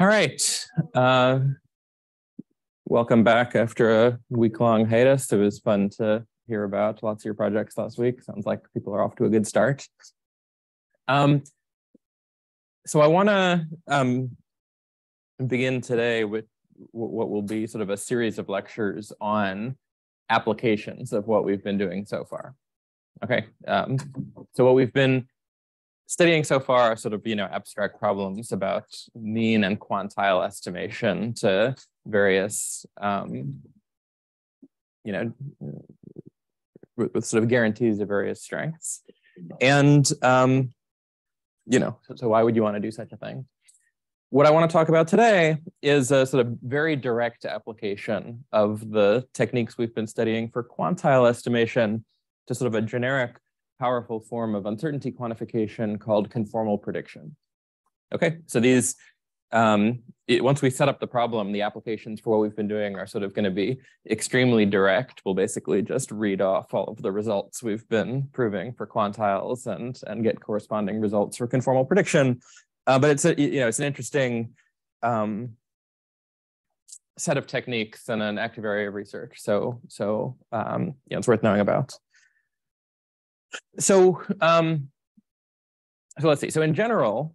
All right. Uh, welcome back after a week-long hiatus. It was fun to hear about lots of your projects last week. Sounds like people are off to a good start. Um, so I want to um, begin today with what will be sort of a series of lectures on applications of what we've been doing so far. Okay, um, so what we've been studying so far are sort of you know abstract problems about mean and quantile estimation to various um, you know with, with, sort of guarantees of various strengths. And um, you know so, so why would you want to do such a thing? What I want to talk about today is a sort of very direct application of the techniques we've been studying for quantile estimation to sort of a generic, powerful form of uncertainty quantification called conformal prediction. Okay, so these, um, it, once we set up the problem, the applications for what we've been doing are sort of going to be extremely direct. We'll basically just read off all of the results we've been proving for quantiles and, and get corresponding results for conformal prediction. Uh, but it's a, you know it's an interesting um, set of techniques and an active area of research. So so um, you know it's worth knowing about. So um, so let's see. So in general,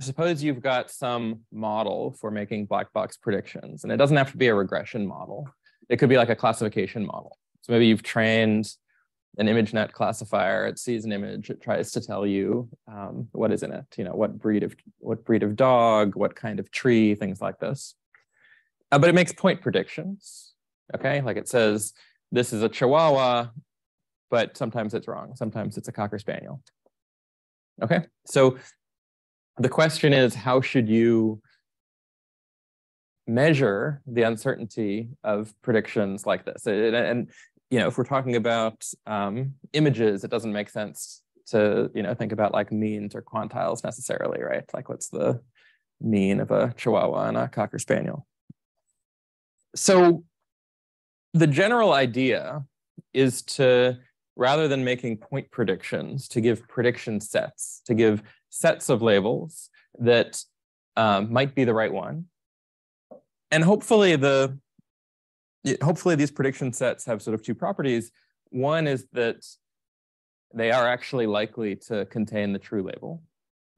suppose you've got some model for making black box predictions, and it doesn't have to be a regression model. It could be like a classification model. So maybe you've trained an ImageNet classifier. It sees an image. It tries to tell you um, what is in it. You know, what breed of what breed of dog, what kind of tree, things like this. Uh, but it makes point predictions. Okay, like it says this is a Chihuahua, but sometimes it's wrong. Sometimes it's a Cocker Spaniel. Okay, so the question is, how should you measure the uncertainty of predictions like this? And, and you know, if we're talking about um, images, it doesn't make sense to, you know, think about like means or quantiles necessarily, right? Like what's the mean of a Chihuahua and a Cocker Spaniel? So the general idea is to, rather than making point predictions, to give prediction sets, to give sets of labels that um, might be the right one. And hopefully the hopefully these prediction sets have sort of two properties. One is that they are actually likely to contain the true label.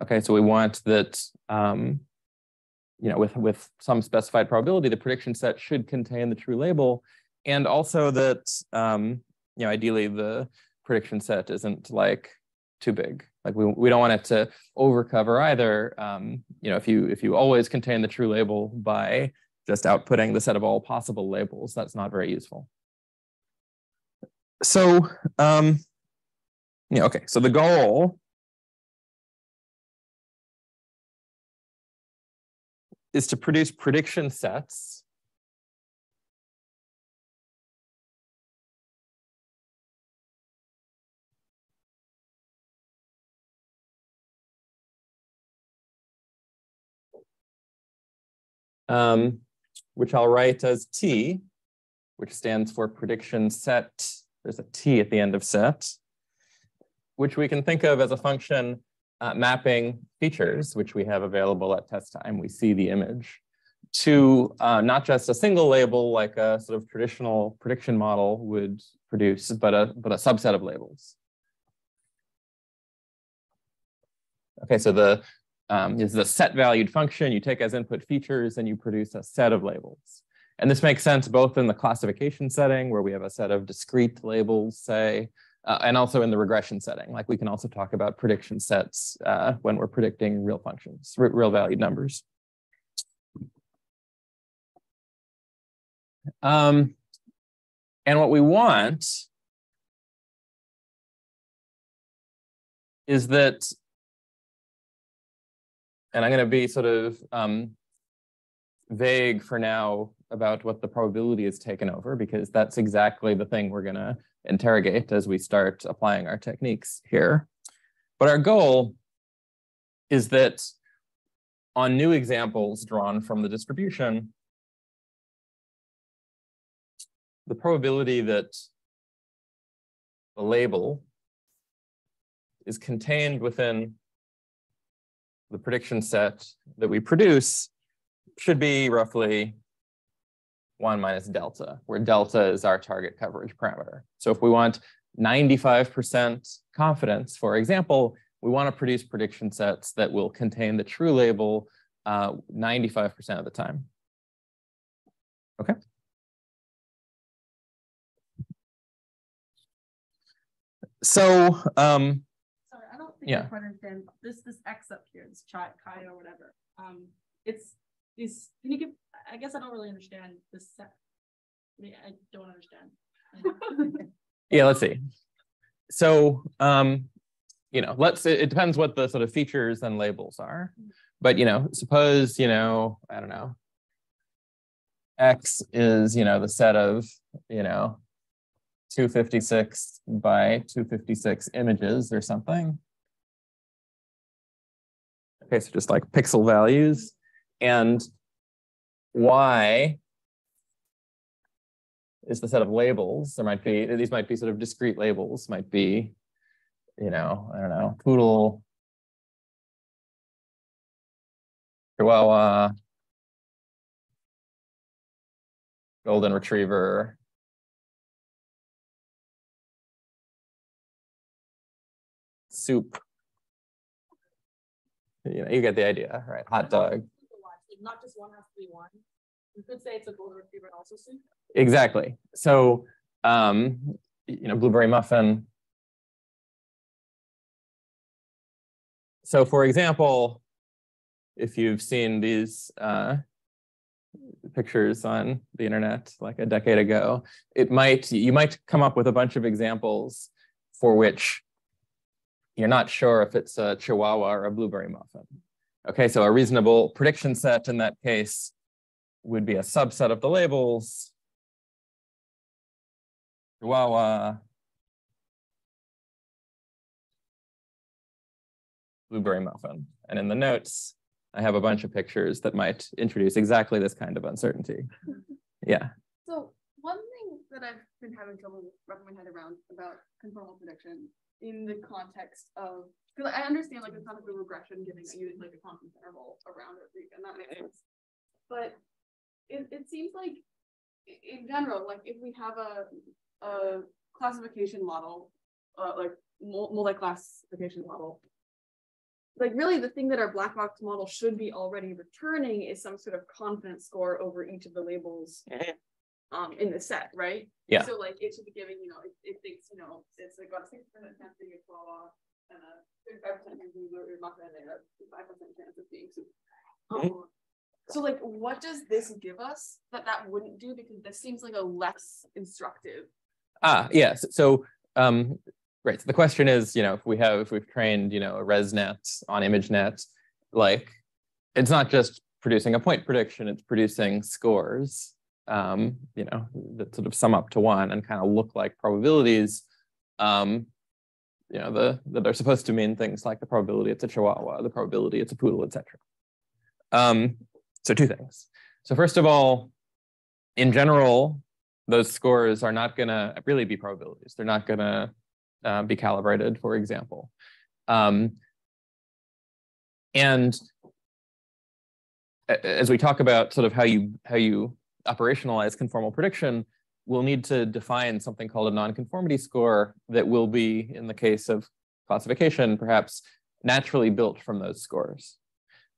Okay, so we want that, um, you know, with, with some specified probability, the prediction set should contain the true label. And also that, um, you know, ideally the prediction set isn't like too big. Like we, we don't want it to overcover either. Um, you know, if you if you always contain the true label by just outputting the set of all possible labels. That's not very useful. So, um, yeah, okay, so the goal is to produce prediction sets um, which I'll write as T, which stands for prediction set. There's a T at the end of set, which we can think of as a function uh, mapping features, which we have available at test time. We see the image to uh, not just a single label like a sort of traditional prediction model would produce, but a, but a subset of labels. Okay, so the um, is the set valued function. You take as input features and you produce a set of labels. And this makes sense both in the classification setting where we have a set of discrete labels, say, uh, and also in the regression setting. Like we can also talk about prediction sets uh, when we're predicting real functions, real valued numbers. Um, and what we want is that and I'm going to be sort of um, vague for now about what the probability is taken over, because that's exactly the thing we're going to interrogate as we start applying our techniques here. But our goal is that on new examples drawn from the distribution, the probability that the label is contained within the prediction set that we produce should be roughly one minus delta, where delta is our target coverage parameter. So if we want 95% confidence, for example, we want to produce prediction sets that will contain the true label 95% uh, of the time. Okay. So, um, sorry, I don't think yeah. I quite understand this. This X up here, this chi, chi or whatever. Um, it's is. Can you give? I guess I don't really understand this set. I, mean, I don't understand. yeah, let's see. So, um, you know, let's. It, it depends what the sort of features and labels are. But you know, suppose you know, I don't know. X is you know the set of you know 256 by 256 images or something. Okay, so just like pixel values. And Y is the set of labels. There might be, these might be sort of discrete labels, might be, you know, I don't know, poodle, chihuahua, golden retriever, soup. You know, you get the idea, right? Hot dog. Not just one has to be one. You could say it's a golden retriever and also soup. Exactly. So, um, you know, blueberry muffin. So, for example, if you've seen these uh, pictures on the internet like a decade ago, it might you might come up with a bunch of examples for which you're not sure if it's a chihuahua or a blueberry muffin. Okay, so a reasonable prediction set in that case would be a subset of the labels. Chihuahua, blueberry muffin. And in the notes, I have a bunch of pictures that might introduce exactly this kind of uncertainty. Yeah. So one thing that I've been having trouble wrapping my head around about conformal prediction in the context of because I understand like the concept of regression giving you like a confidence interval around it, and that makes sense. But it, it seems like in general, like if we have a a classification model, uh, like multi-classification model, like really the thing that our black box model should be already returning is some sort of confidence score over each of the labels mm-hmm um in the set, right? Yeah. So like it should be giving, you know, it, it thinks, you know, it's like got a six percent chance of being a koala and a thirty-five percent chance of being a muffin and a five percent chance of being soup. Um, so like what does this give us that that wouldn't do because this seems like a less instructive ah yes so um right so the question is you know if we have if we've trained you know a resnet on imagenet like it's not just producing a point prediction it's producing scores um, you know, that sort of sum up to one and kind of look like probabilities, um, you know, the, that are supposed to mean things like the probability it's a chihuahua, the probability it's a poodle, etc. Um, so two things. So first of all, in general, those scores are not going to really be probabilities. They're not going to uh, be calibrated, for example. Um, and as we talk about sort of how you how you operationalize conformal prediction, we'll need to define something called a nonconformity score that will be, in the case of classification, perhaps naturally built from those scores.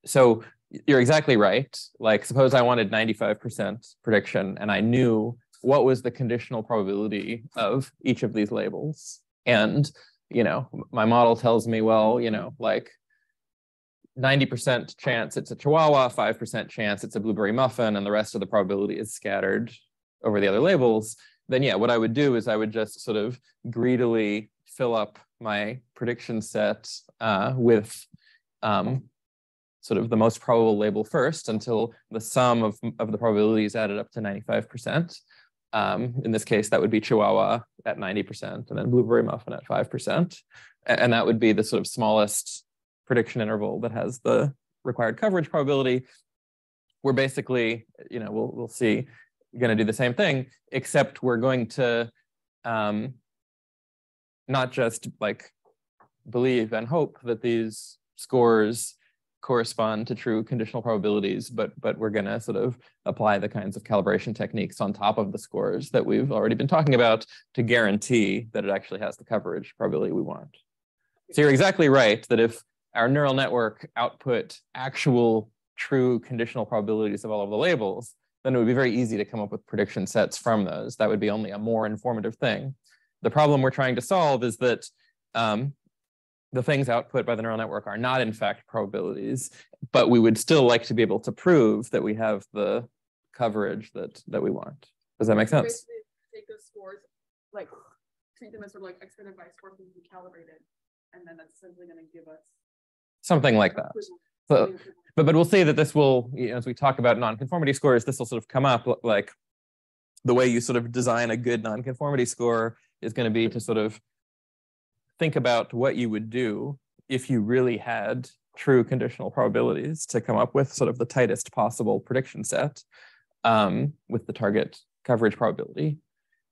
So you're exactly right. Like suppose I wanted 95% prediction and I knew what was the conditional probability of each of these labels. And, you know, my model tells me, well, you know, like 90% chance it's a chihuahua, 5% chance it's a blueberry muffin, and the rest of the probability is scattered over the other labels, then yeah, what I would do is I would just sort of greedily fill up my prediction set uh, with um, sort of the most probable label first until the sum of, of the probabilities added up to 95%. Um, in this case, that would be Chihuahua at 90% and then Blueberry Muffin at 5%. And that would be the sort of smallest prediction interval that has the required coverage probability, we're basically, you know, we'll, we'll see, going to do the same thing, except we're going to um, not just like believe and hope that these scores correspond to true conditional probabilities, but but we're going to sort of apply the kinds of calibration techniques on top of the scores that we've already been talking about to guarantee that it actually has the coverage probability we want. So you're exactly right that if our neural network output actual true conditional probabilities of all of the labels, then it would be very easy to come up with prediction sets from those. That would be only a more informative thing. The problem we're trying to solve is that um, the things output by the neural network are not in fact probabilities, but we would still like to be able to prove that we have the coverage that that we want. Does that make sense? Basically, take those scores, like treat them as sort of like expert advice scores and be calibrated, and then that's simply going to give us something like that. So, but but we'll say that this will, you know, as we talk about nonconformity scores, this will sort of come up like the way you sort of design a good nonconformity score is going to be to sort of think about what you would do if you really had true conditional probabilities to come up with sort of the tightest possible prediction set um, with the target coverage probability.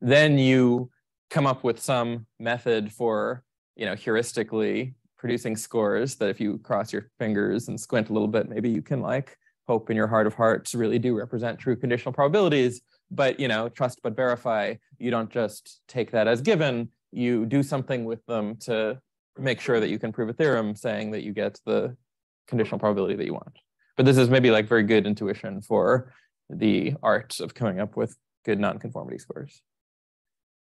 Then you come up with some method for, you know, heuristically producing scores that if you cross your fingers and squint a little bit, maybe you can like hope in your heart of hearts really do represent true conditional probabilities. But, you know, trust but verify, you don't just take that as given you do something with them to make sure that you can prove a theorem saying that you get the conditional probability that you want. But this is maybe like very good intuition for the art of coming up with good nonconformity scores.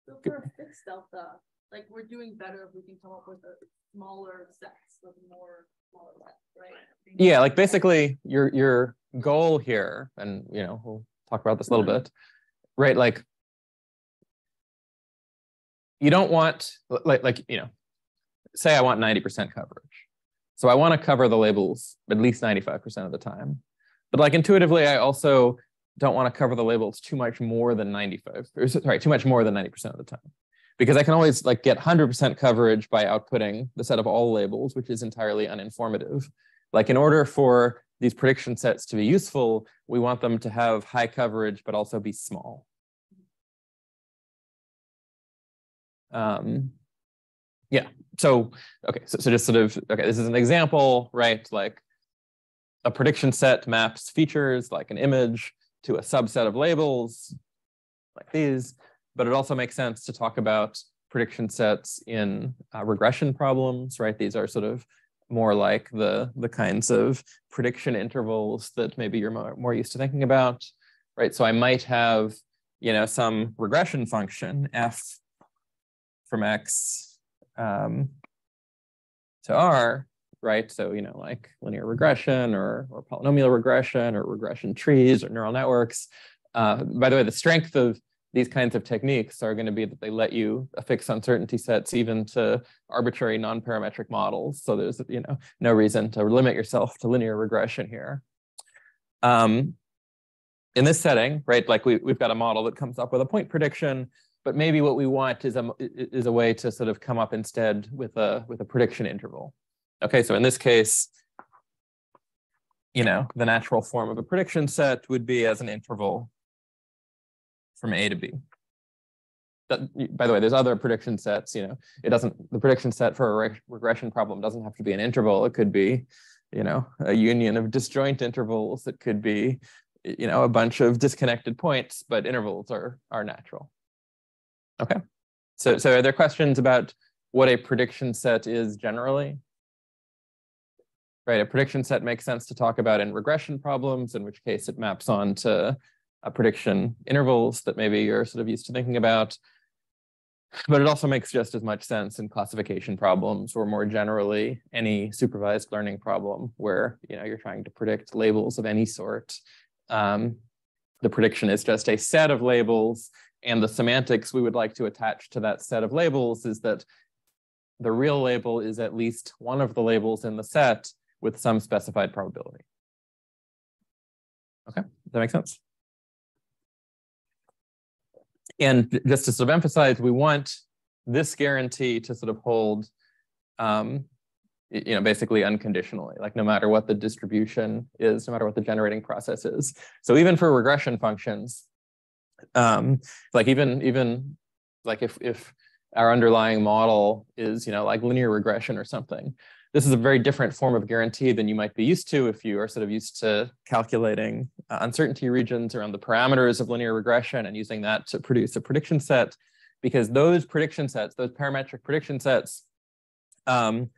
So for fixed delta, like we're doing better if we can come up with a smaller sets with more smaller sets, right? Yeah, like basically your your goal here, and you know, we'll talk about this a little mm-hmm. bit, right? Like you don't want like like you know say i want 90% coverage. So i want to cover the labels at least 95% of the time. But like intuitively i also don't want to cover the labels too much more than 95 or, sorry too much more than 90% of the time because i can always like get 100% coverage by outputting the set of all labels which is entirely uninformative. Like in order for these prediction sets to be useful we want them to have high coverage but also be small. Um, yeah, so, okay, so, so just sort of, okay, this is an example, right? Like a prediction set maps features like an image to a subset of labels like these, but it also makes sense to talk about prediction sets in uh, regression problems, right? These are sort of more like the, the kinds of prediction intervals that maybe you're more, more used to thinking about, right? So I might have, you know, some regression function f from X um, to R, right? So, you know, like linear regression or, or polynomial regression or regression trees or neural networks. Uh, by the way, the strength of these kinds of techniques are going to be that they let you affix uncertainty sets even to arbitrary non-parametric models. So there's, you know, no reason to limit yourself to linear regression here. Um, in this setting, right, like we, we've got a model that comes up with a point prediction but maybe what we want is a is a way to sort of come up instead with a with a prediction interval. Okay, so in this case, you know, the natural form of a prediction set would be as an interval from A to B. By the way, there's other prediction sets, you know, it doesn't, the prediction set for a regression problem doesn't have to be an interval. It could be, you know, a union of disjoint intervals. It could be, you know, a bunch of disconnected points, but intervals are, are natural. Okay. So, so are there questions about what a prediction set is generally? Right, a prediction set makes sense to talk about in regression problems, in which case it maps on to a prediction intervals that maybe you're sort of used to thinking about. But it also makes just as much sense in classification problems or more generally any supervised learning problem where you know you're trying to predict labels of any sort. Um, the prediction is just a set of labels and the semantics we would like to attach to that set of labels is that the real label is at least one of the labels in the set with some specified probability. Okay, does that make sense? And just to sort of emphasize, we want this guarantee to sort of hold, um, you know, basically unconditionally, like no matter what the distribution is, no matter what the generating process is. So even for regression functions, um, like even even like if if our underlying model is you know like linear regression or something this is a very different form of guarantee than you might be used to if you are sort of used to calculating uh, uncertainty regions around the parameters of linear regression and using that to produce a prediction set, because those prediction sets, those parametric prediction sets, um,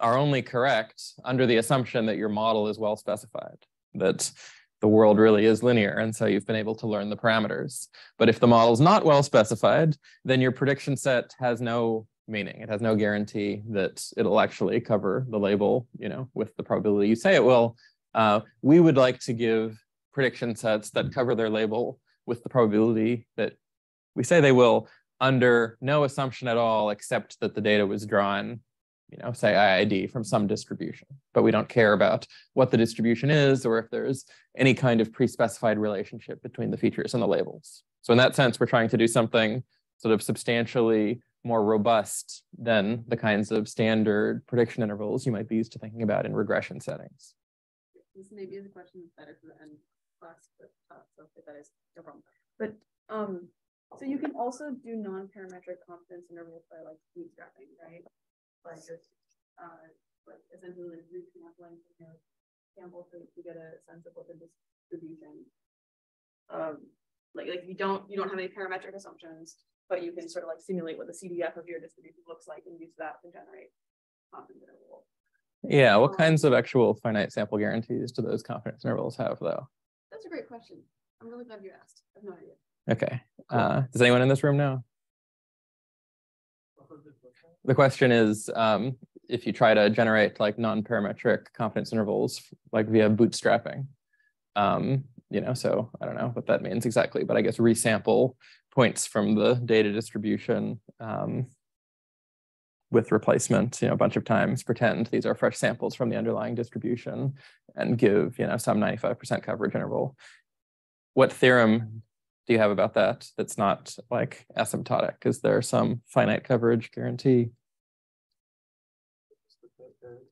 are only correct under the assumption that your model is well specified, that the world really is linear, and so you've been able to learn the parameters. But if the model is not well specified, then your prediction set has no meaning. It has no guarantee that it'll actually cover the label, you know, with the probability you say it will. Uh, we would like to give prediction sets that cover their label with the probability that we say they will under no assumption at all, except that the data was drawn, you know, say IID from some distribution. But we don't care about what the distribution is or if there's any kind of pre-specified relationship between the features and the labels. So in that sense, we're trying to do something sort of substantially more robust than the kinds of standard prediction intervals you might be used to thinking about in regression settings. This maybe is a question that's better for the end class, but uh, so that is no problem. But um, so you can also do non-parametric confidence intervals by like bootstrapping, right? Like just uh, like essentially resampling from your sample to, to get a sense of what the distribution. Um, like like you don't you don't have any parametric assumptions but you can sort of like simulate what the CDF of your distribution looks like and use that to generate confidence interval. Yeah, what um, kinds of actual finite sample guarantees do those confidence intervals have though? That's a great question. I'm really glad you asked. I have no idea. Okay. Uh, does anyone in this room know? The question is, um, if you try to generate like non-parametric confidence intervals, like via bootstrapping, um, you know, so I don't know what that means exactly, but I guess resample points from the data distribution um, with replacement, you know, a bunch of times, pretend these are fresh samples from the underlying distribution and give, you know, some 95% coverage interval. What theorem do you have about that that's not like asymptotic? Is there some finite coverage guarantee?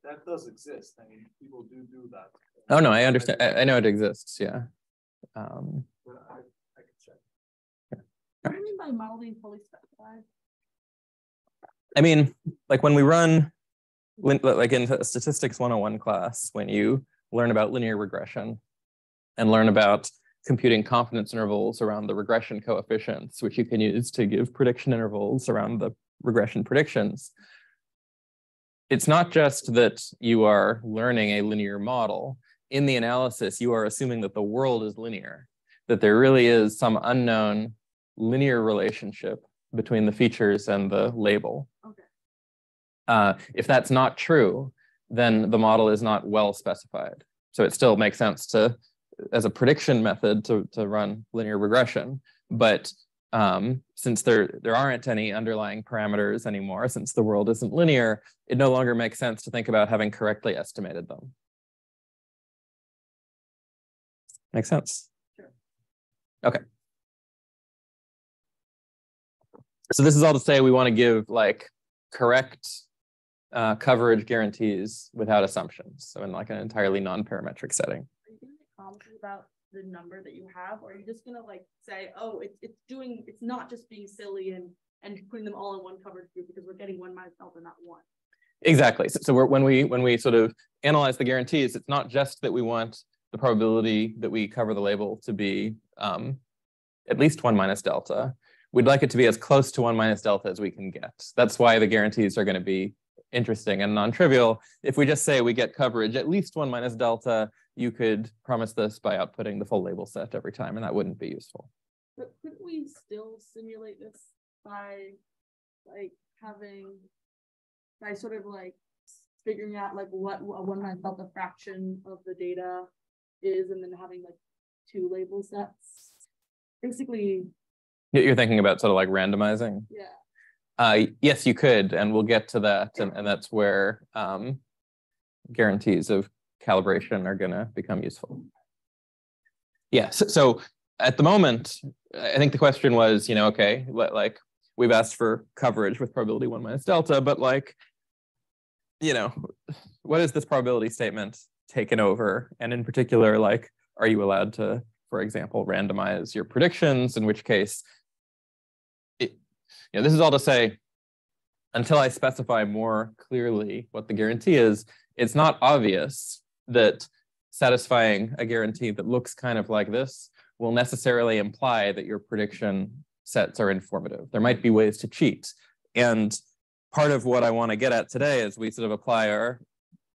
That does exist. I mean, people do do that. Oh no, I understand. I, I know it exists. Yeah. Um, what do you mean by model being fully specified? I mean, like when we run, like in statistics 101 class, when you learn about linear regression and learn about computing confidence intervals around the regression coefficients, which you can use to give prediction intervals around the regression predictions. It's not just that you are learning a linear model. In the analysis, you are assuming that the world is linear, that there really is some unknown linear relationship between the features and the label. Okay. Uh, if that's not true, then the model is not well specified. So it still makes sense to, as a prediction method, to, to run linear regression. But um, since there, there aren't any underlying parameters anymore, since the world isn't linear, it no longer makes sense to think about having correctly estimated them. Makes sense? Sure. Okay. So this is all to say we want to give like correct uh, coverage guarantees without assumptions. So in like an entirely non-parametric setting. Are you going to comment about the number that you have, or are you just going to like say, oh, it's it's doing, it's not just being silly and and putting them all in one coverage group because we're getting one minus delta, not one. Exactly. So, so we're, when we when we sort of analyze the guarantees, it's not just that we want the probability that we cover the label to be um, at least one minus delta, we'd like it to be as close to one minus delta as we can get. That's why the guarantees are going to be interesting and non-trivial. If we just say we get coverage at least one minus delta, you could promise this by outputting the full label set every time, and that wouldn't be useful. But couldn't we still simulate this by like having by sort of like figuring out like what a one minus delta fraction of the data is and then having like two label sets? Basically you're thinking about sort of like randomizing? Yeah. Uh, yes, you could, and we'll get to that. And, and that's where um, guarantees of calibration are going to become useful. Yeah, so, so, at the moment, I think the question was, you know, okay, like we've asked for coverage with probability one minus delta, but like, you know, what is this probability statement taken over? And in particular, like, are you allowed to, for example, randomize your predictions, in which case you know, this is all to say, until I specify more clearly what the guarantee is, it's not obvious that satisfying a guarantee that looks kind of like this will necessarily imply that your prediction sets are informative. There might be ways to cheat. And part of what I want to get at today as we sort of apply our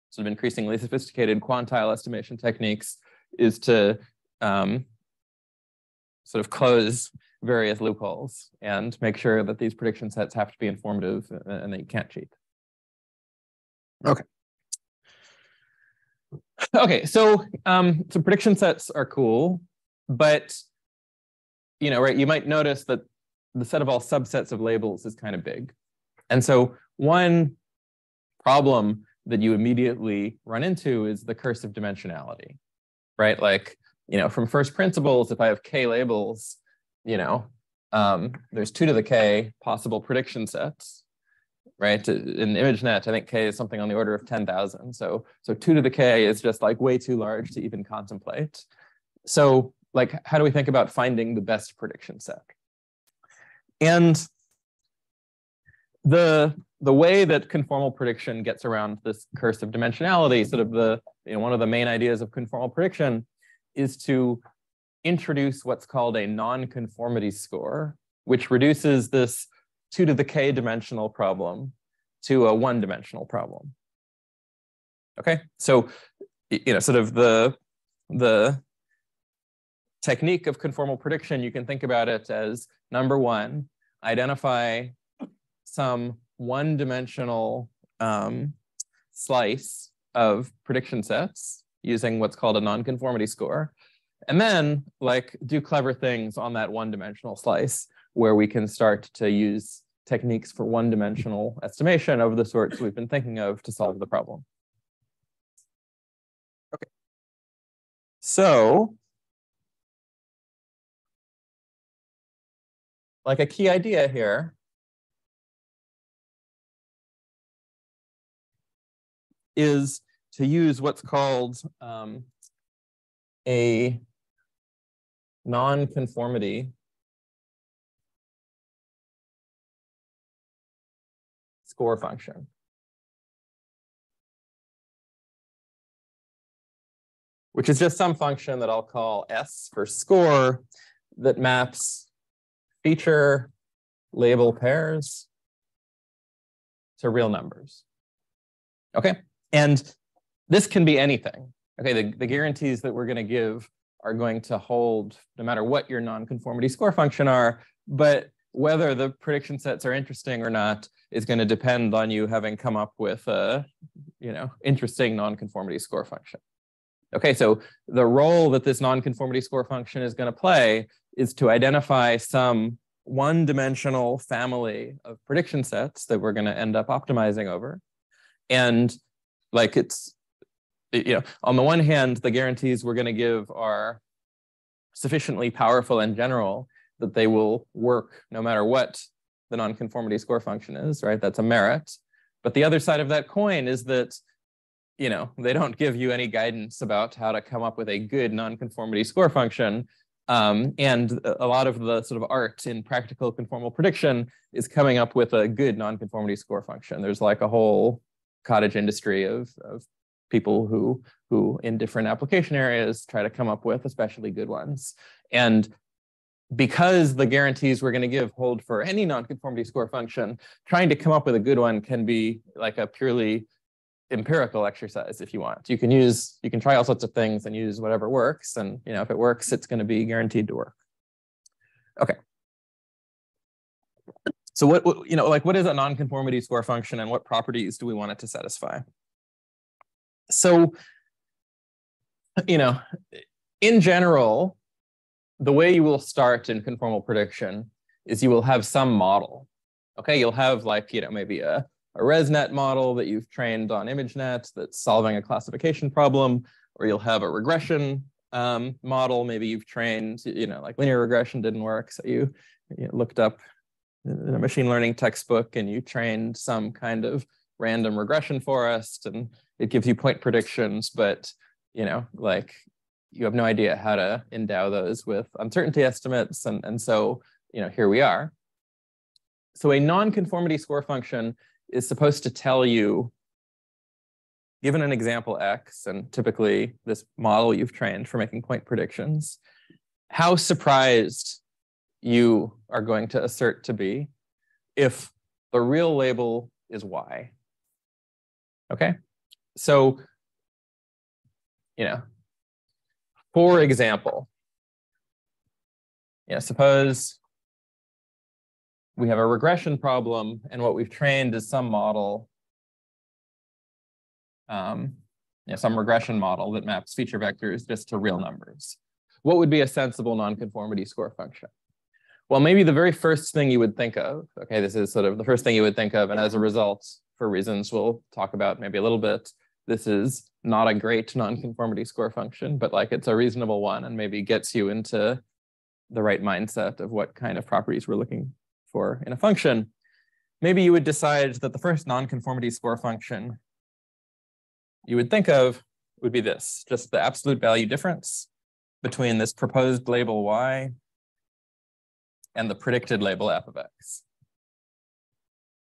sort of increasingly sophisticated quantile estimation techniques is to um, sort of close various loopholes and make sure that these prediction sets have to be informative and that you can't cheat. Okay. Okay, so um, so prediction sets are cool, but you know, right? You might notice that the set of all subsets of labels is kind of big, and so one problem that you immediately run into is the curse of dimensionality, right? Like you know, from first principles, if I have k labels, you know, um, there's two to the k possible prediction sets, right? In ImageNet, I think k is something on the order of 10,000. So, so two to the k is just like way too large to even contemplate. So like, how do we think about finding the best prediction set? And the the way that conformal prediction gets around this curse of dimensionality, sort of the you know one of the main ideas of conformal prediction, is to introduce what's called a non-conformity score, which reduces this two to the k dimensional problem to a one dimensional problem. Okay, so you know, sort of the the technique of conformal prediction, you can think about it as number one, identify some one dimensional um, slice of prediction sets using what's called a nonconformity score. And then like do clever things on that one dimensional slice where we can start to use techniques for one dimensional estimation of the sorts we've been thinking of to solve the problem. Okay. So like a key idea here is to use what's called um, a non-conformity score function. Which is just some function that I'll call S for score that maps feature label pairs to real numbers. Okay, and this can be anything. Okay, the, the guarantees that we're going to give are going to hold no matter what your nonconformity score function are, but whether the prediction sets are interesting or not is going to depend on you having come up with a you know interesting nonconformity score function. Okay, so the role that this nonconformity score function is going to play is to identify some one-dimensional family of prediction sets that we're going to end up optimizing over. And like it's you know, on the one hand, the guarantees we're going to give are sufficiently powerful in general that they will work no matter what the nonconformity score function is, right? That's a merit. But the other side of that coin is that, you know, they don't give you any guidance about how to come up with a good nonconformity score function. Um, and a lot of the sort of art in practical conformal prediction is coming up with a good nonconformity score function. There's like a whole cottage industry of, of people who who in different application areas try to come up with especially good ones. And because the guarantees we're going to give hold for any nonconformity score function, trying to come up with a good one can be like a purely empirical exercise if you want. You can use, you can try all sorts of things and use whatever works. And you know, if it works, it's going to be guaranteed to work. Okay. So what, you know, like what is a nonconformity score function and what properties do we want it to satisfy? So, you know, in general, the way you will start in conformal prediction is you will have some model. Okay, you'll have like, you know, maybe a, a ResNet model that you've trained on ImageNet that's solving a classification problem, or you'll have a regression um, model. Maybe you've trained, you know, like linear regression didn't work. So you, you looked up a machine learning textbook and you trained some kind of random regression forest and it gives you point predictions, but you know, like you have no idea how to endow those with uncertainty estimates. And, and so, you know, here we are. so a non-conformity score function is supposed to tell you, given an example X, and typically this model you've trained for making point predictions, how surprised you are going to assert to be if the real label is Y. Okay, so, you know, for example, yeah, suppose we have a regression problem and what we've trained is some model, um, yeah, some regression model that maps feature vectors just to real numbers. What would be a sensible nonconformity score function? Well, maybe the very first thing you would think of, okay, this is sort of the first thing you would think of, and as a result, for reasons we'll talk about maybe a little bit, this is not a great nonconformity score function, but like it's a reasonable one and maybe gets you into the right mindset of what kind of properties we're looking for in a function. Maybe you would decide that the first nonconformity score function you would think of would be this, just the absolute value difference between this proposed label y and the predicted label f of x.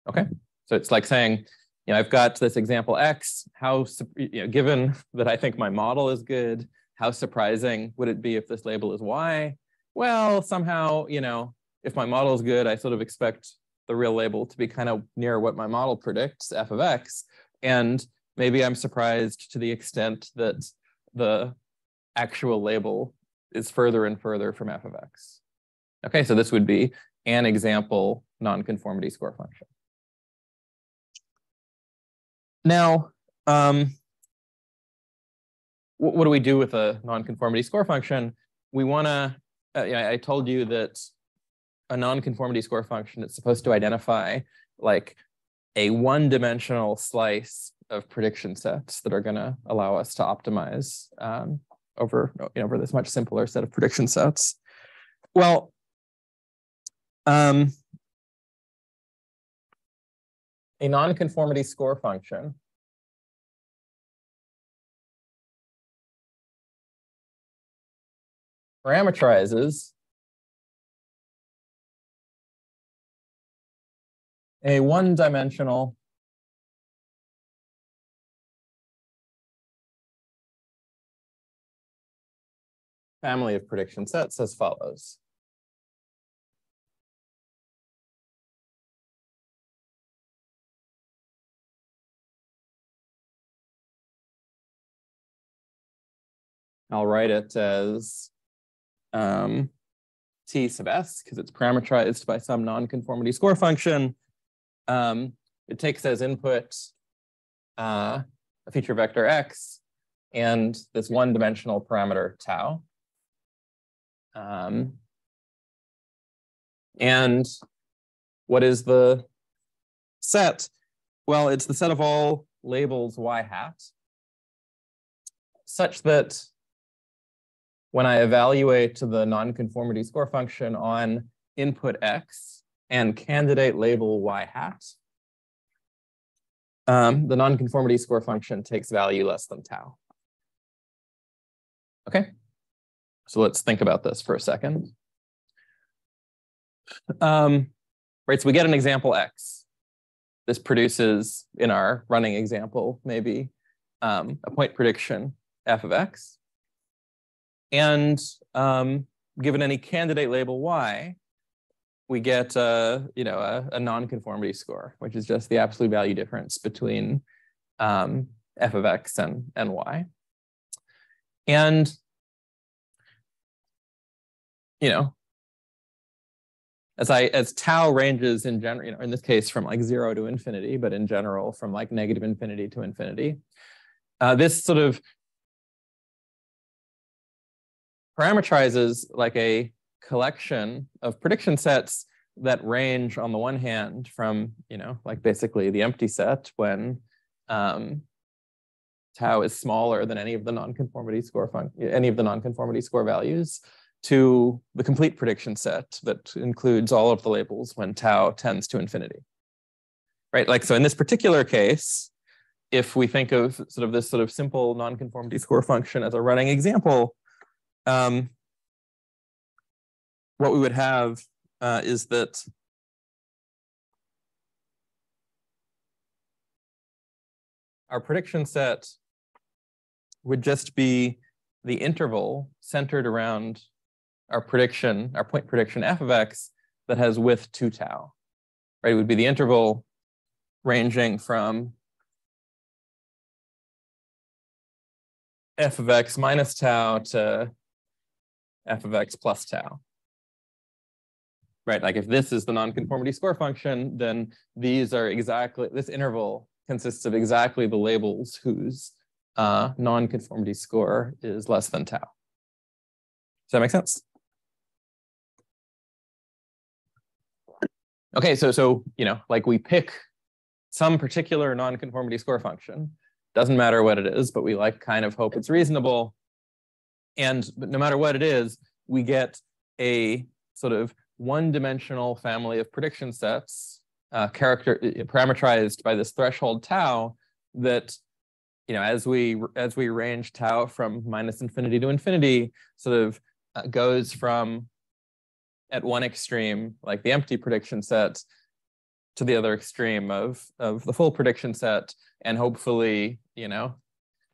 Okay, so it's like saying, you know, I've got this example X, how, you know, given that I think my model is good, how surprising would it be if this label is Y? Well, somehow, you know, if my model is good, I sort of expect the real label to be kind of near what my model predicts, f of X. And maybe I'm surprised to the extent that the actual label is further and further from f of X. Okay, so this would be an example nonconformity score function. Now, um, what, do we do with a nonconformity score function? We want to, uh, yeah, I told you that a nonconformity score function is supposed to identify like a one-dimensional slice of prediction sets that are going to allow us to optimize um, over, you know, over this much simpler set of prediction sets. Well, um, a nonconformity score function parameterizes a one-dimensional family of prediction sets as follows. I'll write it as um, t sub s because it's parameterized by some non-conformity score function. Um, it takes as input uh, a feature vector x and this one dimensional parameter tau. Um, and what is the set? Well, it's the set of all labels y hat such that when I evaluate the nonconformity score function on input x and candidate label y hat, um, the nonconformity score function takes value less than tau. Okay, so let's think about this for a second. Um, right, so we get an example x. This produces, in our running example, maybe um, a point prediction f of x. And um, given any candidate label y, we get a, you know, a, a nonconformity score, which is just the absolute value difference between um, f of x and, and y. And, you know, as I as tau ranges in general, you know, in this case from like zero to infinity, but in general from like negative infinity to infinity, uh, this sort of parameterizes like a collection of prediction sets that range on the one hand from, you know, like basically the empty set when um, tau is smaller than any of the nonconformity score any of the nonconformity score values to the complete prediction set that includes all of the labels when tau tends to infinity. Right, like so in this particular case, if we think of sort of this sort of simple nonconformity score function as a running example, um, what we would have uh, is that our prediction set would just be the interval centered around our prediction, our point prediction f of x that has width 2 tau. Right? It would be the interval ranging from f of x minus tau to f of x plus tau. Right, like if this is the nonconformity score function, then these are exactly, this interval consists of exactly the labels whose uh, nonconformity score is less than tau. Does that make sense? Okay, so so you know, like we pick some particular nonconformity score function. Doesn't matter what it is, but we like kind of hope it's reasonable. And no matter what it is, we get a sort of one-dimensional family of prediction sets, uh, character parameterized by this threshold tau that you know, as we as we range tau from minus infinity to infinity, sort of uh, goes from at one extreme, like the empty prediction set, to the other extreme of of the full prediction set, and hopefully, you know,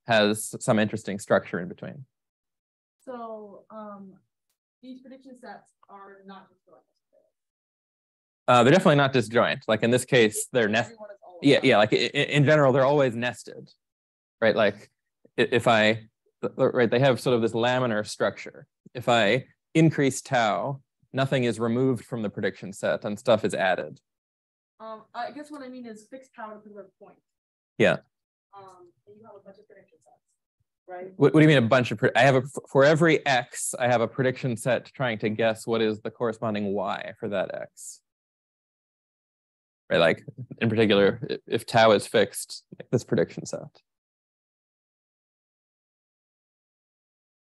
has some interesting structure in between. So um, these prediction sets are not disjoint. Uh, they're definitely not disjoint. Like in this case, they're nested. Yeah, yeah. Like in, in general, they're always nested right? Like if I, right, they have sort of this laminar structure. If I increase tau, nothing is removed from the prediction set and stuff is added. Um, I guess what I mean is fixed tau to a point. Yeah. Um, and you have a bunch of prediction sets, right? What, what do you mean a bunch of, I have a, for every X, I have a prediction set trying to guess what is the corresponding Y for that X. Right, like in particular, if tau is fixed, this prediction set.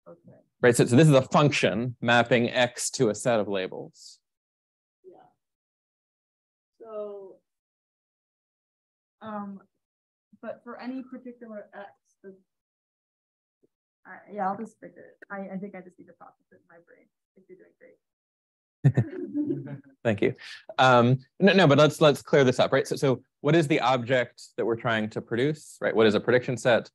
Okay. Right, so, so this is a function mapping X to a set of labels. Yeah. So, um, but for any particular X, I, yeah, I'll just figure it. I, I think I just need to process it in my brain. You're doing great. Thank you. Um, no, no, but let's let's clear this up, right? So, so what is the object that we're trying to produce, right? What is a prediction set?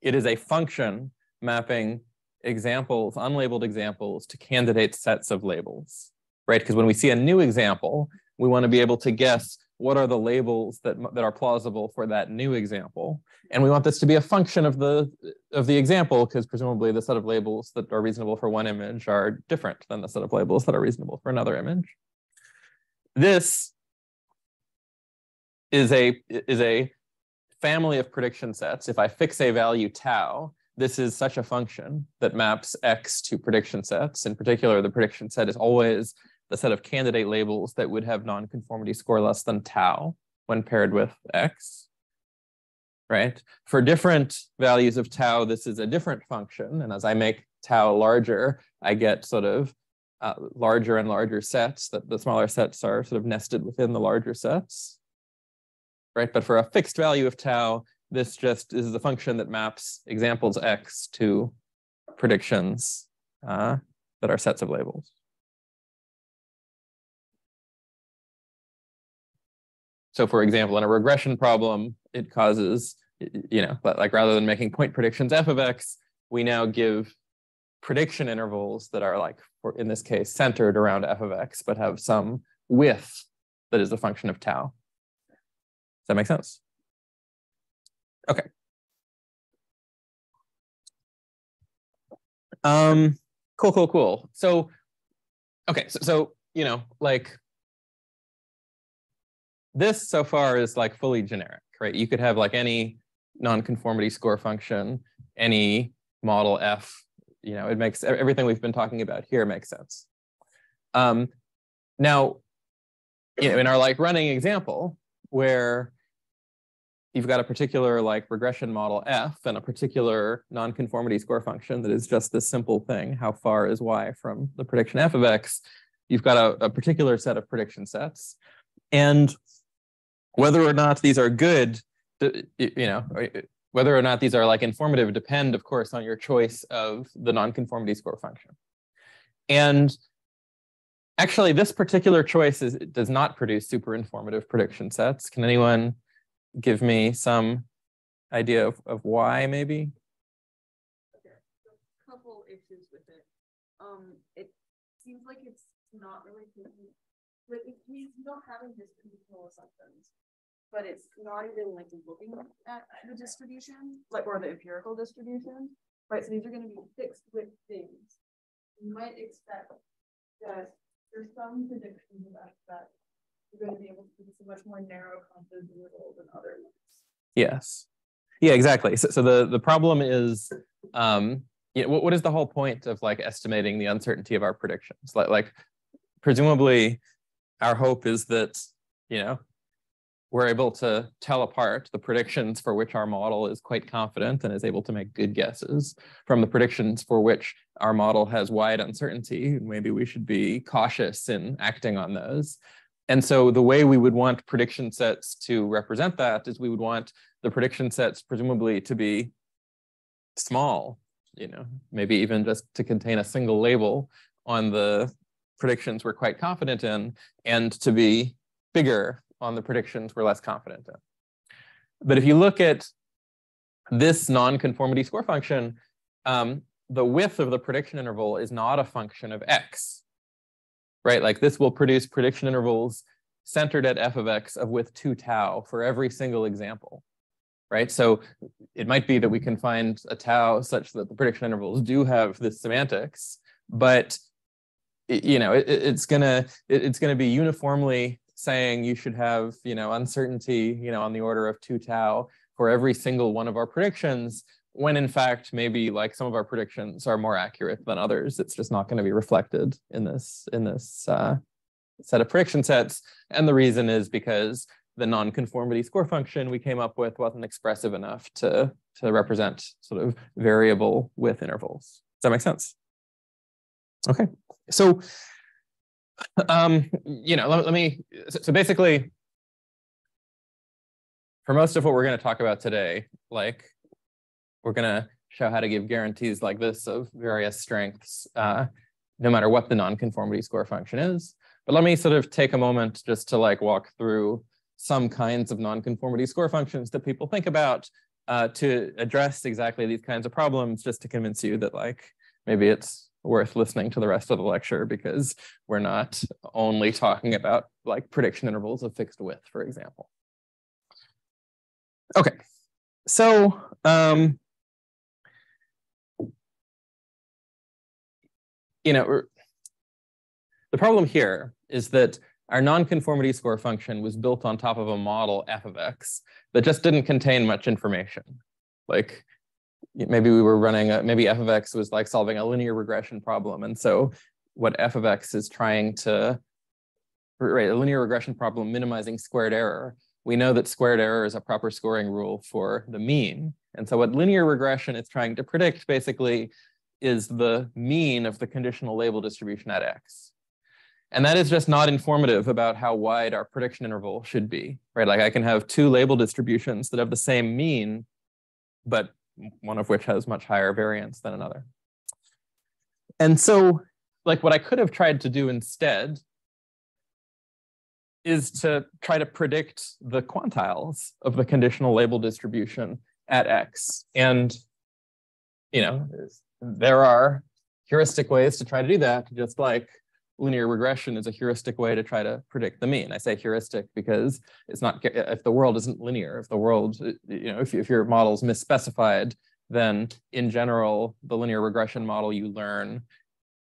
It is a function mapping examples, unlabeled examples to candidate sets of labels, right? Because when we see a new example, we want to be able to guess what are the labels that, that are plausible for that new example. And we want this to be a function of the, of the example, because presumably the set of labels that are reasonable for one image are different than the set of labels that are reasonable for another image. This is a, is a family of prediction sets. If I fix a value tau, this is such a function that maps X to prediction sets. In particular, the prediction set is always the set of candidate labels that would have nonconformity score less than tau when paired with X, right? For different values of tau, this is a different function. And as I make tau larger, I get sort of uh, larger and larger sets that the smaller sets are sort of nested within the larger sets, right? But for a fixed value of tau, this just is the function that maps examples X to predictions uh, that are sets of labels. So for example, in a regression problem, it causes, you know, like rather than making point predictions f of x, we now give prediction intervals that are like, in this case, centered around f of x, but have some width that is a function of tau. Does that make sense? Okay. Um, cool, cool, cool. So, okay, so, so you know, like this so far is like fully generic, right? You could have like any nonconformity score function, any model F, you know, it makes everything we've been talking about here makes sense. Um, now, you know, in our like running example where you've got a particular like regression model F and a particular nonconformity score function that is just this simple thing. How far is Y from the prediction F of X? You've got a, a particular set of prediction sets. And whether or not these are good, you know, whether or not these are like informative depend, of course, on your choice of the nonconformity score function. And actually, this particular choice is, does not produce super informative prediction sets. Can anyone give me some idea of, of why maybe? Okay, couple issues with it. Um, it seems like it's not really taking, like, it means not having distributional assumptions. But it's not even like looking at the distribution, like, or the empirical distribution, right? So these are gonna be fixed with things. You might expect that there's some predictions about that. You're gonna be able to produce a much more narrow confidence interval than other ones. Yes. Yeah, exactly. So, so the, the problem is, um, you know, what, what is the whole point of like estimating the uncertainty of our predictions? Like, like presumably our hope is that, you know, we're able to tell apart the predictions for which our model is quite confident and is able to make good guesses from the predictions for which our model has wide uncertainty. Maybe we should be cautious in acting on those. And so the way we would want prediction sets to represent that is we would want the prediction sets presumably to be small, you know, maybe even just to contain a single label on the predictions we're quite confident in and to be bigger on the predictions we're less confident in. But if you look at this non-conformity score function, um, the width of the prediction interval is not a function of x, right? Like this will produce prediction intervals centered at f of x of width 2 tau for every single example, right? So it might be that we can find a tau such that the prediction intervals do have this semantics, but you know, it, it's gonna it, it's gonna be uniformly saying you should have, you know, uncertainty, you know, on the order of two tau for every single one of our predictions, when in fact, maybe like some of our predictions are more accurate than others. It's just not going to be reflected in this, in this uh, set of prediction sets. And the reason is because the non-conformity score function we came up with wasn't expressive enough to, to represent sort of variable width intervals. Does that make sense? Okay, so um, you know, let, let me, so, basically, for most of what we're going to talk about today, like we're going to show how to give guarantees like this of various strengths, uh, no matter what the nonconformity score function is. But let me sort of take a moment just to like walk through some kinds of nonconformity score functions that people think about uh, to address exactly these kinds of problems, just to convince you that like maybe it's worth listening to the rest of the lecture because we're not only talking about like prediction intervals of fixed width, for example. Okay, so um, you know, the problem here is that our nonconformity score function was built on top of a model f of x that just didn't contain much information. Like maybe we were running a, maybe f of x was like solving a linear regression problem and so what f of x is trying to right a linear regression problem minimizing squared error we know that squared error is a proper scoring rule for the mean. And so what linear regression is trying to predict basically is the mean of the conditional label distribution at x. And that is just not informative about how wide our prediction interval should be right? Like i can have two label distributions that have the same mean but one of which has much higher variance than another. And so like what I could have tried to do instead is to try to predict the quantiles of the conditional label distribution at X. And, you know, there are heuristic ways to try to do that, just like linear regression is a heuristic way to try to predict the mean. I say heuristic because it's not, if the world isn't linear, if the world, you know, if, if your model's misspecified, then in general, the linear regression model you learn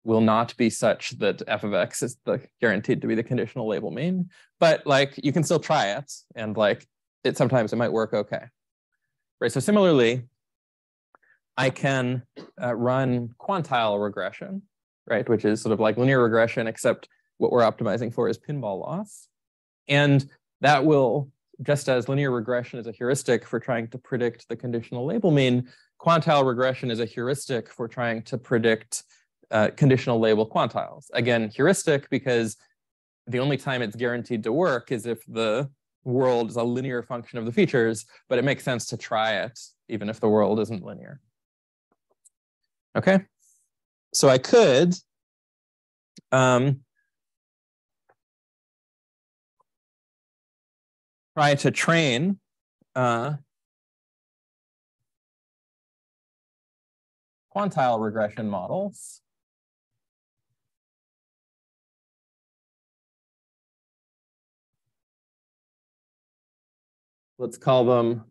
will not be such that f of x is the guaranteed to be the conditional label mean, but like you can still try it and like it sometimes it might work okay. Right, so similarly, I can uh, run quantile regression right? Which is sort of like linear regression, except what we're optimizing for is pinball loss. And that will, just as linear regression is a heuristic for trying to predict the conditional label mean, quantile regression is a heuristic for trying to predict uh, conditional label quantiles. Again, heuristic because the only time it's guaranteed to work is if the world is a linear function of the features, but it makes sense to try it even if the world isn't linear. Okay, so I could um, try to train uh, quantile regression models. Let's call them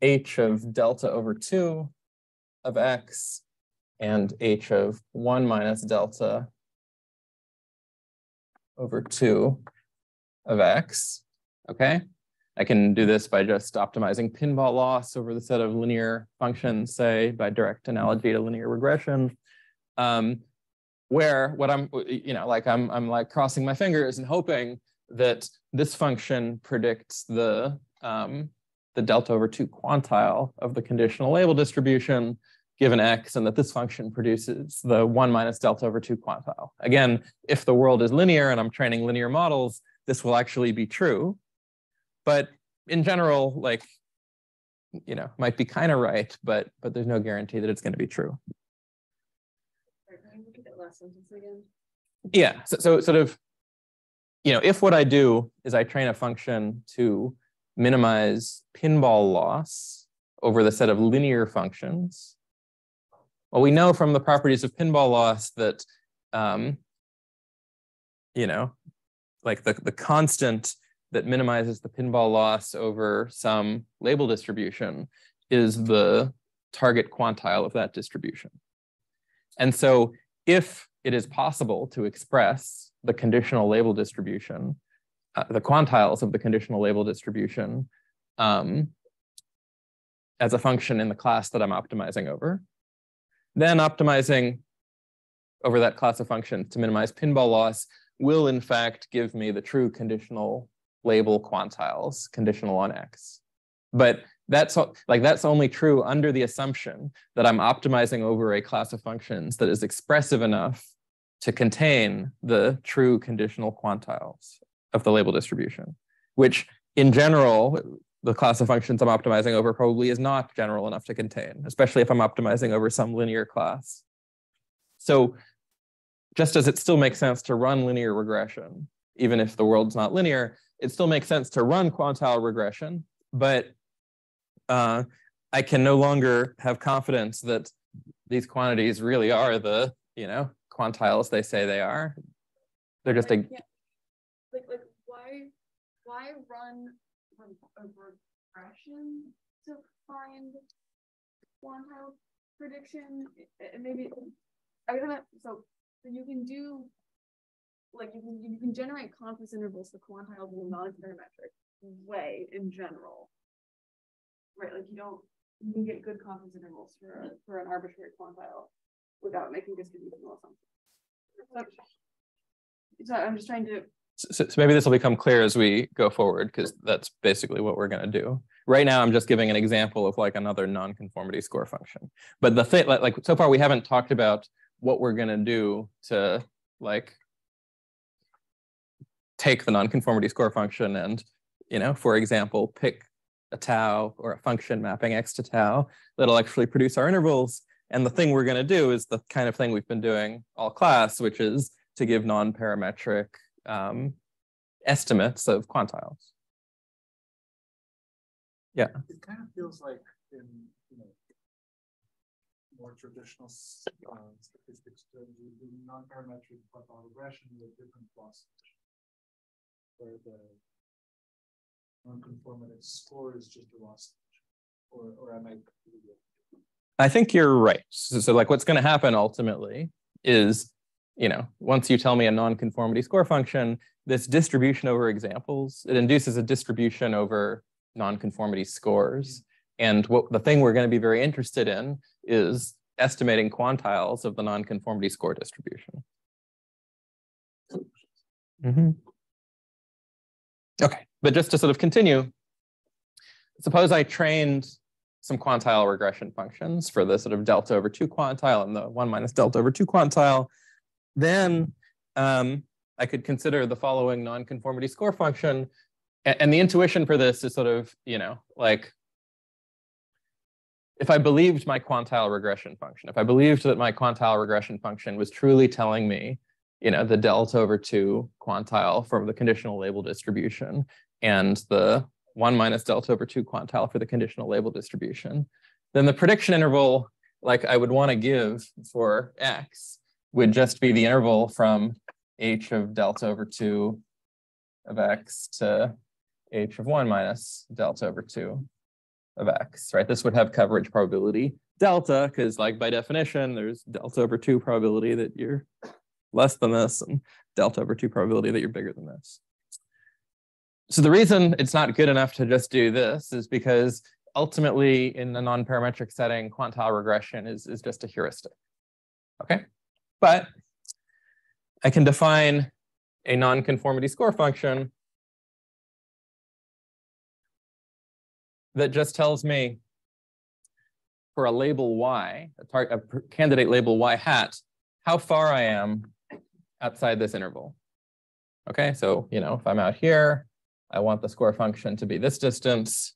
h of delta over 2 of x and h of 1 minus delta over 2 of x, okay? I can do this by just optimizing pinball loss over the set of linear functions, say, by direct analogy to linear regression. Um, where what I'm, you know, like I'm, I'm like crossing my fingers and hoping that this function predicts the, um, the delta over two quantile of the conditional label distribution given x and that this function produces the one minus delta over two quantile. Again, if the world is linear and I'm training linear models, this will actually be true. But in general, like, you know, might be kind of right, but but there's no guarantee that it's going to be true. Yeah, so, so sort of, you know, if what I do is I train a function to minimize pinball loss over the set of linear functions, well, we know from the properties of pinball loss that, um, you know, like the, the constant that minimizes the pinball loss over some label distribution is the target quantile of that distribution. And so if it is possible to express the conditional label distribution, uh, the quantiles of the conditional label distribution um, as a function in the class that I'm optimizing over, then optimizing over that class of functions to minimize pinball loss will in fact give me the true conditional label quantiles conditional on X. But that's like that's only true under the assumption that I'm optimizing over a class of functions that is expressive enough to contain the true conditional quantiles of the label distribution, which in general, the class of functions I'm optimizing over probably is not general enough to contain, especially if I'm optimizing over some linear class. So just as it still makes sense to run linear regression, even if the world's not linear, it still makes sense to run quantile regression, but uh, I can no longer have confidence that these quantities really are the, you know, quantiles they say they are. They're just a. Yeah. Like, like why, why run a regression to find quantile prediction? And maybe I don't know. So, you can do like you can you can generate confidence intervals in a non-parametric way in general. Right, like you don't you can get good confidence intervals for for an arbitrary quantile without making distributional assumptions. So, so I'm just trying to so, so, maybe this will become clear as we go forward because that's basically what we're going to do. Right now, I'm just giving an example of like another non-conformity score function. But the thing, like, like so far, we haven't talked about what we're going to do to like take the non-conformity score function and, you know, for example, pick a tau or a function mapping x to tau that'll actually produce our intervals. And the thing we're going to do is the kind of thing we've been doing all class, which is to give non-parametric um, estimates of quantiles. Yeah. It kind of feels like in you know, more traditional uh, statistics terms, you do non-parametric quantile regression with different loss where the non-conformative score is just a loss or, or am I I think you're right. So, so like what's going to happen ultimately is, you know, once you tell me a non-conformity score function, this distribution over examples, it induces a distribution over non-conformity scores. And what the thing we're going to be very interested in is estimating quantiles of the non-conformity score distribution. Mm -hmm. Okay, but just to sort of continue, suppose I trained some quantile regression functions for the sort of delta over two quantile and the one minus delta over two quantile, then um, I could consider the following nonconformity score function. And the intuition for this is sort of, you know, like if I believed my quantile regression function, if I believed that my quantile regression function was truly telling me you know, the delta over two quantile from the conditional label distribution and the one minus delta over two quantile for the conditional label distribution, then the prediction interval like I would want to give for x would just be the interval from h of delta over 2 of x to h of 1 minus delta over 2 of x, right? This would have coverage probability delta, because like by definition, there's delta over 2 probability that you're less than this and delta over 2 probability that you're bigger than this. So the reason it's not good enough to just do this is because ultimately in a non-parametric setting, quantile regression is, is just a heuristic. Okay, but I can define a non-conformity score function that just tells me for a label y, a, candidate label y hat, how far I am outside this interval. Okay, so you know, if I'm out here, I want the score function to be this distance.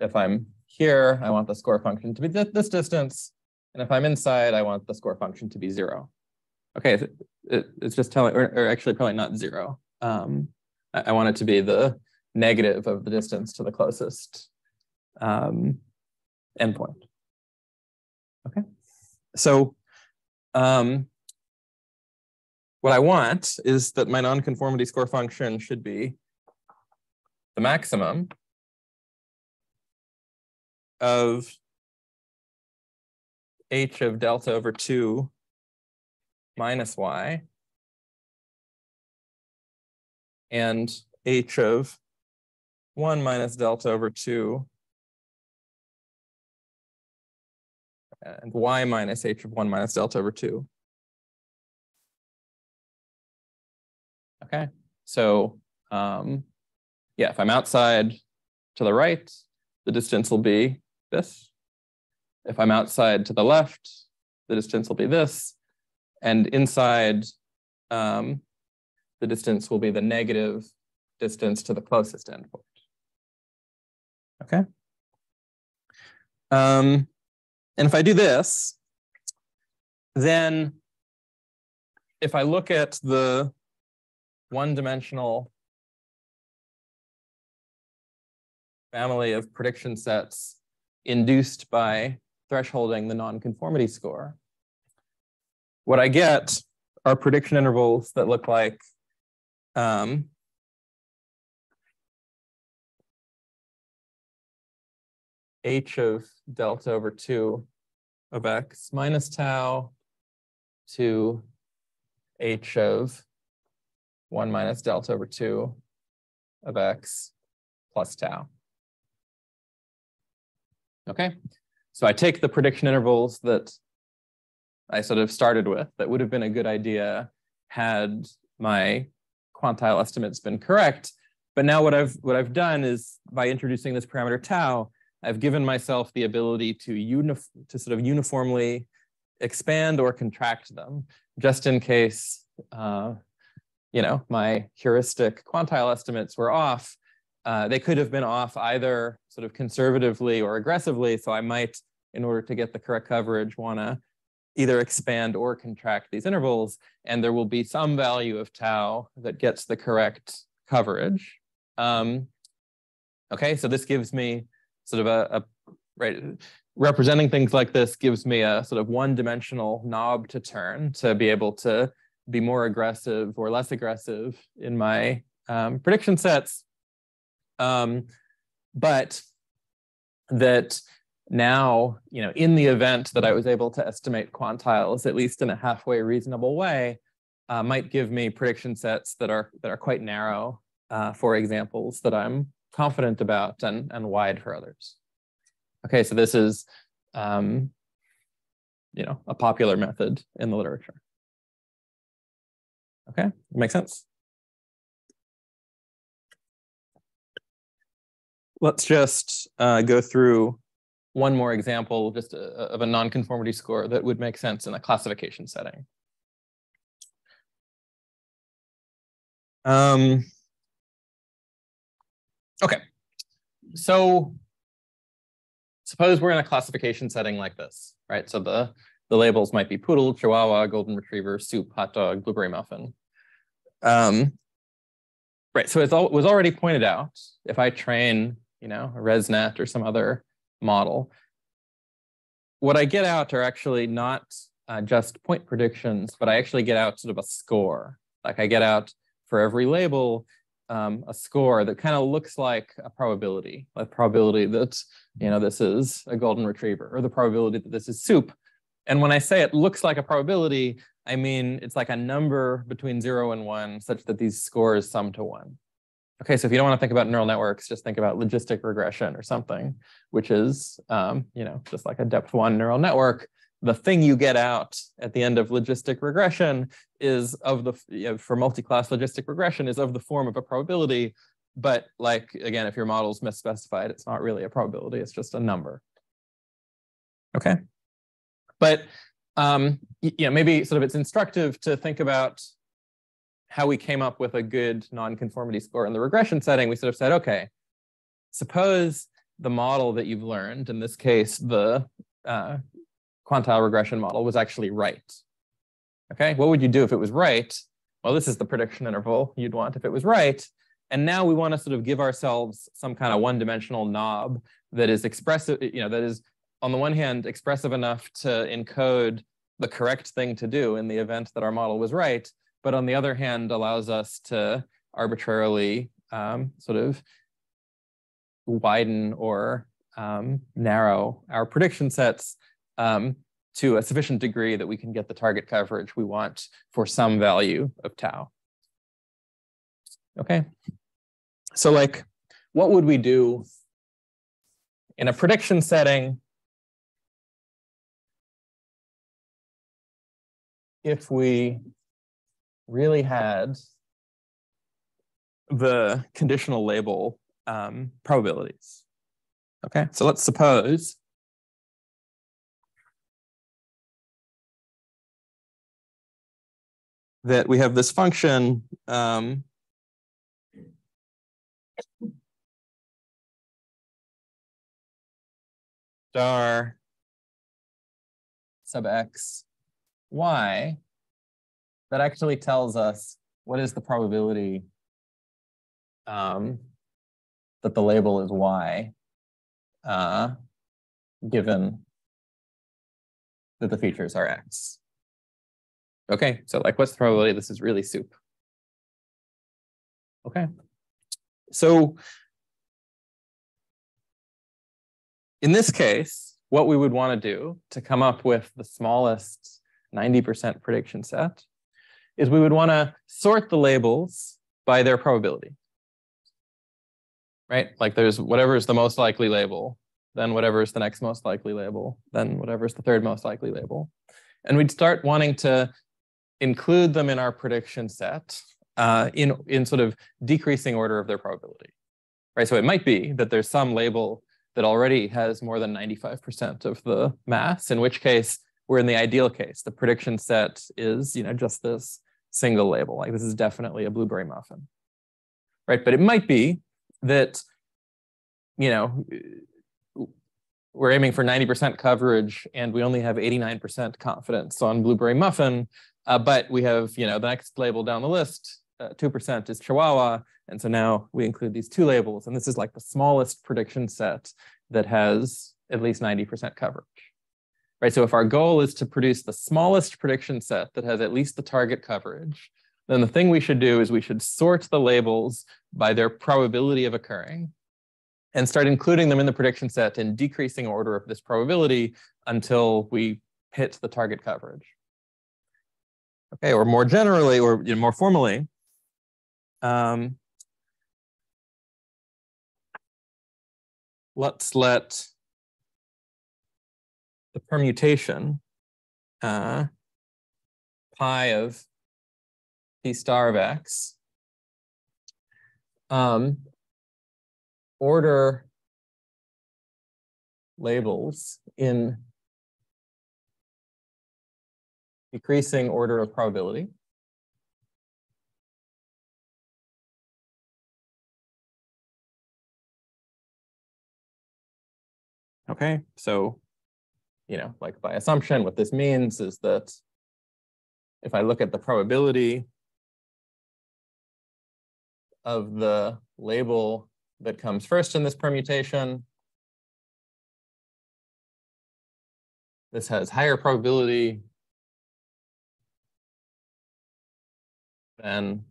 If I'm here, I want the score function to be th this distance. And if I'm inside, I want the score function to be zero. Okay, it, it, it's just telling, or, or, actually probably not zero. Um, I, I, want it to be the negative of the distance to the closest um, endpoint. Okay, so um, what I want is that my nonconformity score function should be the maximum of h of delta over 2 minus y and h of 1 minus delta over 2 and y minus h of 1 minus delta over 2. Okay, so um, yeah, if I'm outside to the right, the distance will be this. If I'm outside to the left, the distance will be this. And inside, um, the distance will be the negative distance to the closest endpoint. Okay. Um, and if I do this, then if I look at the one-dimensional family of prediction sets induced by thresholding the nonconformity score, what I get are prediction intervals that look like um, h of delta over 2 of x minus tau to h of 1 minus delta over 2 of x plus tau. Okay, so I take the prediction intervals that I sort of started with that would have been a good idea had my quantile estimates been correct. But now what I've what I've done is by introducing this parameter tau, I've given myself the ability to unif to sort of uniformly expand or contract them, just in case uh, you know my heuristic quantile estimates were off. Uh, they could have been off either sort of conservatively or aggressively. So I might, in order to get the correct coverage, want to either expand or contract these intervals, and there will be some value of tau that gets the correct coverage. Um, okay, so this gives me sort of a, a right representing things like this gives me a sort of one-dimensional knob to turn to be able to be more aggressive or less aggressive in my um, prediction sets um, but that now, you know, in the event that I was able to estimate quantiles, at least in a halfway reasonable way, uh, might give me prediction sets that are that are quite narrow uh, for examples that I'm confident about and, and wide for others. Okay, so this is, um, you know, a popular method in the literature. Okay, makes sense? Let's just uh, go through one more example just a, uh, of a nonconformity score that would make sense in a classification setting. Um, okay, so suppose we're in a classification setting like this, right? So the, the labels might be poodle, chihuahua, golden retriever, soup, hot dog, blueberry muffin. Um, right, so it was already pointed out, if I train you know, ResNet or some other model. what I get out are actually not uh, just point predictions, but I actually get out sort of a score. Like I get out for every label um, a score that kind of looks like a probability, a probability that you know this is a golden retriever, or the probability that this is soup. And when I say it looks like a probability, I mean it's like a number between zero and one, such that these scores sum to one. Okay, so if you don't want to think about neural networks, just think about logistic regression or something, which is, um, you know, just like a depth one neural network. The thing you get out at the end of logistic regression is of the, you know, for multi-class logistic regression is of the form of a probability. But like, again, if your model's misspecified, it's not really a probability, it's just a number. Okay. But um, you know, maybe sort of it's instructive to think about how we came up with a good nonconformity score in the regression setting, we sort of said, okay, suppose the model that you've learned, in this case, the uh, quantile regression model was actually right. Okay, what would you do if it was right? Well, this is the prediction interval you'd want if it was right. And now we want to sort of give ourselves some kind of one-dimensional knob that is expressive, you know, that is on the one hand expressive enough to encode the correct thing to do in the event that our model was right, but on the other hand allows us to arbitrarily um, sort of widen or um, narrow our prediction sets um, to a sufficient degree that we can get the target coverage we want for some value of tau. Okay, so like, what would we do in a prediction setting if we really had the conditional label um, probabilities. Okay, so let's suppose that we have this function um, star sub x y that actually tells us what is the probability um, that the label is y, uh, given that the features are x. Okay, so like what's the probability this is really soup? Okay, so in this case, what we would want to do to come up with the smallest 90% prediction set is we would want to sort the labels by their probability. Right? Like there's whatever is the most likely label, then whatever is the next most likely label, then whatever is the third most likely label. And we'd start wanting to include them in our prediction set uh, in, in sort of decreasing order of their probability. Right? So it might be that there's some label that already has more than 95% of the mass, in which case we're in the ideal case. The prediction set is, you know, just this single label. Like this is definitely a blueberry muffin, right? But it might be that, you know, we're aiming for 90% coverage and we only have 89% confidence on blueberry muffin, uh, but we have, you know, the next label down the list, 2% uh, is chihuahua. And so now we include these two labels and this is like the smallest prediction set that has at least 90% coverage right? So if our goal is to produce the smallest prediction set that has at least the target coverage, then the thing we should do is we should sort the labels by their probability of occurring and start including them in the prediction set in decreasing order of this probability until we hit the target coverage. Okay, or more generally, or you know, more formally, um, let's let the permutation uh, pi of p star of x um, order labels in decreasing order of probability. Okay, so you know, like by assumption, what this means is that if I look at the probability of the label that comes first in this permutation, this has higher probability than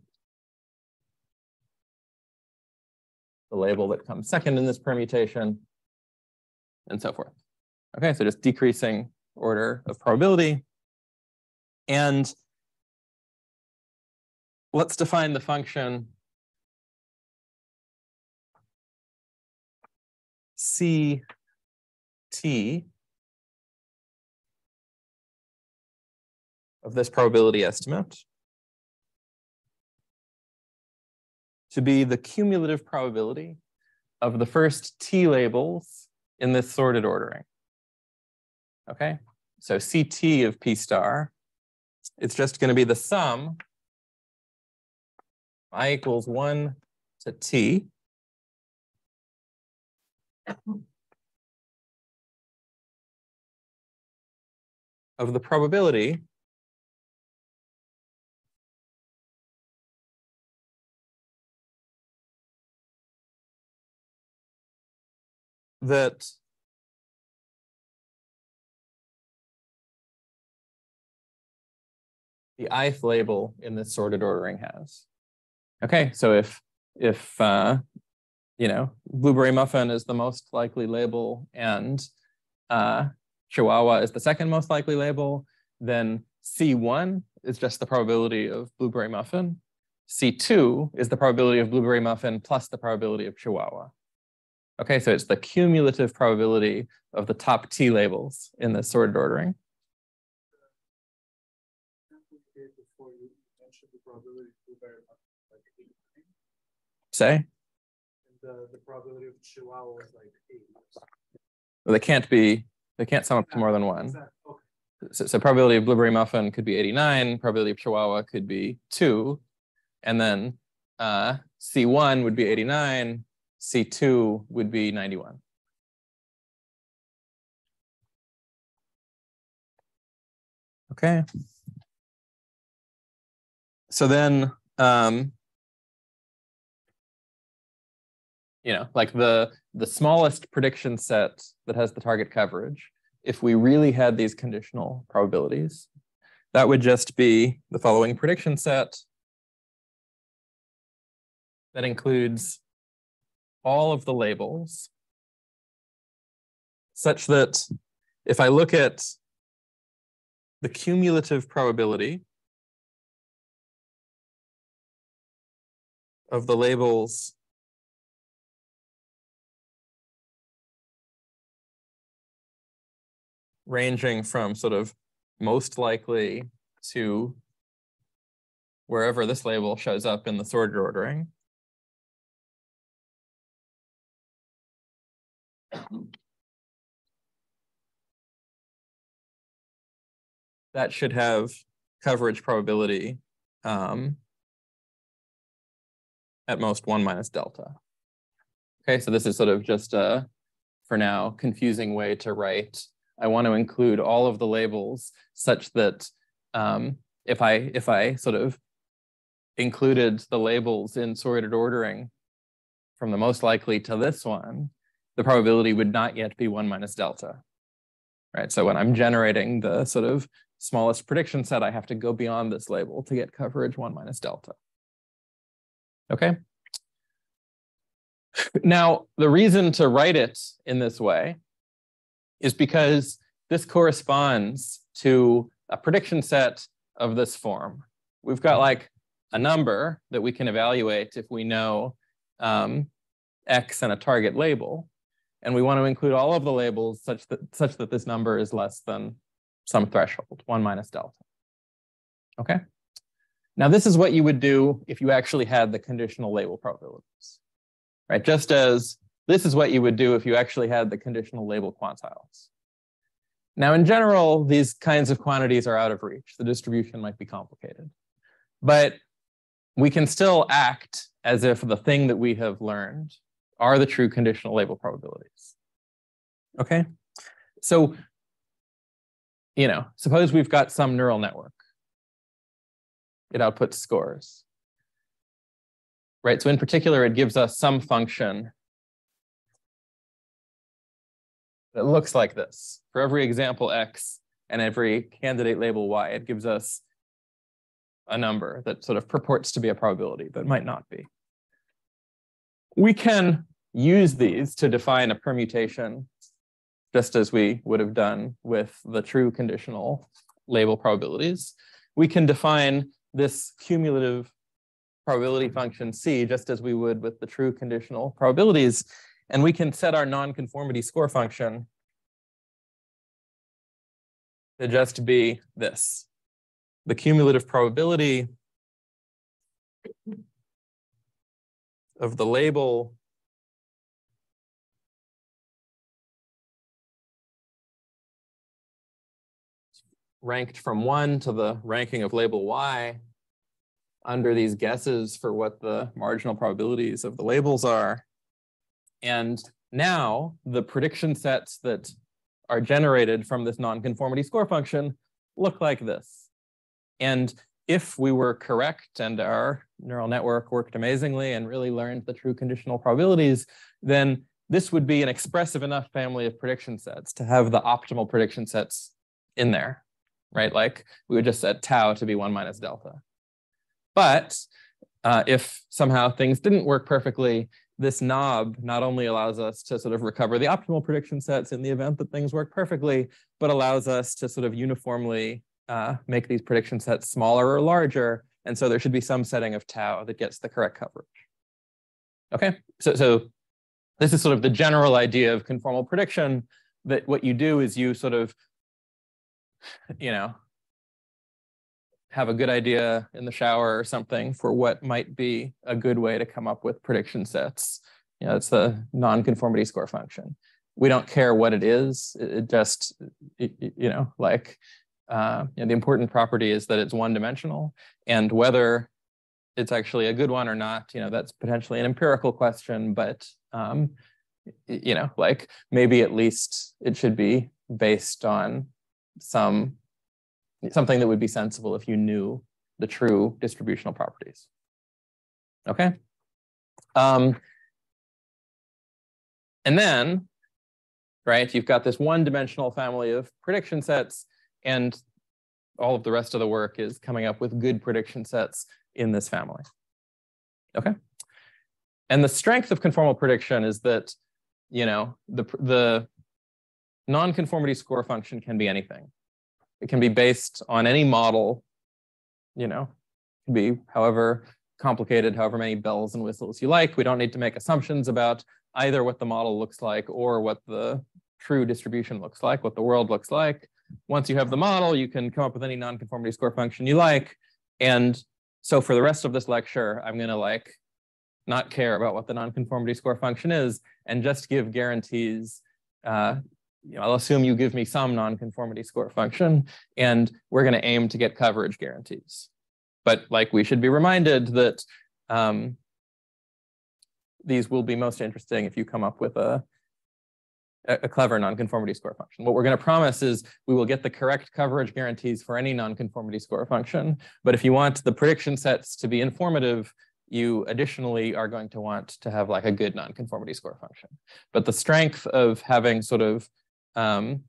the label that comes second in this permutation, and so forth. Okay, so just decreasing order of probability. And let's define the function CT of this probability estimate to be the cumulative probability of the first T labels in this sorted ordering. Okay, so CT of P star, it's just going to be the sum i equals 1 to T. Of the probability that the ith label in this sorted ordering has. Okay, so if if uh, you know blueberry muffin is the most likely label and uh, Chihuahua is the second most likely label, then C1 is just the probability of blueberry muffin. C2 is the probability of blueberry muffin plus the probability of Chihuahua. Okay, so it's the cumulative probability of the top T labels in the sorted ordering. Say? The, the probability of Chihuahua was like eight. Well, they can't be, they can't sum up to more than one. So, so probability of blueberry muffin could be 89, probability of Chihuahua could be two, and then uh, C1 would be 89, C2 would be 91. Okay. So then, um, you know, like the, the smallest prediction set that has the target coverage, if we really had these conditional probabilities, that would just be the following prediction set that includes all of the labels such that if I look at the cumulative probability of the labels ranging from sort of most likely to wherever this label shows up in the sorted ordering. That should have coverage probability um, at most one minus delta. Okay, so this is sort of just a, for now, confusing way to write. I want to include all of the labels such that um, if I if I sort of included the labels in sorted ordering from the most likely to this one, the probability would not yet be one minus delta, right? So when I'm generating the sort of smallest prediction set, I have to go beyond this label to get coverage one minus delta. Okay. Now, the reason to write it in this way is because this corresponds to a prediction set of this form. We've got like a number that we can evaluate if we know um, X and a target label. And we want to include all of the labels such that, such that this number is less than some threshold, one minus delta. Okay. Now, this is what you would do if you actually had the conditional label probabilities, right? Just as this is what you would do if you actually had the conditional label quantiles. Now, in general, these kinds of quantities are out of reach. The distribution might be complicated. But we can still act as if the thing that we have learned are the true conditional label probabilities. Okay? So, you know, suppose we've got some neural network. It outputs scores. Right? So in particular, it gives us some function that looks like this. For every example X and every candidate label Y, it gives us a number that sort of purports to be a probability, but might not be. We can use these to define a permutation, just as we would have done with the true conditional label probabilities. We can define this cumulative probability function C, just as we would with the true conditional probabilities. And we can set our nonconformity score function to just be this. The cumulative probability of the label ranked from one to the ranking of label Y under these guesses for what the marginal probabilities of the labels are. And now the prediction sets that are generated from this nonconformity score function look like this. And if we were correct and our neural network worked amazingly and really learned the true conditional probabilities, then this would be an expressive enough family of prediction sets to have the optimal prediction sets in there, right? Like we would just set tau to be one minus delta. But uh, if somehow things didn't work perfectly, this knob not only allows us to sort of recover the optimal prediction sets in the event that things work perfectly, but allows us to sort of uniformly uh, make these prediction sets smaller or larger. And so there should be some setting of tau that gets the correct coverage. Okay, so, so this is sort of the general idea of conformal prediction that what you do is you sort of, you know, have a good idea in the shower or something for what might be a good way to come up with prediction sets. You know, it's the non-conformity score function. We don't care what it is. It just, you know, like uh, you know, the important property is that it's one dimensional and whether it's actually a good one or not, you know, that's potentially an empirical question, but, um, you know, like maybe at least it should be based on some something that would be sensible if you knew the true distributional properties. Okay. Um, and then, right, you've got this one dimensional family of prediction sets and all of the rest of the work is coming up with good prediction sets in this family. Okay. And the strength of conformal prediction is that, you know, the, the non-conformity score function can be anything. It can be based on any model, you know, can be however complicated, however many bells and whistles you like. We don't need to make assumptions about either what the model looks like or what the true distribution looks like, what the world looks like. Once you have the model, you can come up with any nonconformity score function you like. And so for the rest of this lecture, I'm going to like not care about what the nonconformity score function is and just give guarantees uh, you know, I'll assume you give me some nonconformity score function, and we're going to aim to get coverage guarantees. But like we should be reminded that um, these will be most interesting if you come up with a, a clever nonconformity score function. What we're going to promise is we will get the correct coverage guarantees for any nonconformity score function. But if you want the prediction sets to be informative, you additionally are going to want to have like a good nonconformity score function. But the strength of having sort of um,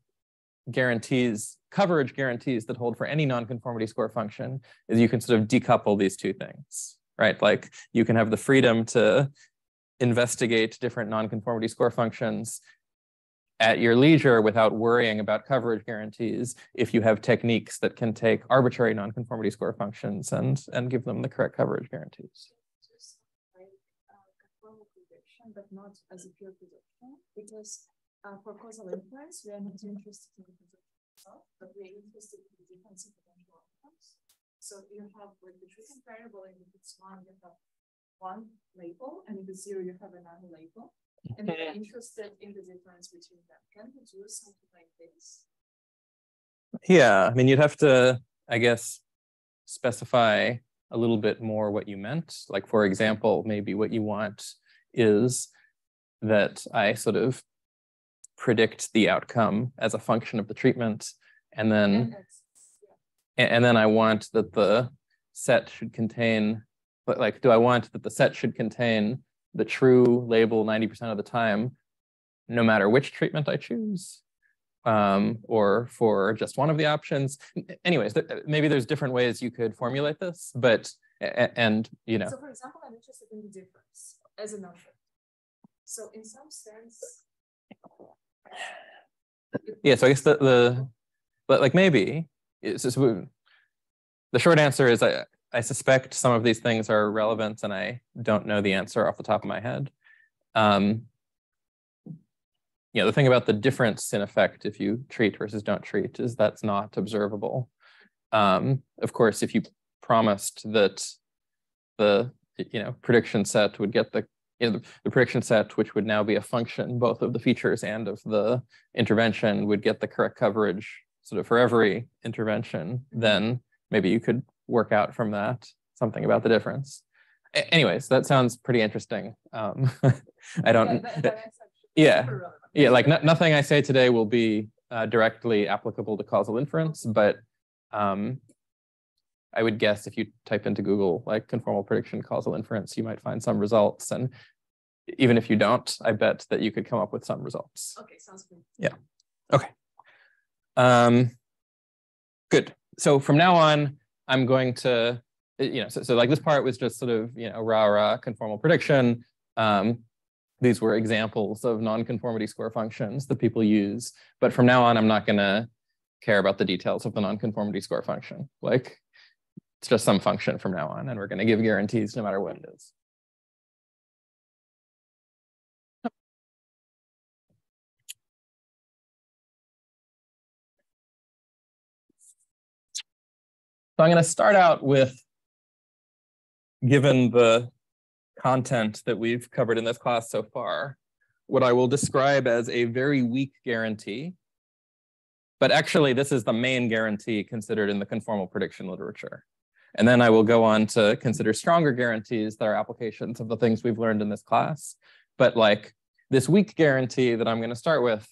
guarantees, coverage guarantees that hold for any nonconformity score function is you can sort of decouple these two things, right? Like you can have the freedom to investigate different nonconformity score functions at your leisure without worrying about coverage guarantees if you have techniques that can take arbitrary nonconformity score functions and, and give them the correct coverage guarantees. Just like, Uh, but not as a pure prediction because uh, for causal inference, we are not interested in the prediction itself, but we are interested in the difference in potential outcomes. So you have like the treatment variable, and if it's one, you have one label, and if it's zero, you have another label. And we're interested in the difference between them. Can we do something like this? Yeah, I mean, you'd have to, I guess, specify a little bit more what you meant. Like, for example, maybe what you want is that I sort of predict the outcome as a function of the treatment. And then, yeah. and then I want that the set should contain, but like, do I want that the set should contain the true label 90% of the time no matter which treatment I choose, um, or for just one of the options. Anyways, th maybe there's different ways you could formulate this, but, and, you know. So for example, I'm interested in the difference as a number. So in some sense. Yeah, so I guess the, the but like maybe, it's just, the short answer is I, I suspect some of these things are relevant and I don't know the answer off the top of my head. Um, you know, the thing about the difference in effect if you treat versus don't treat is that's not observable. Um, of course, if you promised that the you know prediction set would get the you know, the, the, prediction set, which would now be a function both of the features and of the intervention, would get the correct coverage sort of for every intervention, then maybe you could work out from that something about the difference. A anyways, that sounds pretty interesting. Um, I don't, yeah, that, yeah, yeah, like no, nothing I say today will be uh, directly applicable to causal inference, but um, I would guess if you type into Google like conformal prediction causal inference, you might find some results. And even if you don't, I bet that you could come up with some results. Okay, sounds good. Yeah. Okay. Um, good. So from now on, I'm going to, you know, so, so like this part was just sort of, you know, rah, rah, conformal prediction. Um, these were examples of nonconformity score functions that people use. But from now on, I'm not going to care about the details of the nonconformity score function. Like it's just some function from now on, and we're going to give guarantees no matter what it is. So I'm going to start out with, given the content that we've covered in this class so far, what I will describe as a very weak guarantee. But actually, this is the main guarantee considered in the conformal prediction literature. And then I will go on to consider stronger guarantees that are applications of the things we've learned in this class. But like this weak guarantee that I'm going to start with,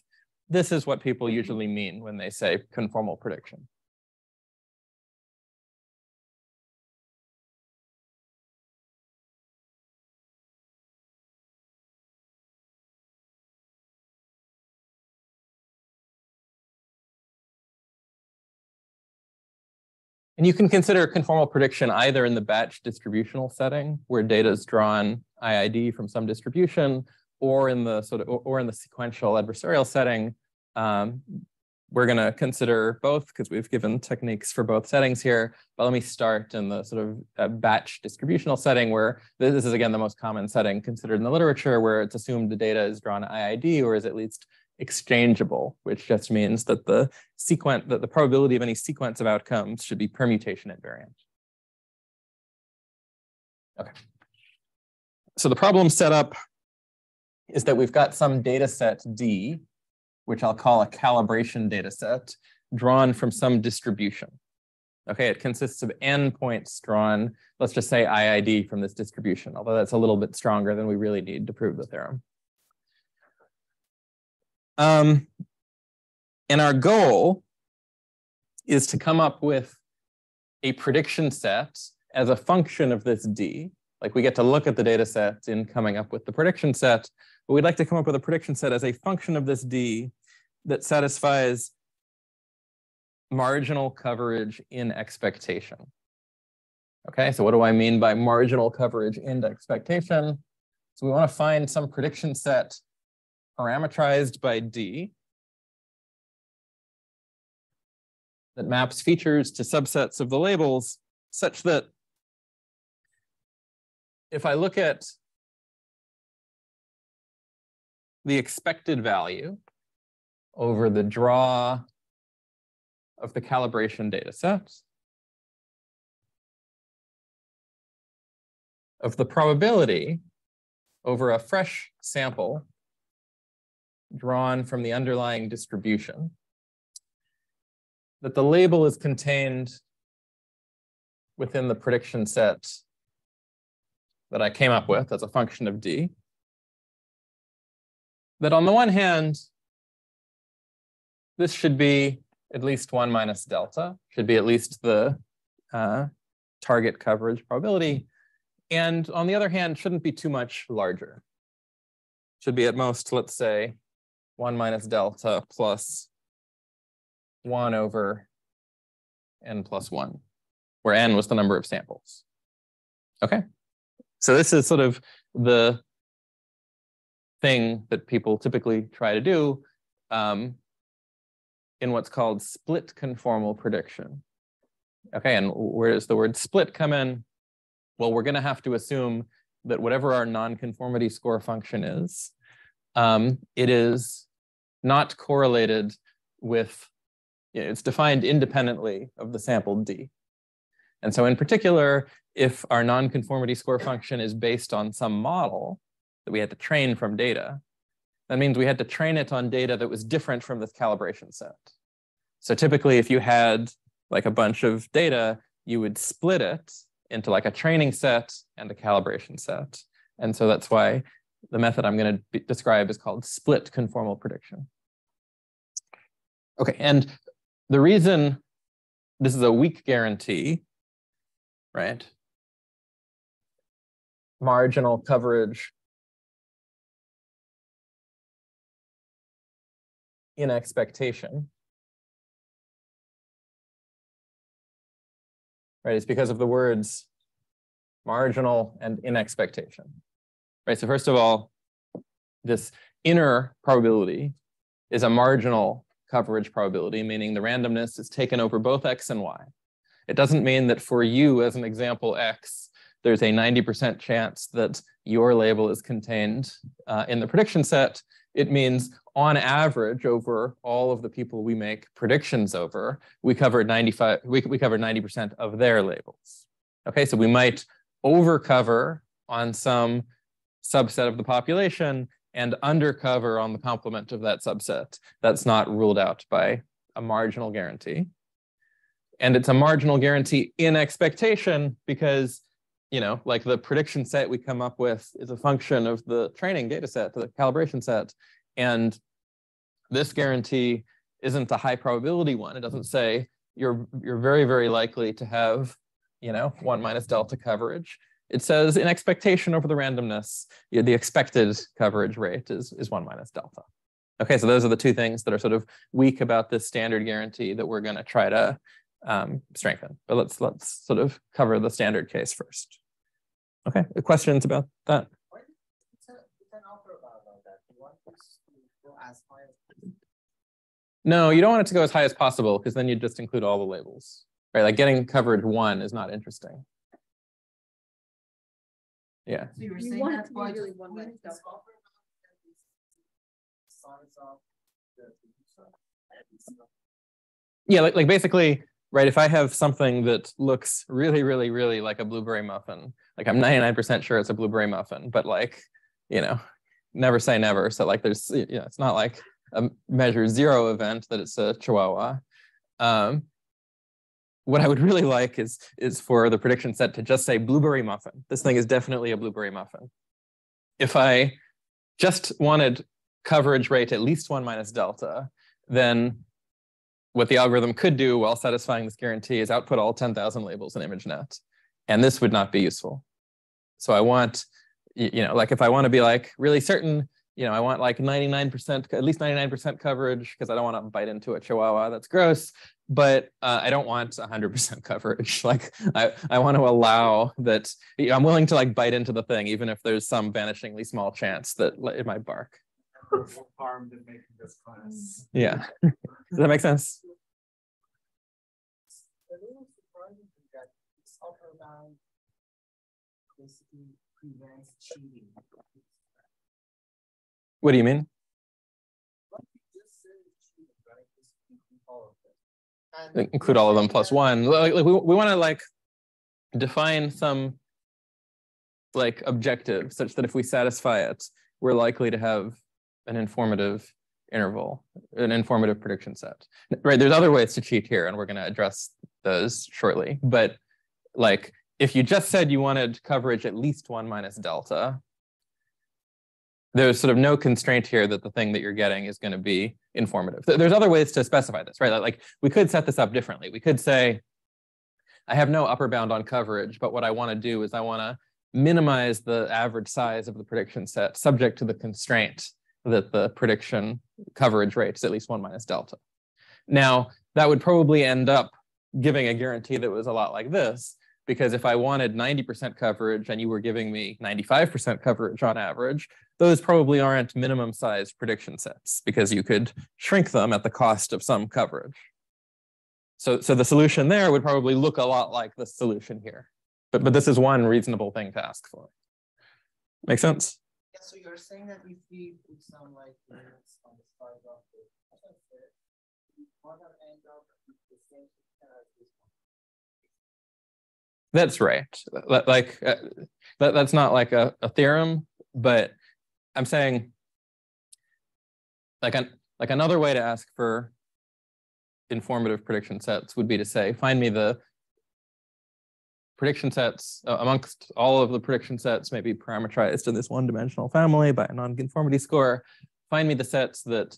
this is what people usually mean when they say conformal prediction. And you can consider conformal prediction either in the batch distributional setting, where data is drawn IID from some distribution, or in the sort of or in the sequential adversarial setting. Um, we're going to consider both because we've given techniques for both settings here. But let me start in the sort of uh, batch distributional setting where this is again the most common setting considered in the literature where it's assumed the data is drawn IID or is at least exchangeable, which just means that the sequence, that the probability of any sequence of outcomes should be permutation invariant. Okay. So the problem setup is that we've got some data set D, which I'll call a calibration data set, drawn from some distribution. Okay, it consists of n points drawn, let's just say IID from this distribution, although that's a little bit stronger than we really need to prove the theorem. Um, and our goal is to come up with a prediction set as a function of this D. Like we get to look at the data set in coming up with the prediction set, but we'd like to come up with a prediction set as a function of this D that satisfies marginal coverage in expectation. Okay, so what do I mean by marginal coverage in expectation? So we want to find some prediction set parameterized by D that maps features to subsets of the labels such that if I look at the expected value over the draw of the calibration data set of the probability over a fresh sample drawn from the underlying distribution, that the label is contained within the prediction set that I came up with as a function of D. That on the one hand, this should be at least one minus delta, should be at least the uh, target coverage probability. And on the other hand, shouldn't be too much larger. Should be at most, let's say, one minus delta plus one over n plus one, where n was the number of samples. Okay, so this is sort of the thing that people typically try to do um, in what's called split conformal prediction. Okay, and where does the word split come in? Well, we're going to have to assume that whatever our nonconformity score function is, um, it is not correlated with, it's defined independently of the sample D. And so in particular, if our nonconformity score function is based on some model that we had to train from data, that means we had to train it on data that was different from this calibration set. So typically, if you had like a bunch of data, you would split it into like a training set and a calibration set. And so that's why the method I'm going to describe is called split conformal prediction. Okay, and the reason this is a weak guarantee, right? Marginal coverage in expectation. Right, it's because of the words marginal and in expectation. Right, so first of all, this inner probability is a marginal coverage probability, meaning the randomness is taken over both x and y. It doesn't mean that for you, as an example x, there's a 90% chance that your label is contained uh, in the prediction set. It means on average over all of the people we make predictions over, we covered 95, we, we covered 90% of their labels. Okay, so we might overcover on some subset of the population and undercover on the complement of that subset. That's not ruled out by a marginal guarantee. And it's a marginal guarantee in expectation because, you know, like the prediction set we come up with is a function of the training data set, the calibration set. And this guarantee isn't a high probability one. It doesn't say you're you're very, very likely to have, you know, one minus delta coverage. It says in expectation over the randomness, the expected coverage rate is, is one minus delta. Okay, so those are the two things that are sort of weak about this standard guarantee that we're going to try to um, strengthen. But let's let's sort of cover the standard case first. Okay, questions about that? No, you don't want it to go as high as possible because then you just include all the labels, right? Like getting coverage one is not interesting. Yeah. So you were saying that's why really one with stuff. Yeah, like, like basically, right, if I have something that looks really, really, really like a blueberry muffin, like I'm 99% sure it's a blueberry muffin, but like, you know, never say never. So like there's, you know, it's not like a measure zero event that it's a chihuahua. Um, what I would really like is, is for the prediction set to just say blueberry muffin. This thing is definitely a blueberry muffin. If I just wanted coverage rate at least one minus delta, then what the algorithm could do while satisfying this guarantee is output all 10,000 labels in ImageNet. And this would not be useful. So I want, you know, like if I want to be like really certain you know, I want like 99%, at least 99% coverage because I don't want to bite into a chihuahua. That's gross. But uh, I don't want 100% coverage. like I, I want to allow that you know, I'm willing to like bite into the thing, even if there's some vanishingly small chance that it might bark. Harm in making this class. Yeah. Does that make sense? basically prevents cheating. What do you mean? Include all of them plus one. Like, like we, we want to like define some like objective such that if we satisfy it, we're likely to have an informative interval, an informative prediction set. Right, there's other ways to cheat here, and we're going to address those shortly. But like, if you just said you wanted coverage at least one minus delta, there's sort of no constraint here that the thing that you're getting is going to be informative. There's other ways to specify this, right? Like we could set this up differently. We could say, I have no upper bound on coverage, but what I want to do is I want to minimize the average size of the prediction set subject to the constraint that the prediction coverage rate is at least one minus delta. Now, that would probably end up giving a guarantee that was a lot like this, because if I wanted 90% coverage and you were giving me 95% coverage on average, those probably aren't minimum size prediction sets because you could shrink them at the cost of some coverage. So, so the solution there would probably look a lot like the solution here. But, but this is one reasonable thing to ask for. Make sense? Yeah, so you're saying that if we put some like limits on the of the end up the same as this one? That's right. Like uh, that, that's not like a, a theorem, but I'm saying like an like another way to ask for informative prediction sets would be to say, find me the prediction sets uh, amongst all of the prediction sets may be parameterized in this one dimensional family by a nonconformity score. Find me the sets that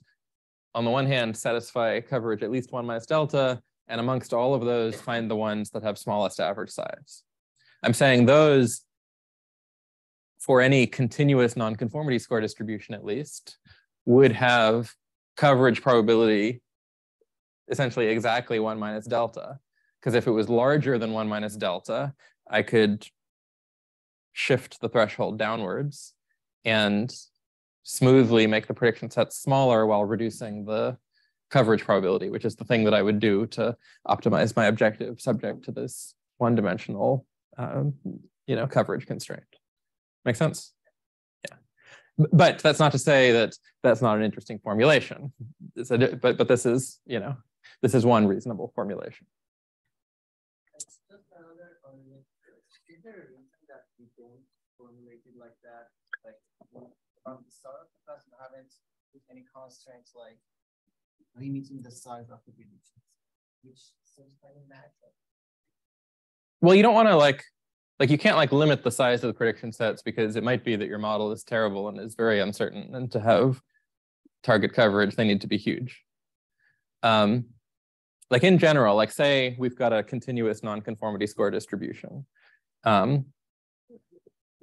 on the one hand satisfy coverage at least one minus delta, and amongst all of those, find the ones that have smallest average size. I'm saying those for any continuous nonconformity score distribution at least would have coverage probability essentially exactly one minus delta. Because if it was larger than one minus delta, I could shift the threshold downwards and smoothly make the prediction set smaller while reducing the coverage probability, which is the thing that I would do to optimize my objective subject to this one-dimensional, um, you know, coverage constraint. Make sense? Yeah. But that's not to say that that's not an interesting formulation. A, but but this is, you know, this is one reasonable formulation. Is there a reason that we don't formulate it like that? Like from the start of the put any constraints like limiting the size of the predictions, which seems kind of natural. Well, you don't want to like, like you can't like limit the size of the prediction sets because it might be that your model is terrible and is very uncertain. And to have target coverage, they need to be huge. Um, like in general, like say we've got a continuous nonconformity score distribution. Um,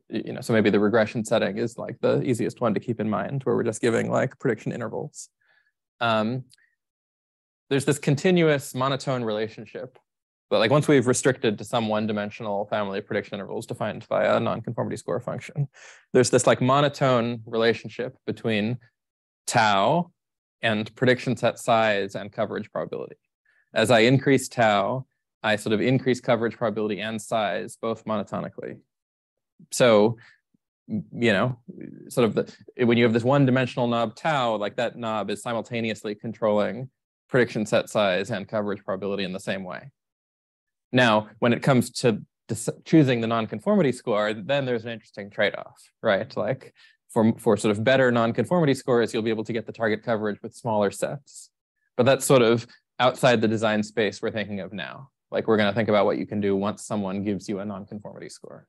you know, so maybe the regression setting is like the easiest one to keep in mind where we're just giving like prediction intervals. Um, there's this continuous monotone relationship. But like once we've restricted to some one-dimensional family of prediction intervals defined by a nonconformity score function, there's this like monotone relationship between tau and prediction set size and coverage probability. As I increase tau, I sort of increase coverage probability and size both monotonically. So, you know, sort of the, when you have this one dimensional knob tau, like that knob is simultaneously controlling prediction set size and coverage probability in the same way. Now, when it comes to choosing the nonconformity score, then there's an interesting trade-off, right? Like for, for sort of better nonconformity scores, you'll be able to get the target coverage with smaller sets. But that's sort of outside the design space we're thinking of now. Like we're going to think about what you can do once someone gives you a nonconformity score.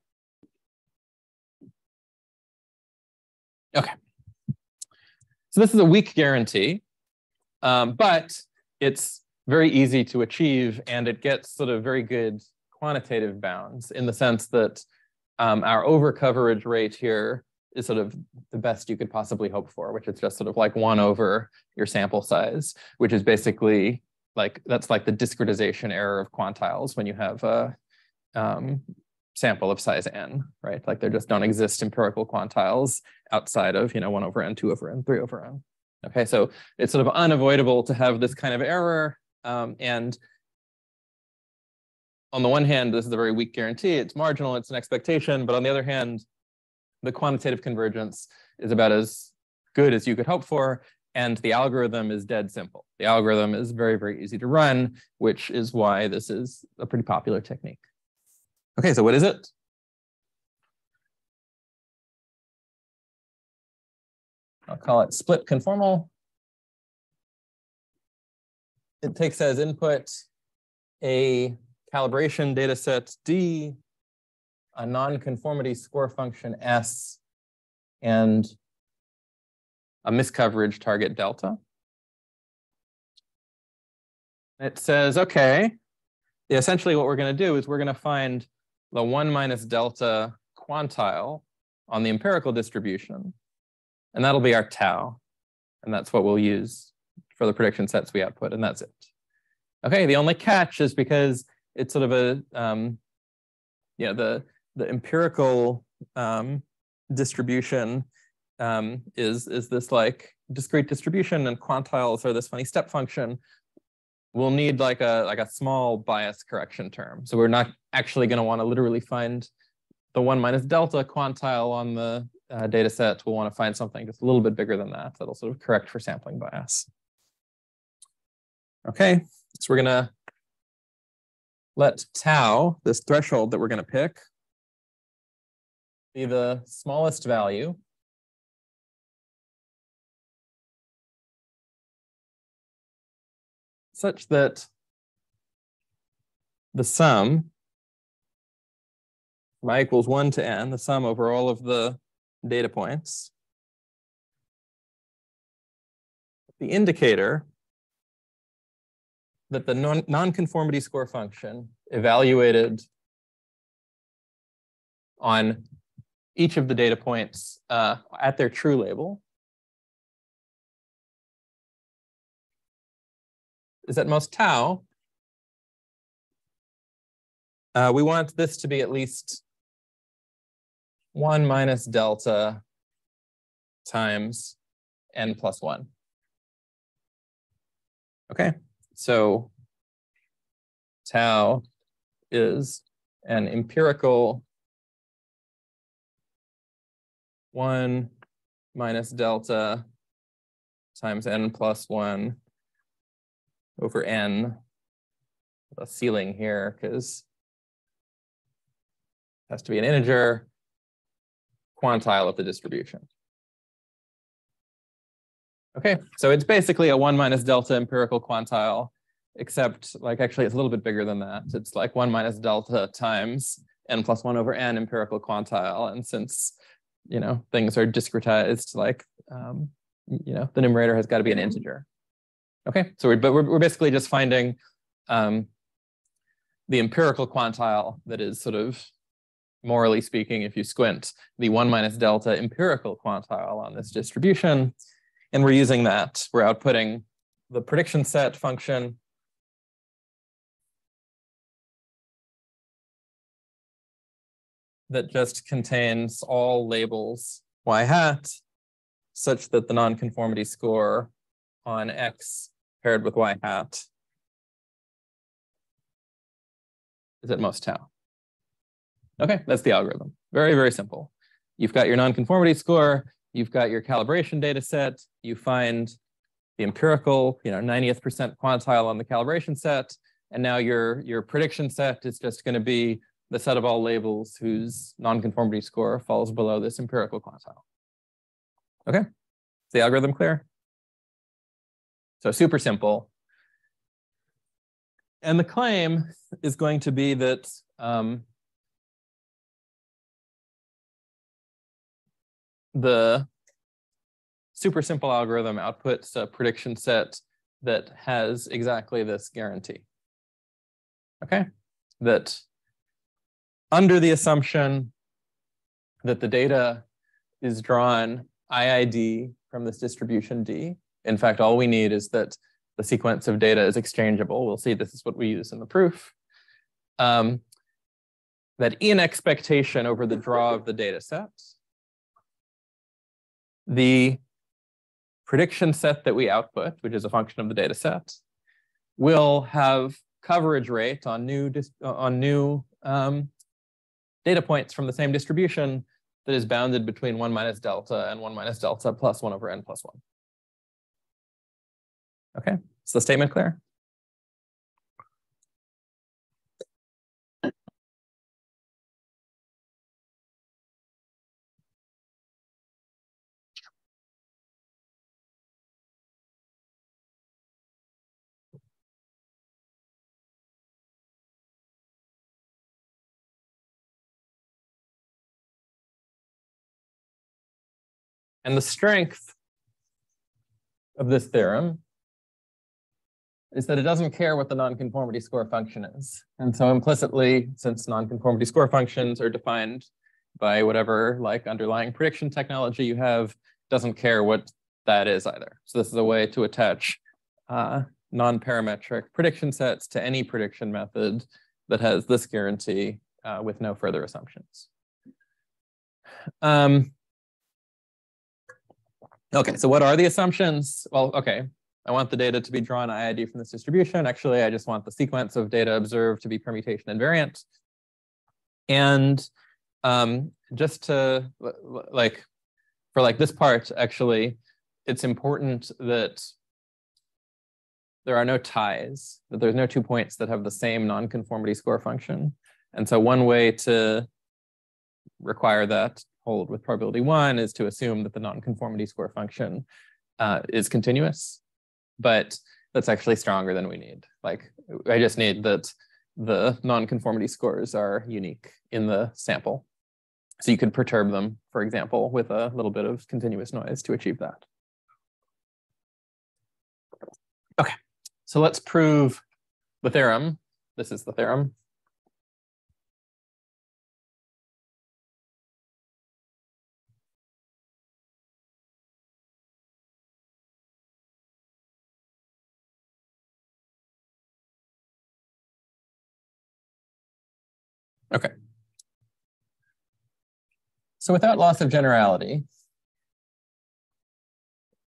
Okay. So this is a weak guarantee, um, but it's very easy to achieve and it gets sort of very good quantitative bounds in the sense that um, our over coverage rate here is sort of the best you could possibly hope for, which is just sort of like one over your sample size, which is basically like that's like the discretization error of quantiles when you have a um, sample of size n, right? Like there just don't exist empirical quantiles outside of you know one over n, two over n, three over n. Okay, so it's sort of unavoidable to have this kind of error, um, and on the one hand, this is a very weak guarantee. It's marginal, it's an expectation, but on the other hand, the quantitative convergence is about as good as you could hope for, and the algorithm is dead simple. The algorithm is very, very easy to run, which is why this is a pretty popular technique. Okay, so what is it? I'll call it split conformal. It takes as input a calibration data set D, a non-conformity score function S, and a miscoverage target delta. It says, okay, essentially what we're going to do is we're going to find the 1 minus delta quantile on the empirical distribution, and that'll be our tau. And that's what we'll use for the prediction sets we output, and that's it. Okay, the only catch is because it's sort of a, um, you know, the, the empirical um, distribution um, is, is this like discrete distribution and quantiles are this funny step function. We'll need like a, like a small bias correction term. So we're not actually gonna wanna literally find the one minus delta quantile on the uh, data set. We'll wanna find something just a little bit bigger than that that'll sort of correct for sampling bias. Okay, so we're gonna let tau, this threshold that we're gonna pick, be the smallest value. Such that the sum y equals one to n, the sum over all of the data points. The indicator that the non nonconformity score function evaluated on each of the data points uh, at their true label is at most tau. Uh, we want this to be at least 1 minus delta times n plus 1. Okay, so tau is an empirical 1 minus delta times n plus 1 over n, the ceiling here, because has to be an integer quantile of the distribution. Okay, so it's basically a 1 minus delta empirical quantile, except like actually it's a little bit bigger than that. It's like 1 minus delta times n plus 1 over n empirical quantile. And since you know, things are discretized, like, um, you know, the numerator has got to be an integer. Okay, so we're, but we're, we're basically just finding um, the empirical quantile that is sort of, morally speaking, if you squint, the one minus delta empirical quantile on this distribution. And we're using that, we're outputting the prediction set function that just contains all labels y hat such that the nonconformity score on x paired with y hat is at most tau. Okay, that's the algorithm. Very, very simple. You've got your nonconformity score, you've got your calibration data set, you find the empirical, you know, 90th percent quantile on the calibration set, and now your, your prediction set is just going to be the set of all labels whose nonconformity score falls below this empirical quantile. Okay, is the algorithm clear? So super simple. And the claim is going to be that um, the super simple algorithm outputs a prediction set that has exactly this guarantee. Okay, that under the assumption that the data is drawn IID from this distribution D. In fact, all we need is that the sequence of data is exchangeable. We'll see this is what we use in the proof. Um, that in expectation over the draw of the data set, the prediction set that we output, which is a function of the data set, will have coverage rate on new, on new um, data points from the same distribution that is bounded between 1 minus delta and 1 minus delta plus 1 over n plus 1. Okay, is the statement clear? And the strength of this theorem is that it doesn't care what the nonconformity score function is. And so implicitly, since nonconformity score functions are defined by whatever like underlying prediction technology you have, doesn't care what that is either. So this is a way to attach uh, non-parametric prediction sets to any prediction method that has this guarantee uh, with no further assumptions. Um, okay, so what are the assumptions? Well, okay, I want the data to be drawn IID from this distribution. Actually, I just want the sequence of data observed to be permutation invariant. And um, just to like, for like this part, actually, it's important that there are no ties, that there's no two points that have the same nonconformity score function. And so one way to require that hold with probability one is to assume that the nonconformity score function uh, is continuous, but that's actually stronger than we need. Like I just need that the nonconformity scores are unique in the sample. So you could perturb them, for example, with a little bit of continuous noise to achieve that. Okay, so let's prove the theorem. This is the theorem. Okay. So without loss of generality,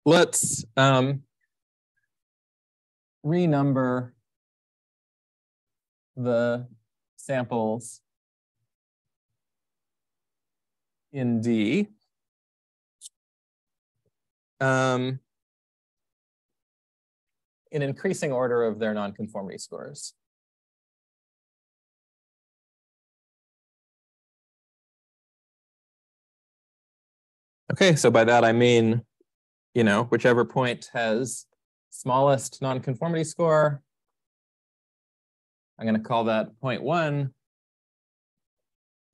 let's um, renumber the samples in D. Um, in increasing order of their nonconformity scores. Okay, so by that I mean, you know, whichever point has smallest nonconformity score, I'm going to call that point one.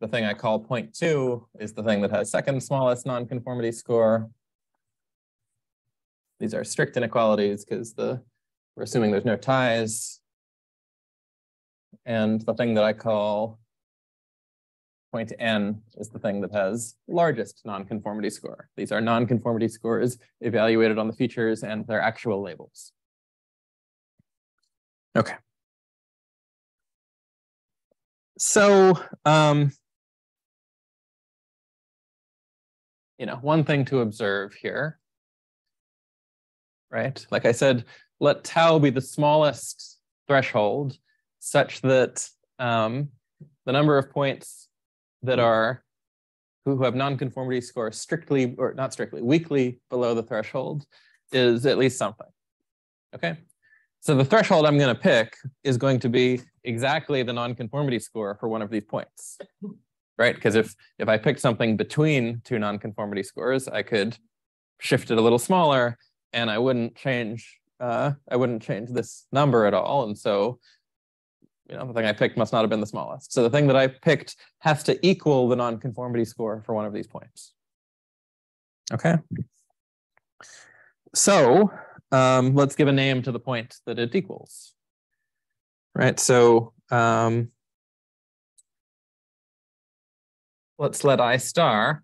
The thing I call point two is the thing that has second smallest nonconformity score. These are strict inequalities because the we're assuming there's no ties. And the thing that I call point n is the thing that has largest nonconformity score. These are nonconformity scores evaluated on the features and their actual labels. Okay. So, um, you know, one thing to observe here, right? Like I said, let tau be the smallest threshold such that um, the number of points that are who have nonconformity scores strictly or not strictly weakly below the threshold is at least something. Okay, so the threshold I'm going to pick is going to be exactly the nonconformity score for one of these points, right? Because if if I picked something between two nonconformity scores, I could shift it a little smaller, and I wouldn't change uh, I wouldn't change this number at all, and so you know, the thing I picked must not have been the smallest. So the thing that I picked has to equal the nonconformity score for one of these points. Okay. So um, let's give a name to the point that it equals. Right, so um, let's let I star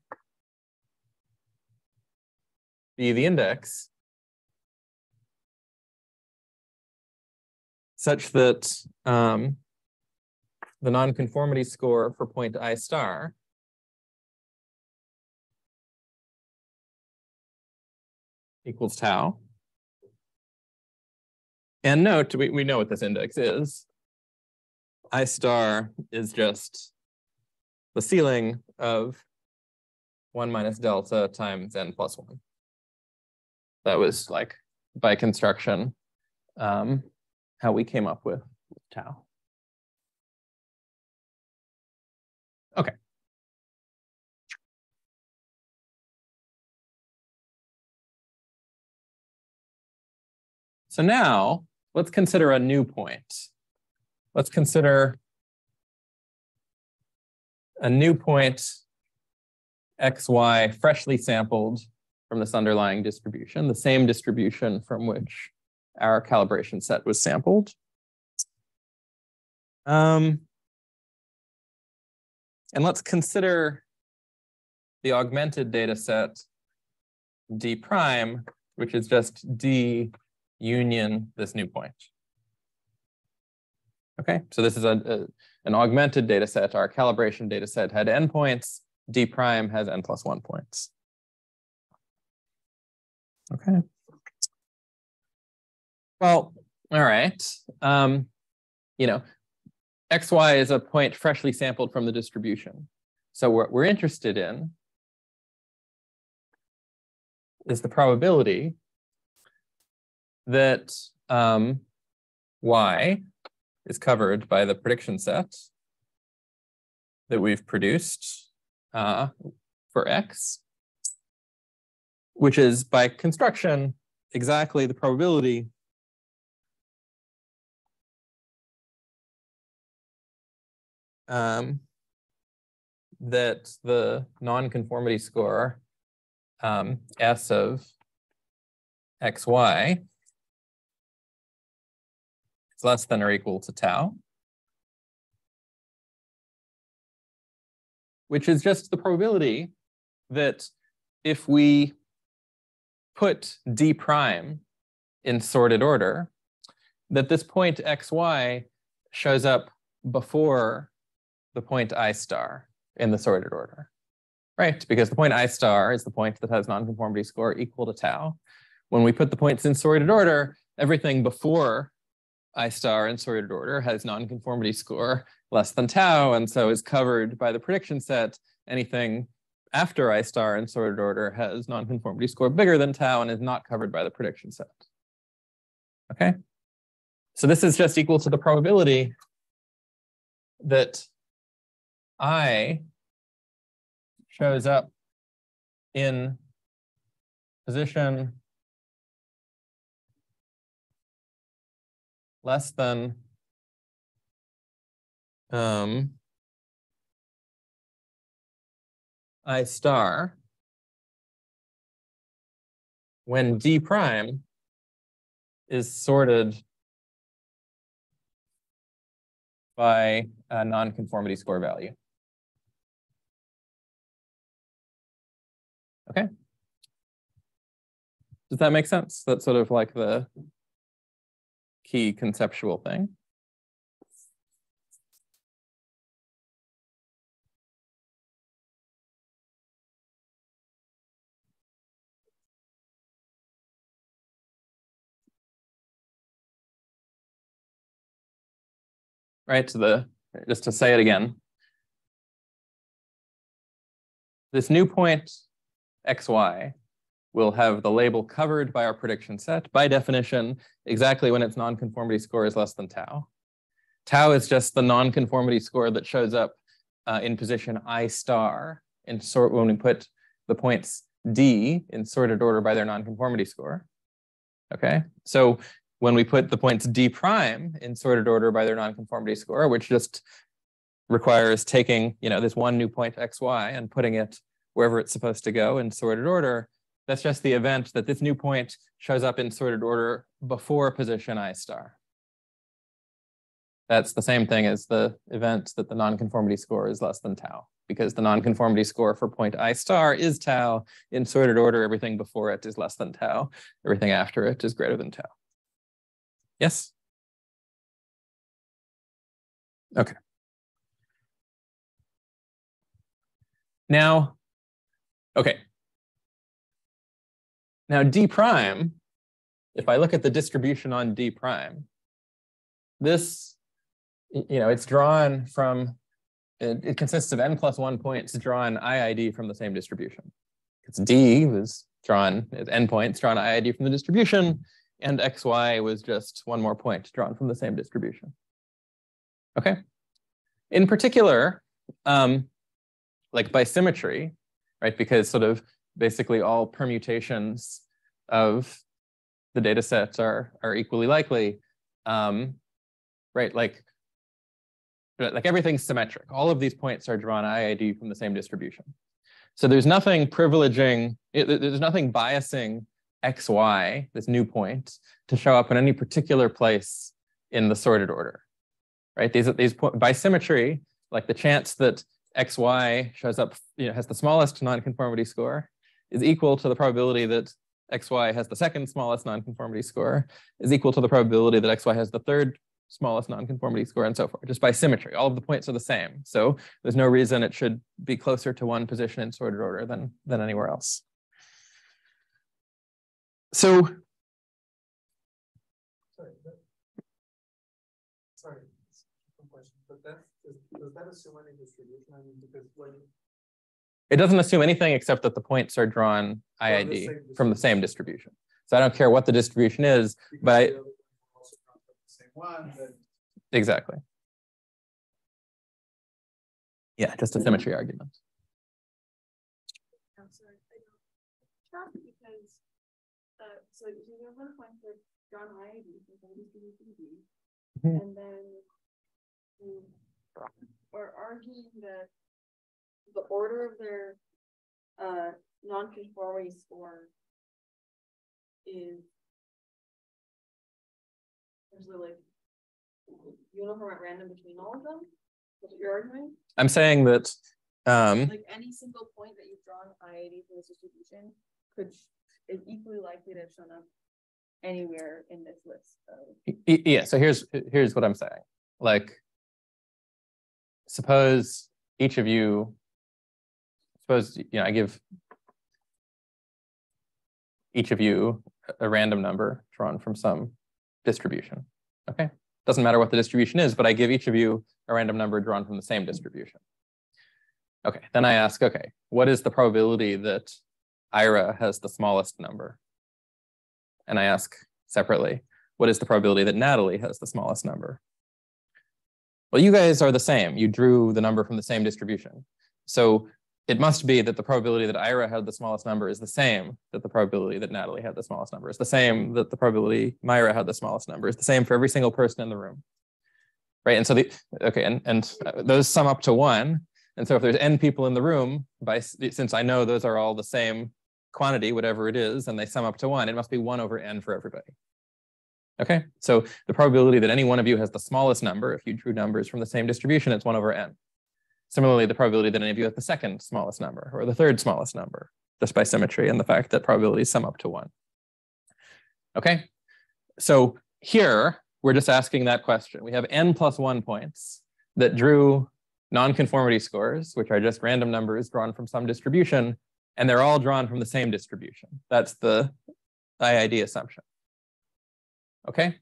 be the index such that um, the nonconformity score for point I star equals tau. And note, we, we know what this index is. I star is just the ceiling of 1 minus delta times n plus 1. That was like by construction. Um, how we came up with tau. Okay. So now let's consider a new point. Let's consider a new point xy freshly sampled from this underlying distribution, the same distribution from which our calibration set was sampled. Um, and let's consider the augmented data set D prime which is just D union this new point. Okay, so this is a, a an augmented data set. Our calibration data set had n points. D prime has n plus one points. Okay. Well, all right. Um, you know, xy is a point freshly sampled from the distribution. So what we're interested in is the probability that um, y is covered by the prediction set that we've produced uh, for x, which is by construction exactly the probability um, that the nonconformity score um, S of xy is less than or equal to tau, which is just the probability that if we put d prime in sorted order, that this point xy shows up before the point i star in the sorted order, right? Because the point i star is the point that has nonconformity score equal to tau. When we put the points in sorted order, everything before I star in sorted order has nonconformity score less than tau, and so is covered by the prediction set. Anything after I star in sorted order has nonconformity score bigger than tau and is not covered by the prediction set. Okay, so this is just equal to the probability that I shows up in position less than um, I star when D prime is sorted by a nonconformity score value. Okay. Does that make sense? That's sort of like the key conceptual thing. Right, so the, just to say it again, this new point xy will have the label covered by our prediction set. By definition, exactly when its nonconformity score is less than tau. Tau is just the nonconformity score that shows up uh, in position I star in sort when we put the points D in sorted order by their nonconformity score. Okay, so when we put the points D prime in sorted order by their nonconformity score, which just requires taking you know this one new point xy and putting it wherever it's supposed to go in sorted order, that's just the event that this new point shows up in sorted order before position i star. That's the same thing as the event that the nonconformity score is less than tau, because the nonconformity score for point i star is tau. In sorted order, everything before it is less than tau. Everything after it is greater than tau. Yes? Okay. Now, okay, now D prime, if I look at the distribution on D prime, this, you know, it's drawn from, it, it consists of n plus one points drawn IID from the same distribution. It's D was drawn, n points drawn IID from the distribution, and XY was just one more point drawn from the same distribution. Okay. In particular, um, like by symmetry, right? Because sort of basically all permutations of the data sets are, are equally likely. Um, right, like, like everything's symmetric. All of these points are drawn IID from the same distribution. So there's nothing privileging, it, there's nothing biasing xy, this new point, to show up in any particular place in the sorted order, right? These, these by symmetry, like the chance that xy shows up, you know, has the smallest nonconformity score is equal to the probability that xy has the second smallest nonconformity score is equal to the probability that xy has the third smallest nonconformity score and so forth, just by symmetry. All of the points are the same. So there's no reason it should be closer to one position in sorted order than, than anywhere else. So Sorry. that- Sorry, one question, but that, does, does that assume any distribution? I mean, because when. it doesn't assume anything except that the points are drawn From the IID from the same distribution. So I don't care what the distribution is, because but I- one also from the Same one, then exactly. Yeah, just a symmetry argument. I'm sorry, I don't. Stop because, uh, so you have one point for John I, D, for some distribution D. And then you are arguing that the order of their, uh, non-conformity score is essentially like uniform at random between all of them? That's what you're arguing? I'm saying that um, like any single point that you've drawn IID for this distribution could, is equally likely to have shown up anywhere in this list of. Yeah, so here's here's what I'm saying. Like, suppose each of you, suppose you know, I give each of you a- random number drawn from some distribution. Okay, doesn't matter what the distribution is, but I give each of you a random number drawn from the same distribution. Okay, then I ask, okay, what is the probability that Ira has the smallest number? And I ask separately, what is the probability that Natalie has the smallest number? Well, you guys are the same. You drew the number from the same distribution. So it must be that the probability that Ira had the smallest number is the same that the probability that Natalie had the smallest number is the same that the probability Myra had the smallest number is the same for every single person in the room. Right. And so the, okay, and, and uh, those sum up to one. And so if there's n people in the room, by since I know those are all the same quantity, whatever it is, and they sum up to one, it must be one over n for everybody. Okay, so the probability that any one of you has the smallest number, if you drew numbers from the same distribution, it's one over n. Similarly, the probability that any of you has the second smallest number or the third smallest number, just by symmetry and the fact that probabilities sum up to one. Okay, so here we're just asking that question. We have n plus one points that drew nonconformity scores, which are just random numbers drawn from some distribution, and they're all drawn from the same distribution. That's the IID assumption. Okay,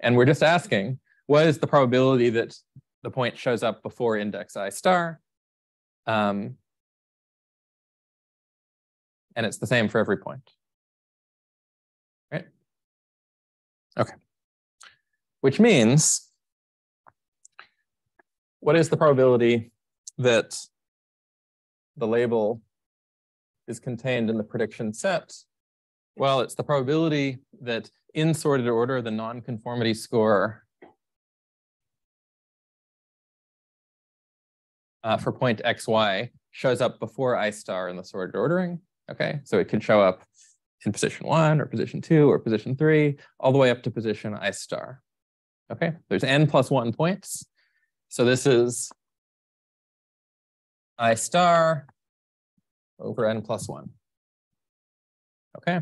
and we're just asking, what is the probability that the point shows up before index i star? Um, and it's the same for every point. Right? Okay. Which means, what is the probability that the label is contained in the prediction set? Well, it's the probability that in sorted order, the nonconformity score uh, for point xy shows up before i star in the sorted ordering. Okay, so it can show up in position one or position two or position three, all the way up to position i star. Okay, there's n plus one points. So this is i star over n plus one. Okay.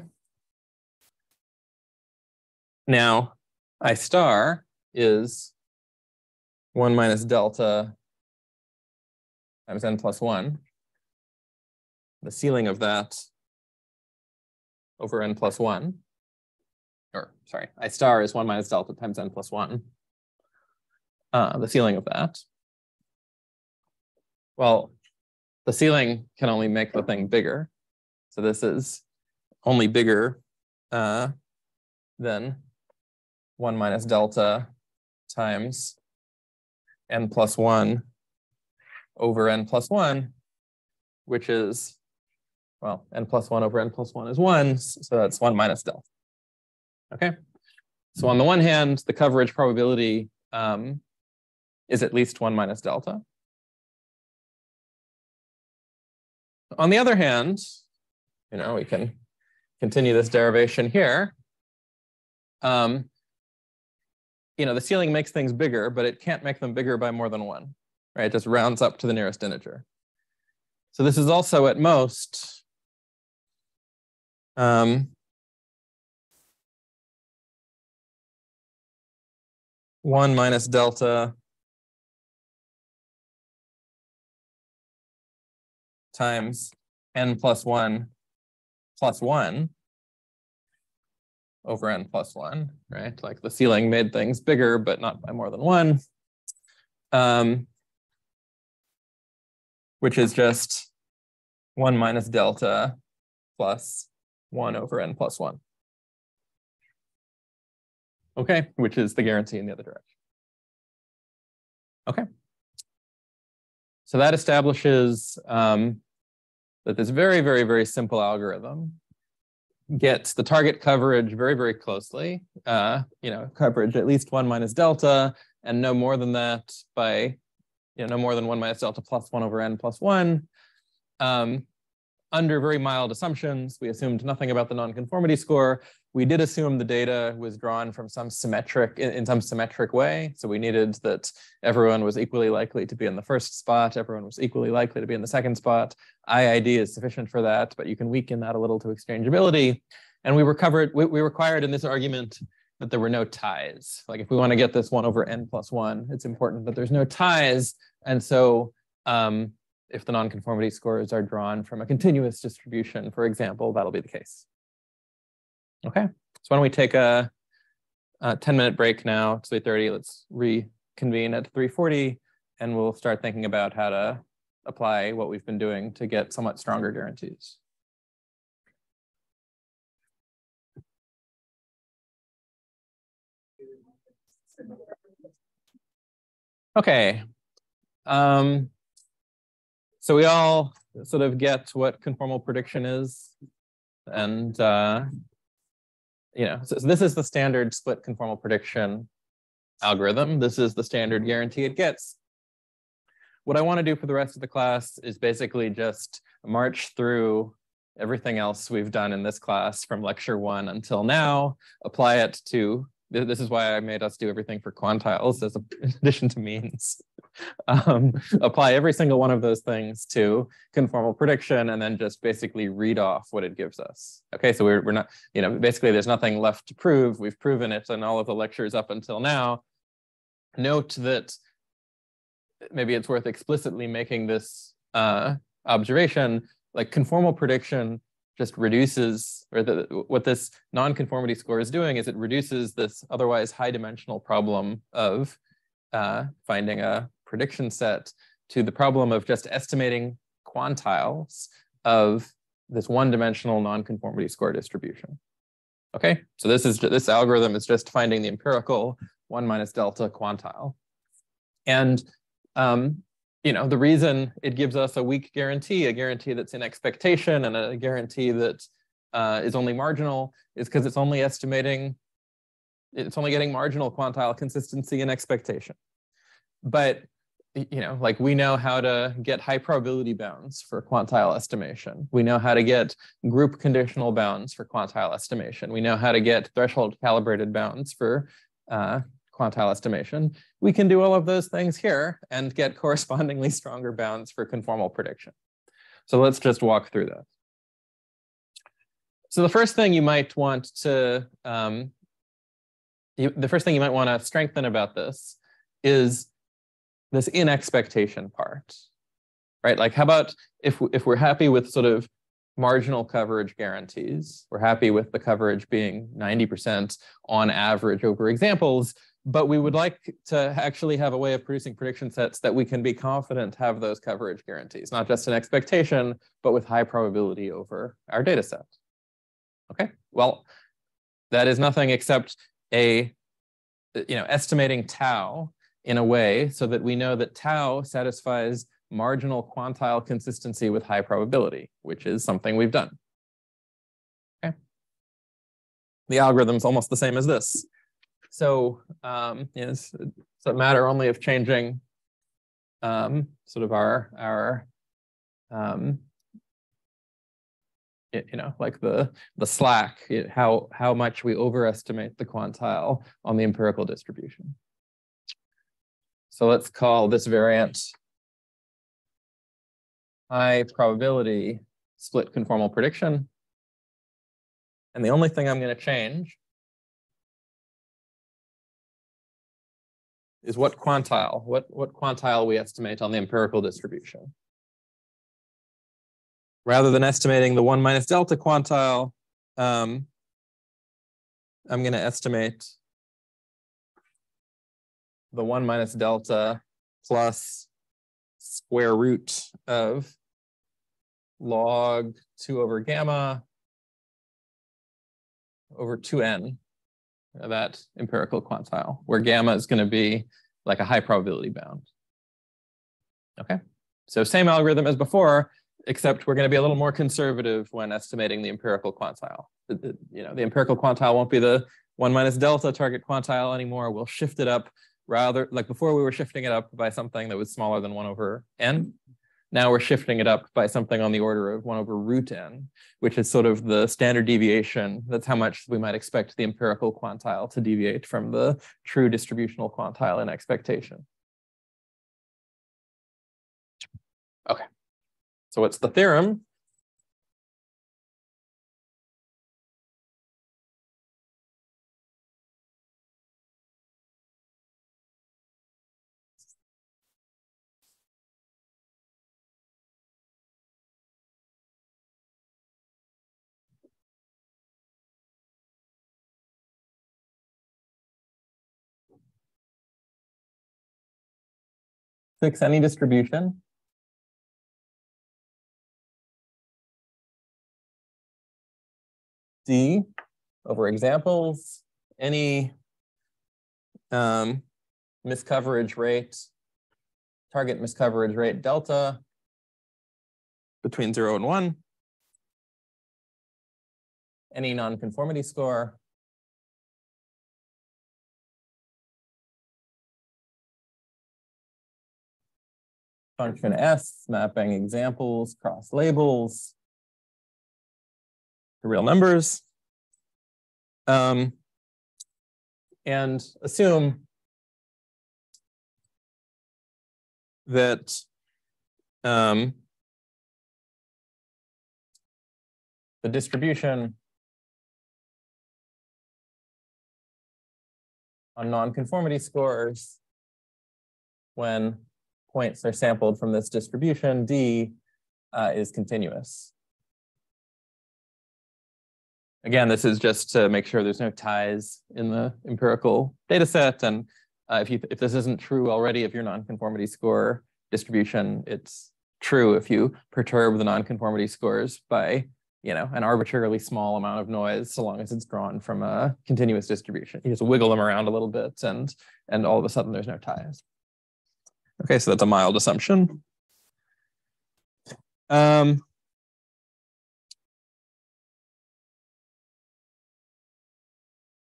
Now, I star is one minus delta times n plus one. The ceiling of that over n plus one, or sorry, I star is one minus delta times n plus one. Uh, the ceiling of that. Well, the ceiling can only make the thing bigger. So this is only bigger uh, than one minus delta times n plus one over n plus one, which is, well, n plus one over n plus one is one, so that's one minus delta. Okay, so on the one hand, the coverage probability um, is at least one minus delta. On the other hand, you know, we can continue this derivation here. Um, you know, the ceiling makes things bigger, but it can't make them bigger by more than one, right? It just rounds up to the nearest integer. So this is also at most, um, one minus delta times n plus one plus one, over n plus one, right? Like the ceiling made things bigger, but not by more than one. Um, which is just one minus delta plus one over n plus one. Okay, which is the guarantee in the other direction. Okay. So that establishes um, that this very, very, very simple algorithm gets the target coverage very, very closely, uh, you know, coverage at least one minus delta and no more than that by, you know, no more than one minus delta plus one over n plus one. Um, under very mild assumptions, we assumed nothing about the nonconformity score. We did assume the data was drawn from some symmetric, in, in, some symmetric way. So we needed that everyone was equally likely to be in the first spot, everyone was equally likely to be in the second spot. IID is sufficient for that, but you can weaken that a little to exchangeability. And we recovered, we, we required in this argument that there were no ties. Like if we want to get this one over n plus one, it's important that there's no ties. And so um, if the nonconformity scores are drawn from a continuous distribution, for example, that'll be the case. Okay, so why don't we take a, a 10 minute break now, it's 8.30, let's reconvene at 3.40 and we'll start thinking about how to apply what we've been doing to get somewhat stronger guarantees. Okay. Um, so we all sort of get what conformal prediction is. And, uh, you know, so, this is the standard split conformal prediction algorithm. This is the standard guarantee it gets. What I want to do for the rest of the class is basically just march through everything else we've done in this class from lecture one until now, apply it to this is why I made us do everything for quantiles as a, in addition to means. Um, apply every single one of those things to conformal prediction and then just basically read off what it gives us. Okay, so we're, we're not, you know, basically there's nothing left to prove. We've proven it in all of the lectures up until now. Note that maybe it's worth explicitly making this uh, observation, like conformal prediction just reduces, or the, what this nonconformity score is doing is it reduces this otherwise high dimensional problem of uh, finding a prediction set to the problem of just estimating quantiles of this one dimensional nonconformity score distribution. Okay, so this is this algorithm is just finding the empirical one minus delta quantile. And um, you know, the reason it gives us a weak guarantee, a guarantee that's in expectation and a guarantee that uh, is only marginal is because it's only estimating, it's only getting marginal quantile consistency and expectation. But, you know, like we know how to get high probability bounds for quantile estimation. We know how to get group conditional bounds for quantile estimation. We know how to get threshold calibrated bounds for uh, quantile estimation, we can do all of those things here and get correspondingly stronger bounds for conformal prediction. So let's just walk through this. So the first thing you might want to, um, you, the first thing you might want to strengthen about this is this in expectation part, right? Like how about if, if we're happy with sort of marginal coverage guarantees, we're happy with the coverage being 90% on average over examples, but we would like to actually have a way of producing prediction sets that we can be confident have those coverage guarantees, not just an expectation, but with high probability over our data set. Okay, well, that is nothing except a, you know, estimating tau in a way so that we know that tau satisfies marginal quantile consistency with high probability, which is something we've done. Okay. The algorithm is almost the same as this. So um, it's, it's a matter only of changing um, sort of our our um, you know like the the slack it, how how much we overestimate the quantile on the empirical distribution. So let's call this variant high probability split conformal prediction. And the only thing I'm going to change is what quantile, what, what quantile we estimate on the empirical distribution. Rather than estimating the one minus delta quantile, um, I'm going to estimate the one minus delta plus square root of log two over gamma over two n, that empirical quantile, where gamma is going to be like a high probability bound. Okay, so same algorithm as before, except we're going to be a little more conservative when estimating the empirical quantile. The, the, you know, the empirical quantile won't be the one minus delta target quantile anymore. We'll shift it up rather like before we were shifting it up by something that was smaller than one over n. Now we're shifting it up by something on the order of one over root n, which is sort of the standard deviation. That's how much we might expect the empirical quantile to deviate from the true distributional quantile in expectation. Okay, so what's the theorem? Fix any distribution. D over examples, any um, miscoverage rate, target miscoverage rate delta between zero and one, any nonconformity score, function S, mapping examples, cross labels to real numbers. Um, and assume that um, the distribution on nonconformity scores when points are sampled from this distribution, D uh, is continuous. Again, this is just to make sure there's no ties in the empirical data set. And uh, if, you, if this isn't true already of your nonconformity score distribution, it's true if you perturb the nonconformity scores by you know, an arbitrarily small amount of noise, so long as it's drawn from a continuous distribution. You just wiggle them around a little bit and, and all of a sudden there's no ties. Okay, so that's a mild assumption. Um,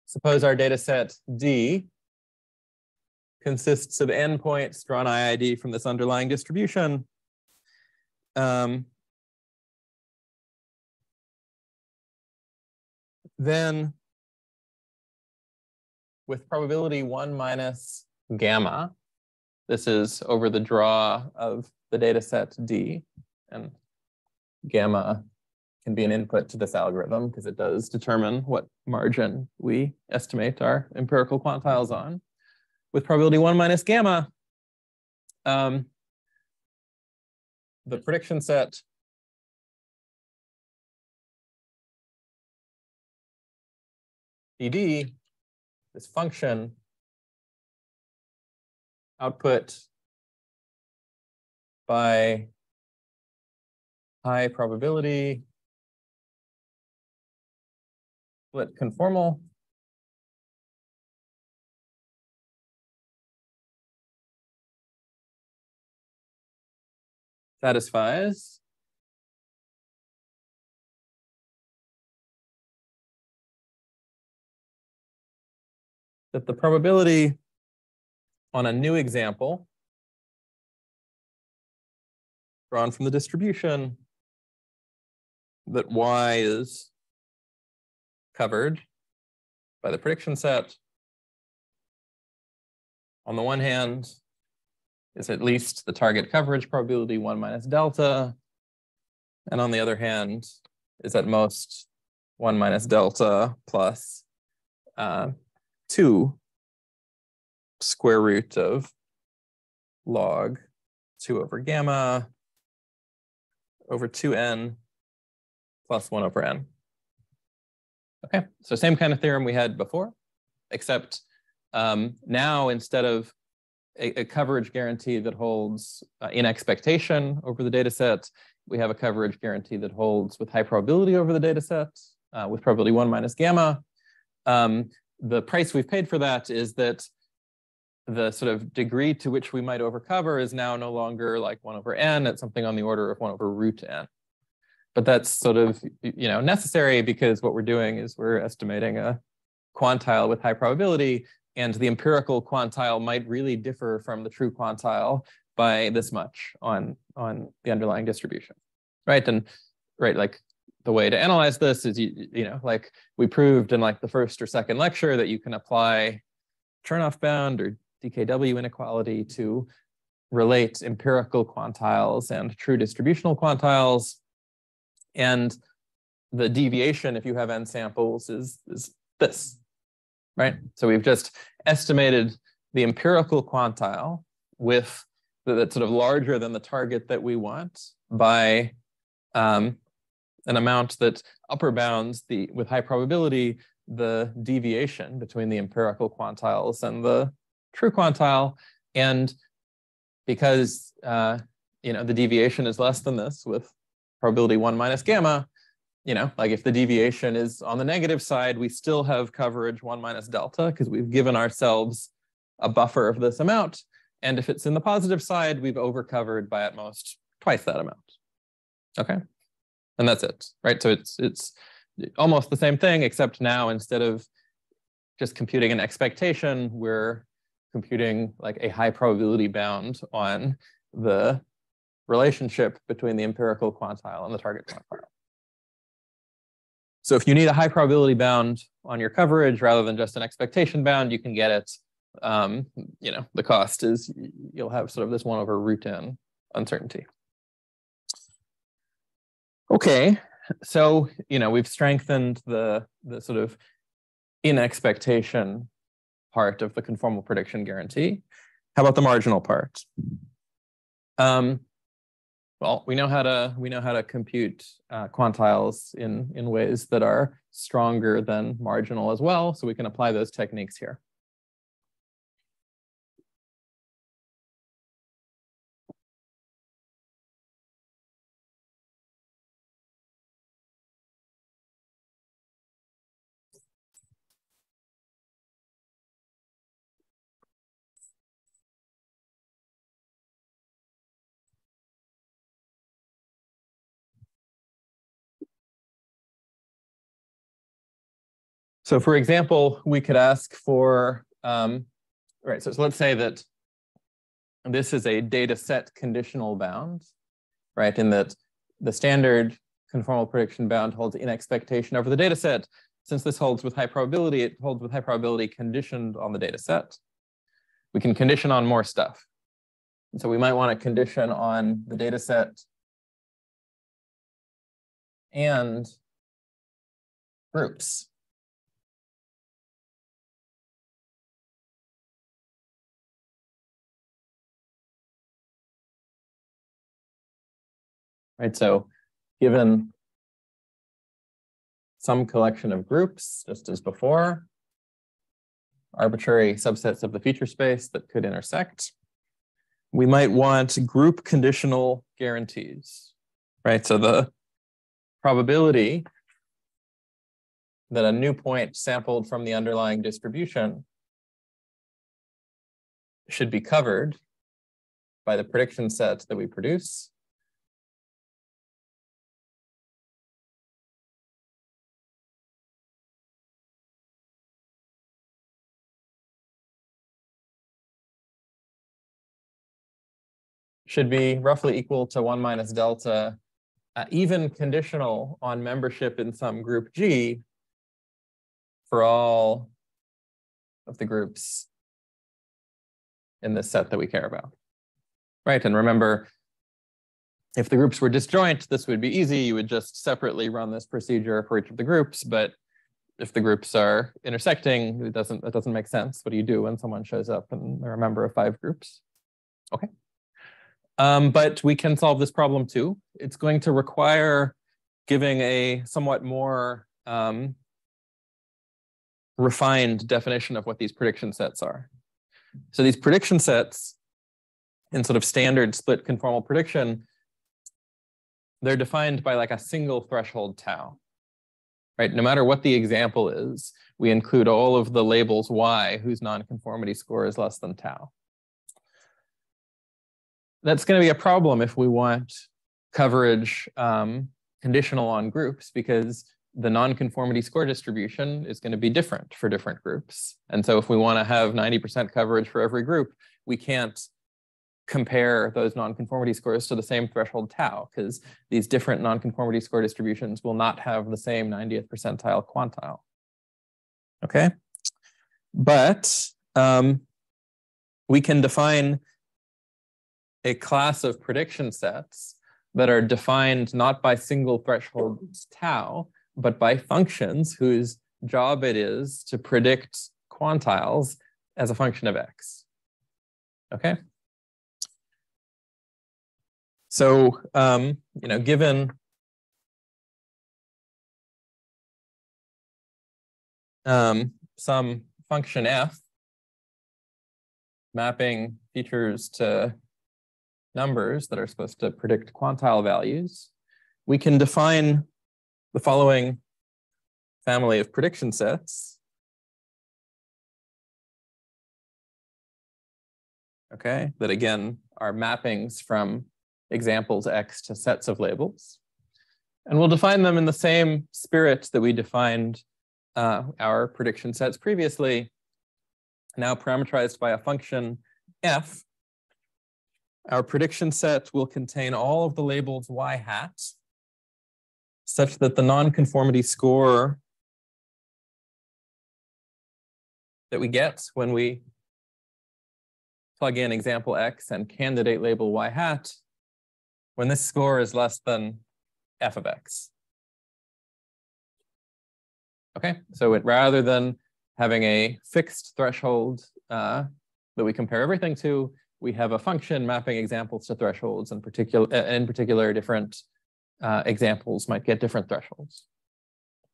suppose our data set D consists of n points drawn IID from this underlying distribution. Um, then with probability one minus gamma, this is over the draw of the data set D. And gamma can be an input to this algorithm because it does determine what margin we estimate our empirical quantiles on. With probability one minus gamma, um, the prediction set ed, this function output by high probability split conformal. satisfies that the probability on a new example drawn from the distribution that y is covered by the prediction set. On the one hand, is at least the target coverage probability one minus delta. And on the other hand, is at most one minus delta plus uh, two square root of log two over gamma over two n plus one over n. Okay, so same kind of theorem we had before, except um, now instead of a, a, coverage guarantee that holds uh, in expectation over the data set, we have a coverage guarantee that holds with high probability over the data set uh, with probability one minus gamma. Um, the price we've paid for that is that the sort of degree to which we might overcover is now no longer like one over n, it's something on the order of one over root n. But that's sort of you know necessary because what we're doing is we're estimating a quantile with high probability and the empirical quantile might really differ from the true quantile by this much on, on the underlying distribution, right? And right, like the way to analyze this is, you, you know, like we proved in like the first or second lecture that you can apply Chernoff bound or DKW inequality to relate empirical quantiles and true distributional quantiles. And the deviation, if you have n samples, is, is this, right? So we've just estimated the empirical quantile with that's sort of larger than the target that we want by um, an amount that upper bounds the with high probability the deviation between the empirical quantiles and the true quantile. And because uh, you know the deviation is less than this with probability one minus gamma, you know, like if the deviation is on the negative side, we still have coverage one minus delta because we've given ourselves a buffer of this amount. And if it's in the positive side, we've overcovered by at most twice that amount. Okay, and that's it, right? So it's it's almost the same thing, except now instead of just computing an expectation, we're computing like a high probability bound on the relationship between the empirical quantile and the target quantile. So if you need a high probability bound on your coverage rather than just an expectation bound, you can get it. Um, you know, the cost is you'll have sort of this one over root n uncertainty. Okay, so you know we've strengthened the the sort of in expectation part of the conformal prediction guarantee. How about the marginal part? Um, well, we know how to we know how to compute uh, quantiles in in ways that are stronger than marginal as well, so we can apply those techniques here. So for example, we could ask for, um, right, so, so let's say that this is a data set conditional bound, right, in that the standard conformal prediction bound holds in expectation over the data set. Since this holds with high probability, it holds with high probability conditioned on the data set. We can condition on more stuff. And so we might want to condition on the data set and groups. Right? So given some collection of groups, just as before, arbitrary subsets of the feature space that could intersect, we might want group conditional guarantees, right? So the probability that a new point sampled from the underlying distribution should be covered by the prediction set that we produce should be roughly equal to one minus delta, uh, even conditional on membership in some group G for all of the groups in this set that we care about. Right, and remember, if the groups were disjoint, this would be easy. You would just separately run this procedure for each of the groups, but if the groups are intersecting, it doesn't, it doesn't make sense. What do you do when someone shows up and they're a member of five groups? Okay. Um, but we can solve this problem too. It's going to require giving a somewhat more um, refined definition of what these prediction sets are. So these prediction sets in sort of standard split conformal prediction, they're defined by like a single threshold tau, right? No matter what the example is, we include all of the labels y whose nonconformity score is less than tau. That's going to be a problem if we want coverage um, conditional on groups because the nonconformity score distribution is going to be different for different groups. And so if we want to have 90% coverage for every group, we can't compare those nonconformity scores to the same threshold tau because these different nonconformity score distributions will not have the same 90th percentile quantile. Okay, but um, we can define a class of prediction sets that are defined not by single thresholds tau, but by functions whose job it is to predict quantiles as a function of x. Okay. So, um, you know, given um, some function f mapping features to numbers that are supposed to predict quantile values, we can define the following family of prediction sets. Okay, that again are mappings from examples X to sets of labels. And we'll define them in the same spirit that we defined uh, our prediction sets previously, now parameterized by a function f. Our prediction set will contain all of the labels y hat such that the nonconformity score that we get when we plug in example X and candidate label Y hat, when this score is less than f of X. Okay, so it, rather than having a fixed threshold uh, that we compare everything to, we have a function mapping examples to thresholds and particular, in particular different uh, examples might get different thresholds.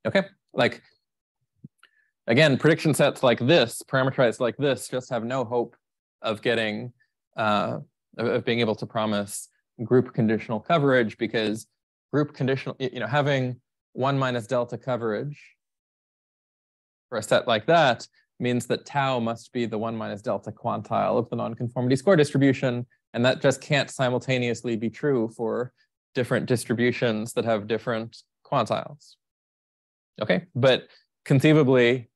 Okay, like again, prediction sets like this, parameterized like this, just have no hope of getting, uh, of being able to promise group conditional coverage because group conditional, you know, having one minus delta coverage for a set like that means that tau must be the one minus delta quantile of the nonconformity score distribution. And that just can't simultaneously be true for different distributions that have different quantiles. Okay, but conceivably,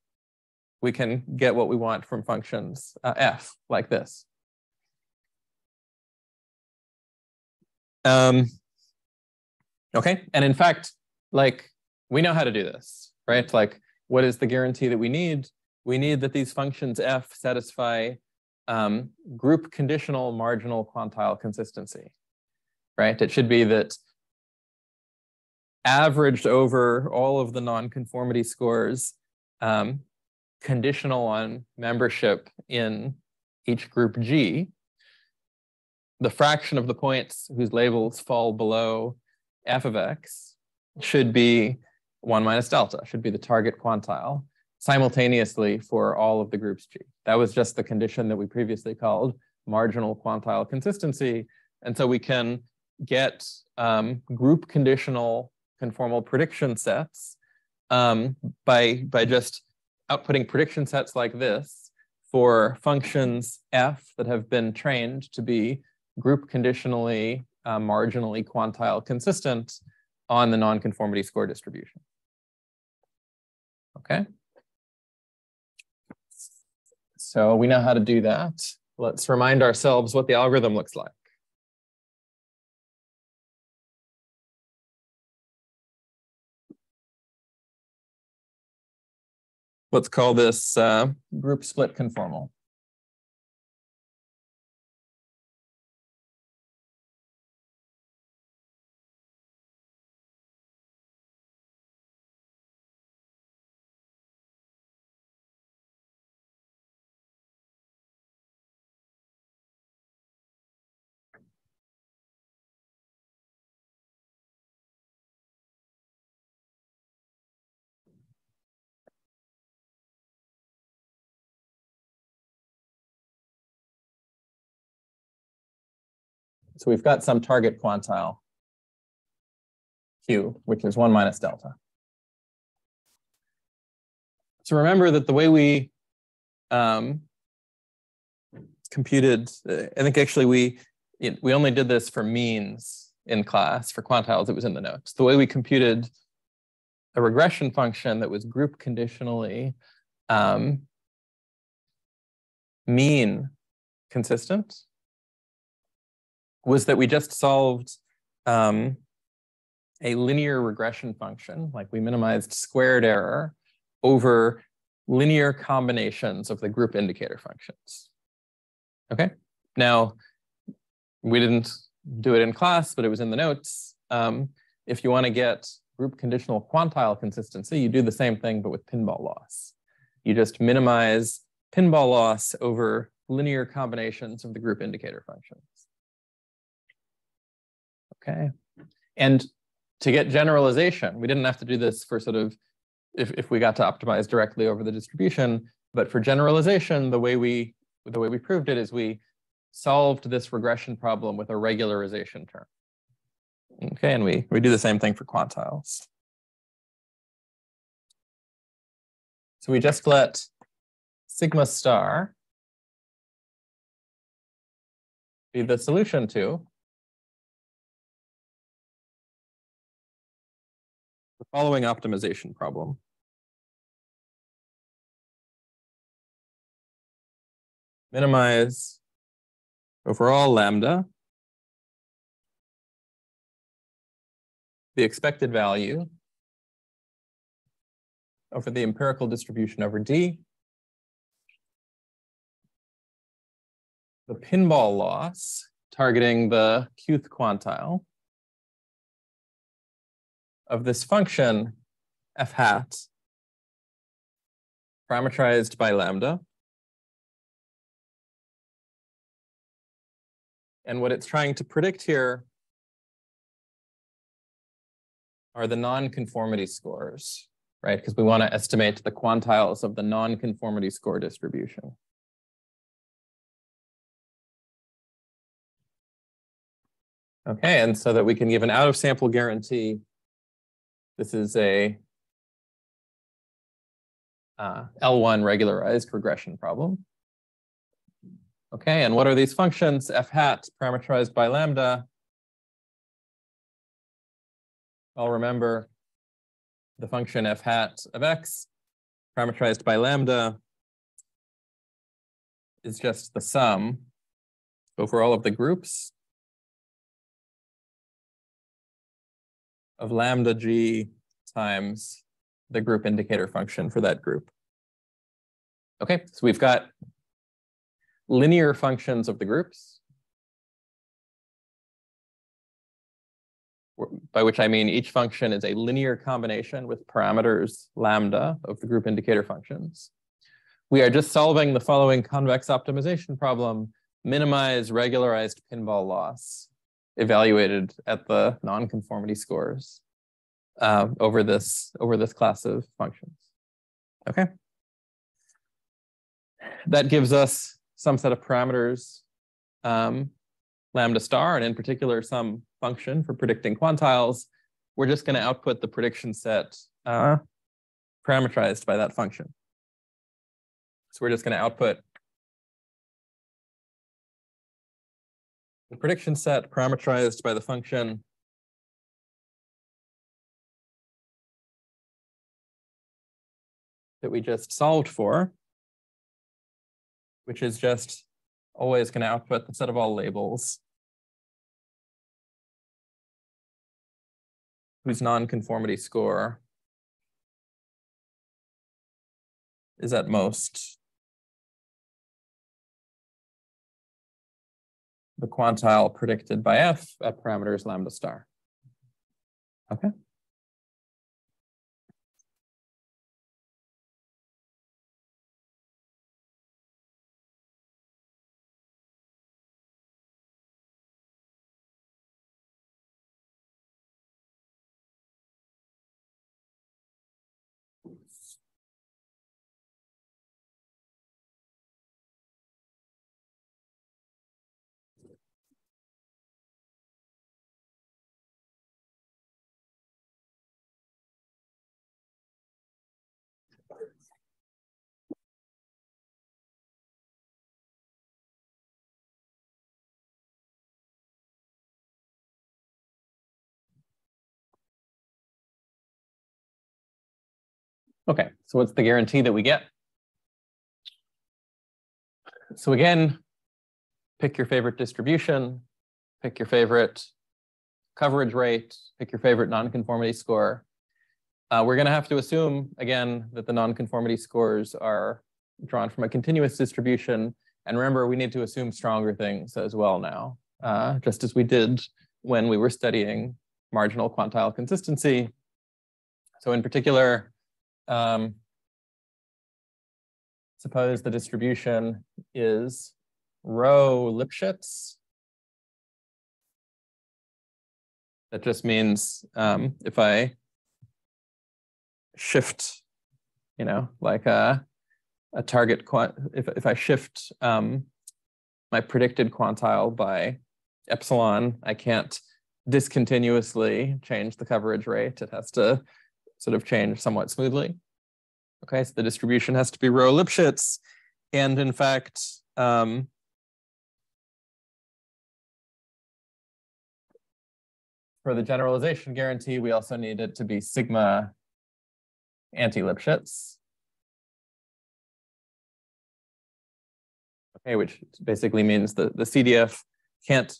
we can get what we want from functions uh, f like this. Um, okay, and in fact, like we know how to do this, right? Like what is the guarantee that we need? We need that these functions f satisfy um, group conditional marginal quantile consistency right? It should be that averaged over all of the nonconformity scores, um, conditional on membership in each group G, the fraction of the points whose labels fall below f of x should be 1 minus delta, should be the target quantile simultaneously for all of the groups G. That was just the condition that we previously called marginal quantile consistency. And so we can get um, group conditional conformal prediction sets um, by, by just outputting prediction sets like this for functions f that have been trained to be group conditionally uh, marginally quantile consistent on the nonconformity score distribution. Okay. So we know how to do that. Let's remind ourselves what the algorithm looks like. let's call this uh, group split conformal. So we've got some target quantile Q, which is one minus delta. So remember that the way we um, computed, uh, I think actually we, it, we only did this for means in class. For quantiles, it was in the notes. The way we computed a regression function that was group conditionally um, mean consistent was that we just solved um, a linear regression function, like we minimized squared error over linear combinations of the group indicator functions. Okay, now we didn't do it in class, but it was in the notes. Um, if you want to get group conditional quantile consistency, you do the same thing, but with pinball loss. You just minimize pinball loss over linear combinations of the group indicator functions. Okay, and to get generalization, we didn't have to do this for sort of if, if we got to optimize directly over the distribution, but for generalization, the way we the way we proved it is we solved this regression problem with a regularization term. Okay, and we, we do the same thing for quantiles. So we just let sigma star be the solution to following optimization problem. Minimize overall lambda, the expected value over the empirical distribution over D, the pinball loss targeting the qth quantile of this function f hat parameterized by lambda. And what it's trying to predict here are the nonconformity scores, right? Because we want to estimate the quantiles of the nonconformity score distribution. Okay, and so that we can give an out of sample guarantee, this is a uh, L1 regularized regression problem. Okay, and what are these functions? F hat parameterized by lambda. I'll remember the function f hat of x parameterized by lambda is just the sum over all of the groups of lambda g times the group indicator function for that group. Okay, so we've got linear functions of the groups, by which I mean each function is a linear combination with parameters lambda of the group indicator functions. We are just solving the following convex optimization problem, minimize regularized pinball loss evaluated at the nonconformity scores uh, over this over this class of functions. Okay. That gives us some set of parameters, um, lambda star, and in particular, some function for predicting quantiles. We're just going to output the prediction set uh, parameterized by that function. So we're just going to output the prediction set parameterized by the function that we just solved for which is just always going to output the set of all labels whose nonconformity score is at most the quantile predicted by f at parameters lambda star. Okay. Okay, so what's the guarantee that we get? So again, pick your favorite distribution, pick your favorite coverage rate, pick your favorite nonconformity score. Uh, we're going to have to assume, again, that the nonconformity scores are drawn from a continuous distribution. And remember, we need to assume stronger things as well now, uh, just as we did when we were studying marginal quantile consistency. So in particular, um, suppose the distribution is rho Lipschitz. That just means um, if I shift, you know, like a, a target, quant if, if I shift um, my predicted quantile by epsilon, I can't discontinuously change the coverage rate. It has to sort of change somewhat smoothly. Okay, so the distribution has to be rho Lipschitz. And in fact, um, for the generalization guarantee, we also need it to be sigma anti-Lipschitz. Okay, which basically means that the CDF can't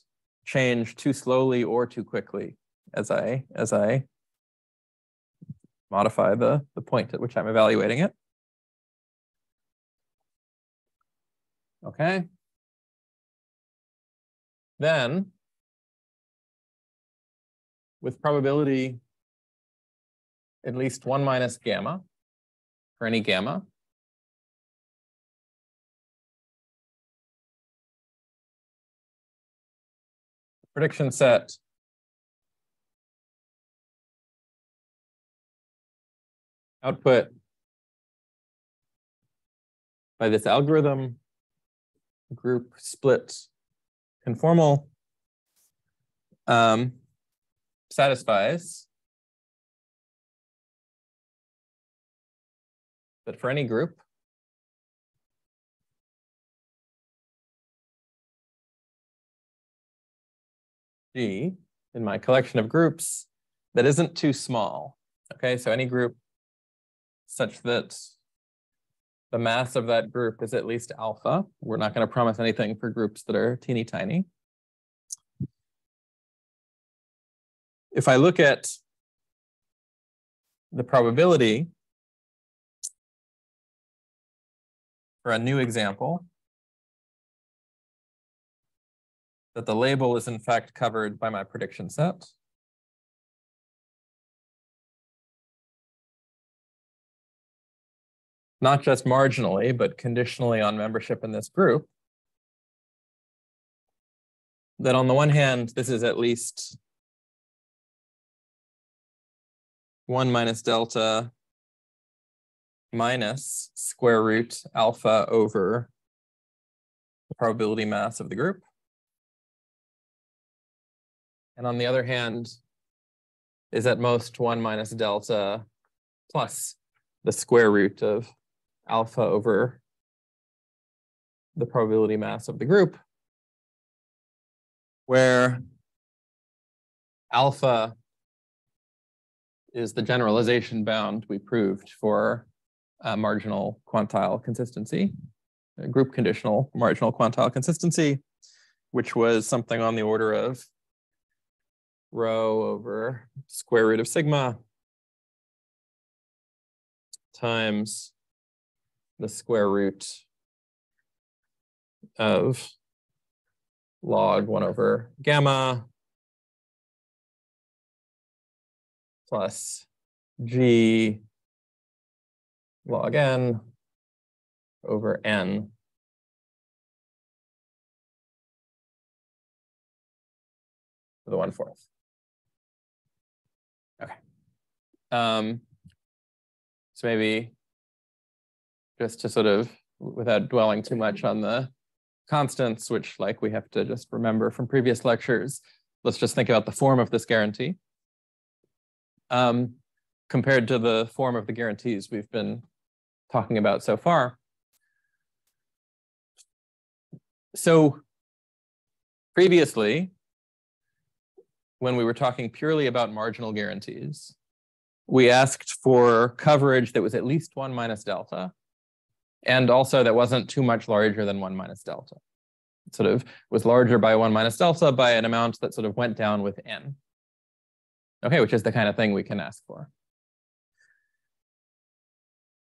change too slowly or too quickly as I as I modify the, the point at which I'm evaluating it. Okay. Then, with probability at least 1 minus gamma for any gamma, prediction set output by this algorithm group split conformal um, satisfies that for any group G in my collection of groups that isn't too small. Okay, so any group such that the mass of that group is at least alpha. We're not going to promise anything for groups that are teeny tiny. If I look at the probability for a new example, that the label is in fact covered by my prediction set. Not just marginally, but conditionally on membership in this group, that on the one hand, this is at least one minus delta minus square root alpha over the probability mass of the group. And on the other hand, is at most one minus delta plus the square root of alpha over the probability mass of the group, where alpha is the generalization bound we proved for marginal quantile consistency, group conditional marginal quantile consistency, which was something on the order of rho over square root of sigma times the square root of log 1 over gamma plus g log n over n to the one fourth. Okay. Um, so maybe just to sort of, without dwelling too much on the constants, which like we have to just remember from previous lectures, let's just think about the form of this guarantee um, compared to the form of the guarantees we've been talking about so far. So previously, when we were talking purely about marginal guarantees, we asked for coverage that was at least one minus delta, and also that wasn't too much larger than one minus delta. It sort of was larger by one minus delta by an amount that sort of went down with n. Okay, which is the kind of thing we can ask for.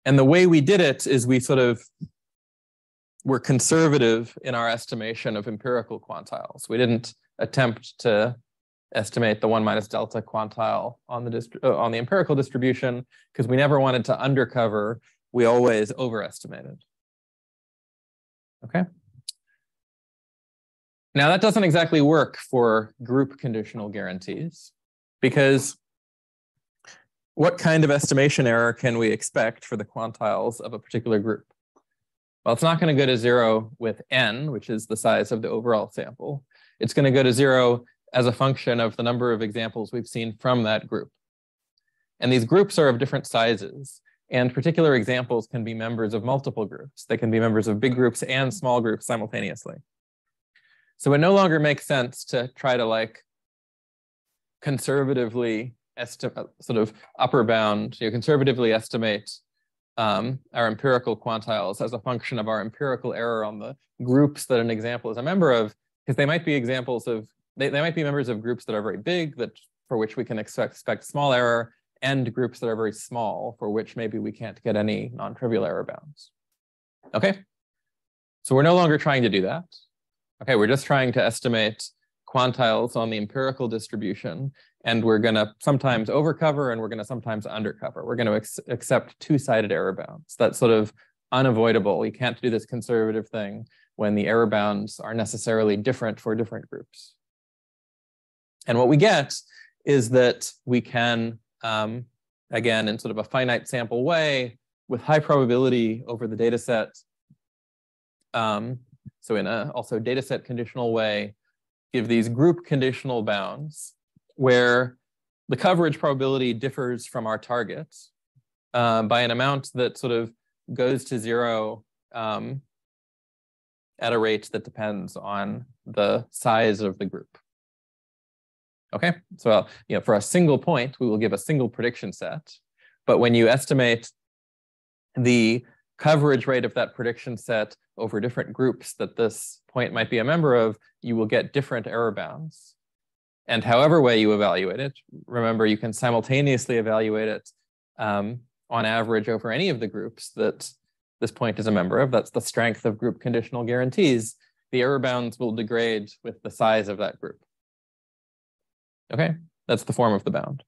And the way we did it is we sort of were conservative in our estimation of empirical quantiles. We didn't attempt to estimate the one minus delta quantile on the uh, on the empirical distribution because we never wanted to undercover. We always overestimated. Okay. Now that doesn't exactly work for group conditional guarantees because what kind of estimation error can we expect for the quantiles of a particular group? Well, it's not going to go to zero with n, which is the size of the overall sample. It's going to go to zero as a function of the number of examples we've seen from that group. And these groups are of different sizes. And particular examples can be members of multiple groups. They can be members of big groups and small groups simultaneously. So it no longer makes sense to try to like conservatively estimate, sort of upper bound, you know, conservatively estimate um, our empirical quantiles as a function of our empirical error on the groups that an example is a member of, because they might be examples of, they, they might be members of groups that are very big, that for which we can expect, expect small error, and groups that are very small, for which maybe we can't get any non-trivial error bounds. Okay, so we're no longer trying to do that. Okay, we're just trying to estimate quantiles on the empirical distribution and we're going to sometimes overcover and we're going to sometimes undercover. We're going to accept two-sided error bounds. That's sort of unavoidable. You can't do this conservative thing when the error bounds are necessarily different for different groups. And what we get is that we can, um, again, in sort of a finite sample way, with high probability over the data set, um, so in a also data set conditional way, give these group conditional bounds where the coverage probability differs from our target uh, by an amount that sort of goes to zero um, at a rate that depends on the size of the group. Okay, so you know, for a single point, we will give a single prediction set. But when you estimate the coverage rate of that prediction set over different groups that this point might be a member of, you will get different error bounds. And however way you evaluate it, remember you can simultaneously evaluate it um, on average over any of the groups that this point is a member of. That's the strength of group conditional guarantees. The error bounds will degrade with the size of that group. Okay, that's the form of the bound.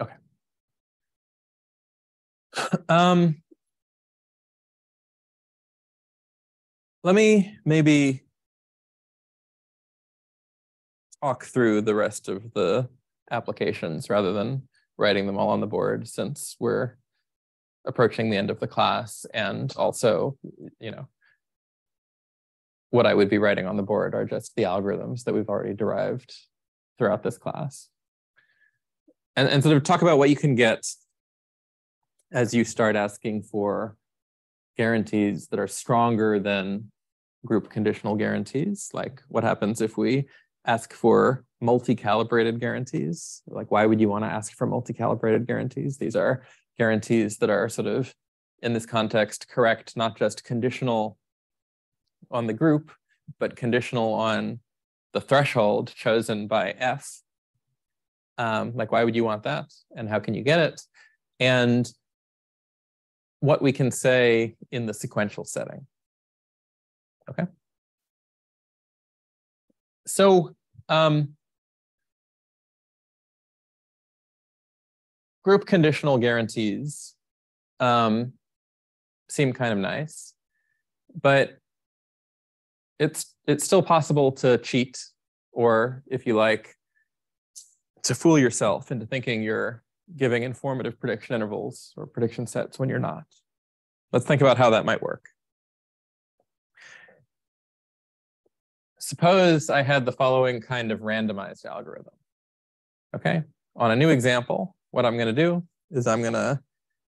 Okay. Um, let me maybe talk through the rest of the applications rather than writing them all on the board since we're approaching the end of the class and also, you know, what I would be writing on the board are just the algorithms that we've already derived throughout this class. And, and sort of talk about what you can get as you start asking for guarantees that are stronger than group conditional guarantees. Like what happens if we ask for multi-calibrated guarantees. Like, why would you want to ask for multi-calibrated guarantees? These are guarantees that are sort of, in this context, correct, not just conditional on the group, but conditional on the threshold chosen by F. Um, like, why would you want that? And how can you get it? And what we can say in the sequential setting. Okay so um, group conditional guarantees um, seem kind of nice, but it's it's still possible to cheat, or if you like, to fool yourself into thinking you're giving informative prediction intervals or prediction sets when you're not. Let's think about how that might work. suppose I had the following kind of randomized algorithm. Okay, on a new example, what I'm going to do is I'm going to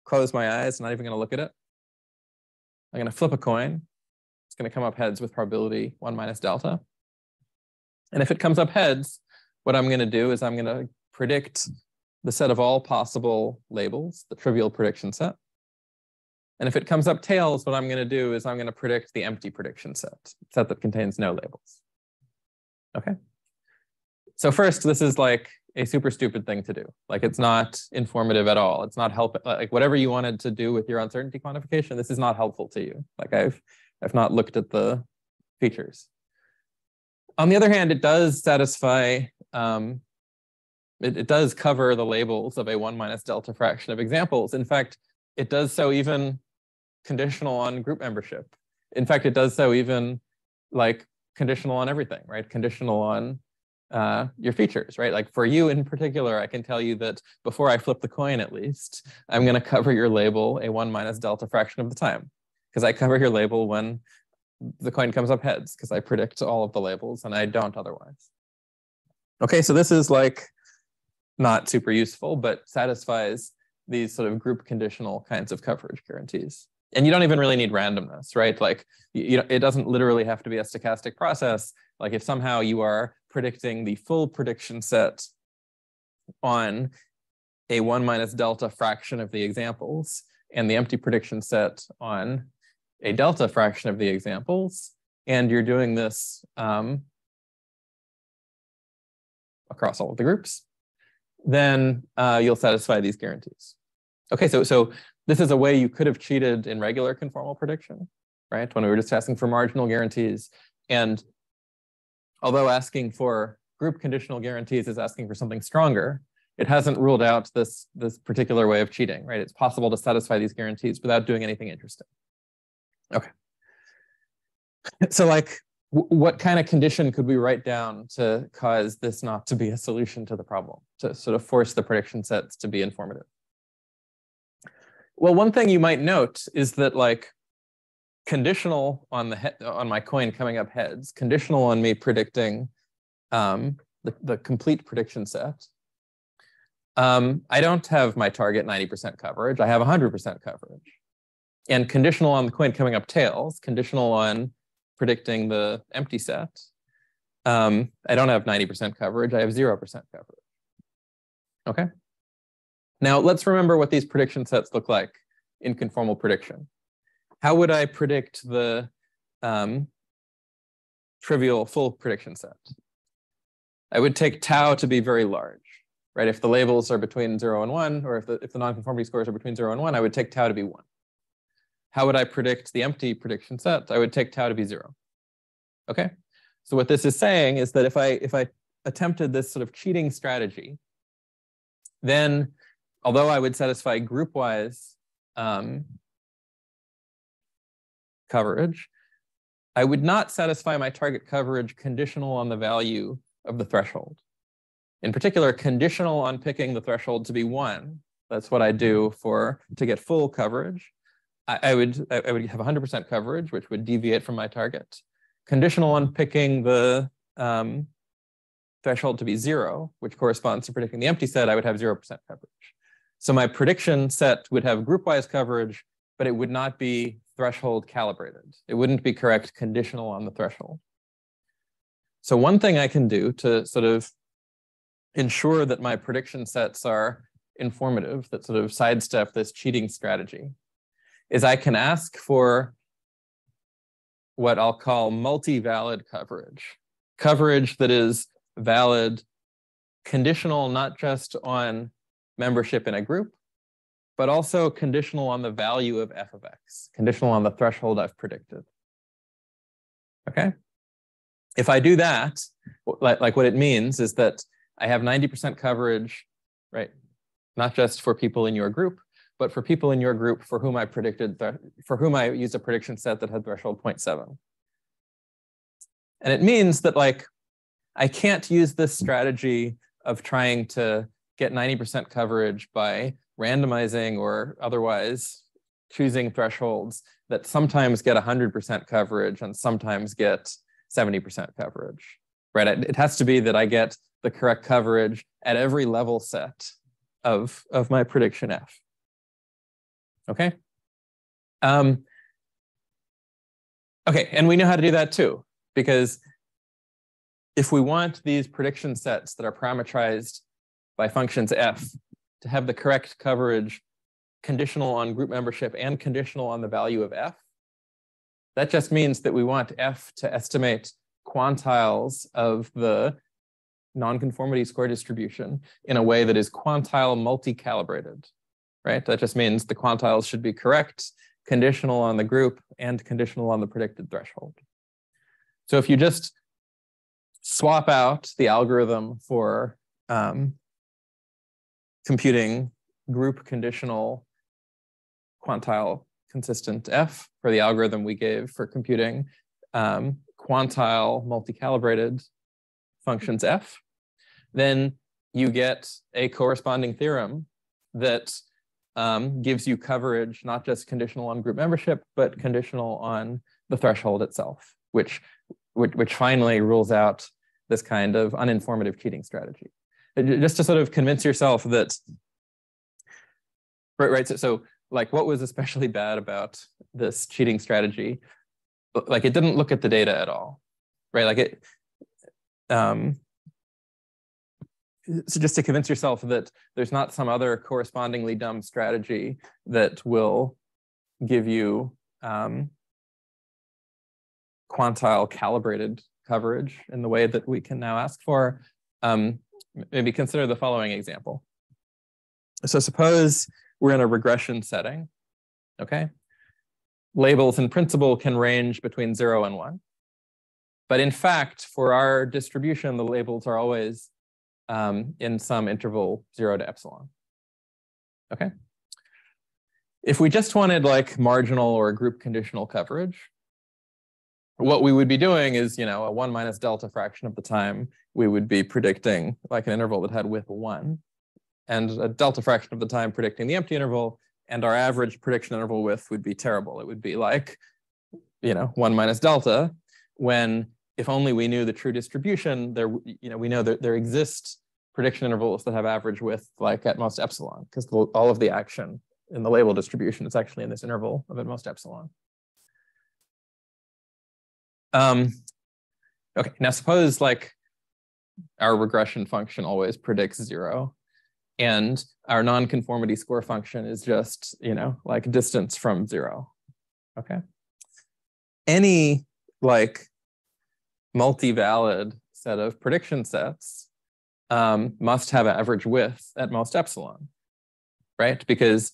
close my eyes, not even going to look at it. I'm going to flip a coin. It's going to come up heads with probability 1 minus delta. And if it comes up heads, what I'm going to do is I'm going to predict the set of all possible labels, the trivial prediction set. And if it comes up tails, what I'm going to do is I'm going to predict the empty prediction set, set that contains no labels. Okay. So first, this is like a super stupid thing to do. Like it's not informative at all. It's not helping. Like whatever you wanted to do with your uncertainty quantification, this is not helpful to you. Like I've I've not looked at the features. On the other hand, it does satisfy. Um, it, it does cover the labels of a one minus delta fraction of examples. In fact, it does so even conditional on group membership. In fact, it does so even like conditional on everything, right? Conditional on uh, your features, right? Like for you in particular, I can tell you that before I flip the coin, at least, I'm going to cover your label a one minus delta fraction of the time because I cover your label when the coin comes up heads because I predict all of the labels and I don't otherwise. Okay, so this is like not super useful, but satisfies these sort of group conditional kinds of coverage guarantees. And you don't even really need randomness, right? Like, you know, it doesn't literally have to be a stochastic process. Like if somehow you are predicting the full prediction set on a one minus delta fraction of the examples and the empty prediction set on a delta fraction of the examples, and you're doing this um, across all of the groups, then uh, you'll satisfy these guarantees. Okay, so, so this is a way you could have cheated in regular conformal prediction, right? When we were just asking for marginal guarantees. And although asking for group conditional guarantees is asking for something stronger, it hasn't ruled out this, this particular way of cheating, right? It's possible to satisfy these guarantees without doing anything interesting. Okay. So like, what kind of condition could we write down to cause this not to be a solution to the problem, to sort of force the prediction sets to be informative? Well, one thing you might note is that like conditional on the on my coin coming up heads, conditional on me predicting um, the, the complete prediction set. Um, I don't have my target 90% coverage. I have 100% coverage and conditional on the coin coming up tails, conditional on predicting the empty set. Um, I don't have 90% coverage, I have 0% coverage. Okay. Now let's remember what these prediction sets look like in conformal prediction. How would I predict the um, trivial full prediction set? I would take tau to be very large, right? If the labels are between zero and one, or if the, if the nonconformity scores are between zero and one, I would take tau to be one how would I predict the empty prediction set? I would take tau to be zero. Okay, so what this is saying is that if I if I attempted this sort of cheating strategy, then although I would satisfy groupwise um, coverage, I would not satisfy my target coverage conditional on the value of the threshold. In particular, conditional on picking the threshold to be one. That's what I do for to get full coverage. I, I would I would have 100% coverage, which would deviate from my target. Conditional on picking the um, threshold to be zero, which corresponds to predicting the empty set, I would have 0% coverage. So my prediction set would have groupwise coverage, but it would not be threshold calibrated. It wouldn't be correct conditional on the threshold. So one thing I can do to sort of ensure that my prediction sets are informative, that sort of sidestep this cheating strategy, is I can ask for what I'll call multi-valid coverage. Coverage that is valid, conditional not just on membership in a group, but also conditional on the value of f of x, conditional on the threshold I've predicted. Okay? If I do that, like, like what it means is that I have 90% coverage, right? Not just for people in your group, but for people in your group for whom I predicted for whom I used a prediction set that had threshold 0.7. And it means that like, I can't use this strategy of trying to get 90% coverage by randomizing or otherwise choosing thresholds that sometimes get 100% coverage and sometimes get 70% coverage, right? It has to be that I get the correct coverage at every level set of, of my prediction F. Okay. Um, okay, and we know how to do that too, because if we want these prediction sets that are parametrized by functions f to have the correct coverage conditional on group membership and conditional on the value of f, that just means that we want f to estimate quantiles of the nonconformity score distribution in a way that is quantile multi-calibrated, right? That just means the quantiles should be correct, conditional on the group, and conditional on the predicted threshold. So if you just swap out the algorithm for um, computing group conditional quantile consistent F for the algorithm we gave for computing um, quantile multi-calibrated functions F, then you get a corresponding theorem that um, gives you coverage not just conditional on group membership, but conditional on the threshold itself, which, which, which finally rules out this kind of uninformative cheating strategy. Just to sort of convince yourself that, right, right so, so like what was especially bad about this cheating strategy like it didn't look at the data at all right like it um so just to convince yourself that there's not some other correspondingly dumb strategy that will give you um, quantile calibrated coverage in the way that we can now ask for, um, maybe consider the following example. So suppose we're in a regression setting, okay? Labels in principle can range between zero and one. But in fact, for our distribution, the labels are always um, in some interval zero to epsilon, okay? If we just wanted like marginal or group conditional coverage, what we would be doing is, you know, a one minus delta fraction of the time, we would be predicting like an interval that had width one and a delta fraction of the time predicting the empty interval, and our average prediction interval width would be terrible. It would be like, you know, one minus delta, when if only we knew the true distribution, there, you know, we know that there exist prediction intervals that have average width like at most epsilon, because all of the action in the label distribution is actually in this interval of at most epsilon. Um, okay, now suppose like our regression function always predicts zero and our nonconformity score function is just, you know, like distance from zero, okay? Any like multi-valid set of prediction sets um, must have an average width at most epsilon, right? Because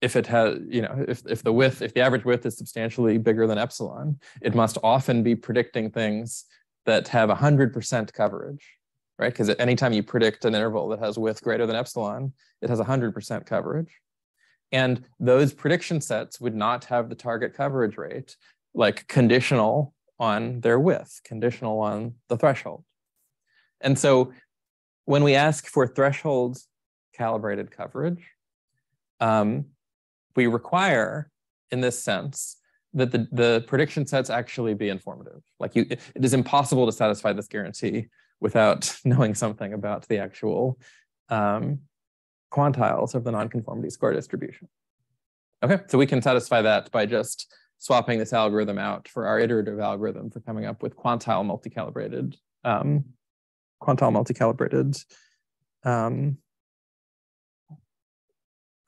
if it has, you know, if, if the width, if the average width is substantially bigger than epsilon, it must often be predicting things that have 100% coverage, right? Because anytime you predict an interval that has width greater than epsilon, it has 100% coverage. And those prediction sets would not have the target coverage rate like conditional on their width, conditional on the threshold. And so when we ask for threshold calibrated coverage, um, we require, in this sense, that the, the prediction sets actually be informative. Like you, it is impossible to satisfy this guarantee without knowing something about the actual um, quantiles of the nonconformity score distribution. Okay, so we can satisfy that by just swapping this algorithm out for our iterative algorithm for coming up with quantile multi-calibrated um, quantile multi-calibrated um,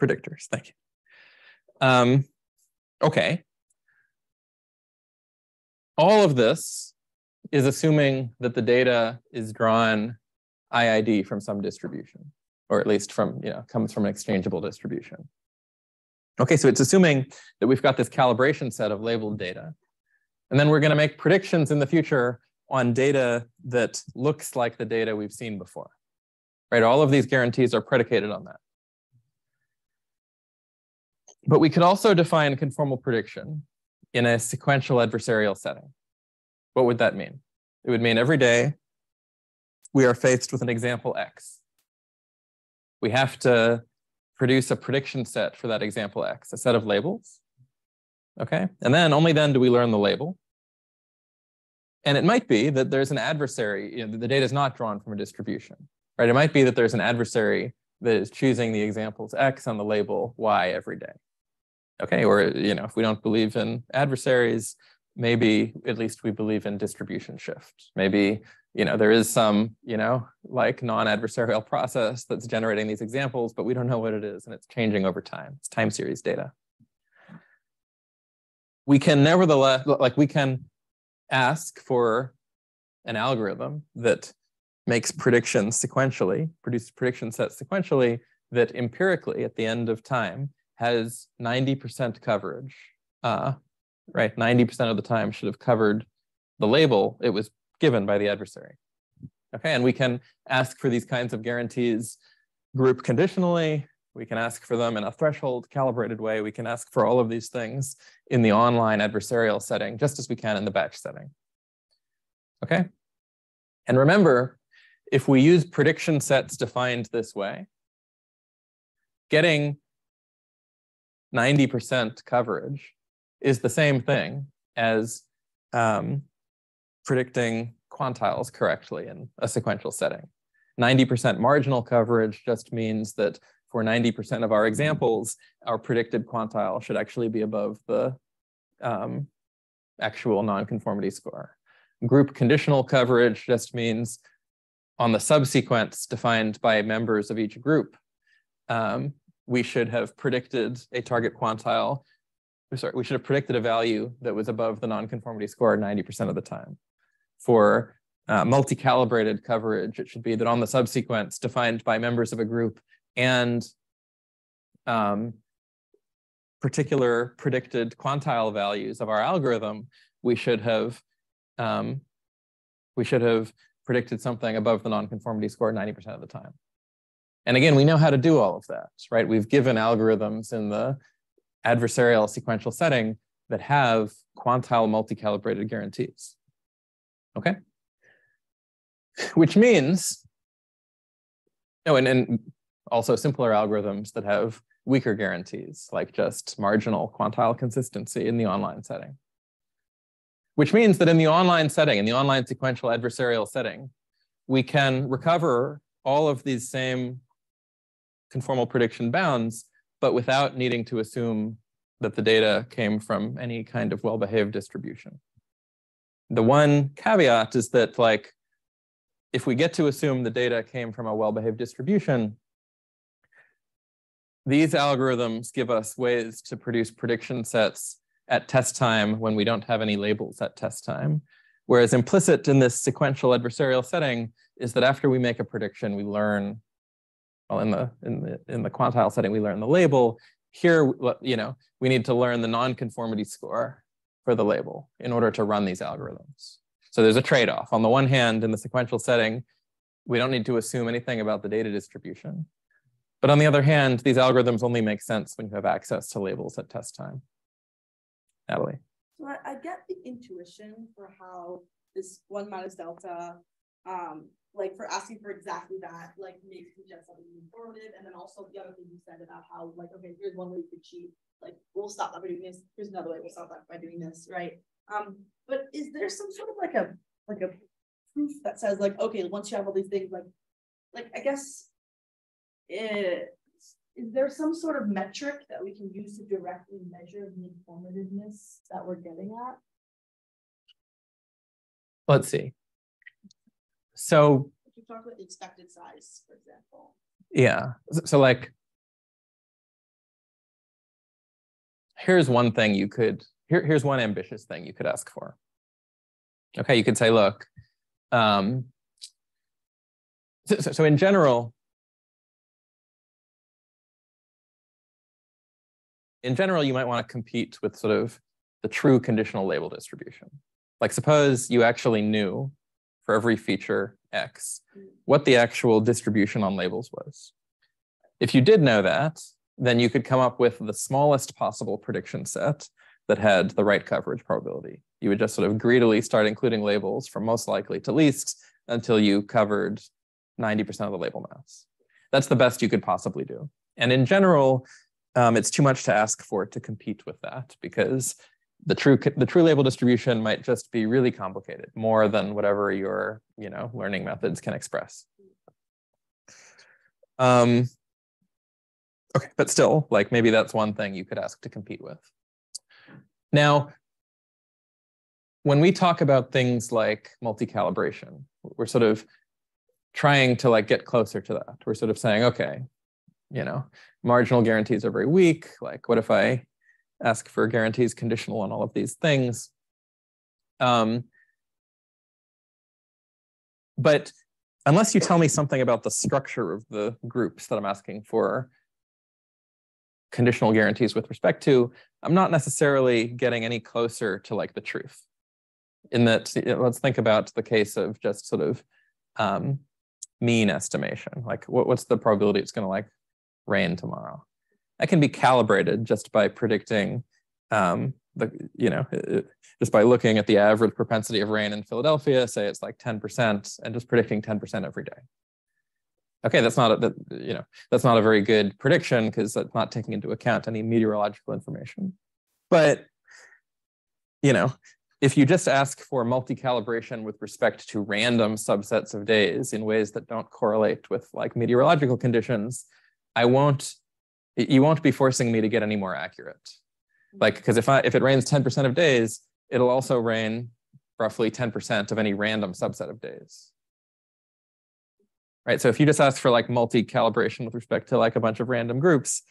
predictors. Thank you. Um, okay. All of this is assuming that the data is drawn IID from some distribution, or at least from, you know, comes from an exchangeable distribution. Okay, so it's assuming that we've got this calibration set of labeled data. And then we're going to make predictions in the future on data that looks like the data we've seen before. Right? All of these guarantees are predicated on that. But we could also define conformal prediction in a sequential adversarial setting. What would that mean? It would mean every day we are faced with an example X. We have to produce a prediction set for that example X, a set of labels. Okay, and then only then do we learn the label. And it might be that there's an adversary, you know, the data is not drawn from a distribution, right? It might be that there's an adversary that is choosing the examples X on the label Y every day. Okay, or you know, if we don't believe in adversaries, maybe at least we believe in distribution shift. Maybe, you know, there is some, you know, like non-adversarial process that's generating these examples, but we don't know what it is and it's changing over time. It's time series data. We can nevertheless, like we can ask for an algorithm that makes predictions sequentially, produces prediction sets sequentially that empirically at the end of time has 90% coverage, uh, right? 90% of the time should have covered the label it was given by the adversary. Okay, and we can ask for these kinds of guarantees group conditionally. We can ask for them in a threshold calibrated way. We can ask for all of these things in the online adversarial setting, just as we can in the batch setting. Okay, and remember, if we use prediction sets defined this way, getting 90% coverage is the same thing as um, predicting quantiles correctly in a sequential setting. 90% marginal coverage just means that for 90% of our examples, our predicted quantile should actually be above the um, actual nonconformity score. Group conditional coverage just means on the subsequence defined by members of each group, um, we should have predicted a target quantile. Sorry, we should have predicted a value that was above the nonconformity score 90% of the time. For uh, multi-calibrated coverage, it should be that on the subsequence defined by members of a group and um, particular predicted quantile values of our algorithm, we should have um, we should have predicted something above the nonconformity score 90% of the time. And again, we know how to do all of that, right? We've given algorithms in the adversarial sequential setting that have quantile multi-calibrated guarantees. Okay? Which means, oh, and, and also simpler algorithms that have weaker guarantees, like just marginal quantile consistency in the online setting. Which means that in the online setting, in the online sequential adversarial setting, we can recover all of these same conformal prediction bounds, but without needing to assume that the data came from any kind of well-behaved distribution. The one caveat is that like, if we get to assume the data came from a well-behaved distribution, these algorithms give us ways to produce prediction sets at test time when we don't have any labels at test time. Whereas implicit in this sequential adversarial setting is that after we make a prediction, we learn well, in the in the in the quantile setting, we learn the label. Here, you know, we need to learn the nonconformity score for the label in order to run these algorithms. So there's a trade-off. On the one hand, in the sequential setting, we don't need to assume anything about the data distribution. But on the other hand, these algorithms only make sense when you have access to labels at test time. Natalie. So I, I get the intuition for how this one minus delta um, like for asking for exactly that, like makes me just something informative. And then also the other thing you said about how like, okay, here's one way you could cheat. Like we'll stop that by doing this. Here's another way we'll stop that by doing this, right? Um, but is there some sort of like a like a proof that says like, okay, once you have all these things, like like I guess is there some sort of metric that we can use to directly measure the informativeness that we're getting at? Let's see. So you talk about the expected size, for example. Yeah. So, so like here's one thing you could here, here's one ambitious thing you could ask for. Okay, you could say, look, um, so, so in general, in general, you might want to compete with sort of the true conditional label distribution. Like suppose you actually knew for every feature X, what the actual distribution on labels was. If you did know that, then you could come up with the smallest possible prediction set that had the right coverage probability. You would just sort of greedily start including labels from most likely to least until you covered 90% of the label mass. That's the best you could possibly do. And in general, um, it's too much to ask for to compete with that because the true the true label distribution might just be really complicated, more than whatever your you know learning methods can express. Um, okay, but still, like maybe that's one thing you could ask to compete with. Now, when we talk about things like multi-calibration, we're sort of trying to like get closer to that. We're sort of saying, okay, you know, marginal guarantees are very weak. Like, what if I ask for guarantees conditional on all of these things? Um, but unless you tell me something about the structure of the groups that I'm asking for conditional guarantees with respect to, I'm not necessarily getting any closer to like the truth. In that, let's think about the case of just sort of um, mean estimation. Like what, what's the probability it's going to like rain tomorrow? That can be calibrated just by predicting um, the, you know, just by looking at the average propensity of rain in Philadelphia, say it's like 10% and just predicting 10% every day. Okay, that's not a, that, you know, that's not a very good prediction because it's not taking into account any meteorological information. But, you know, if you just ask for multi-calibration with respect to random subsets of days in ways that don't correlate with like meteorological conditions, I won't, you won't be forcing me to get any more accurate. Like, mm-hmm. because if I if it rains 10% of days, it'll also rain roughly 10% of any random subset of days. Right. So if you just ask for like multi-calibration with respect to like a bunch of random groups,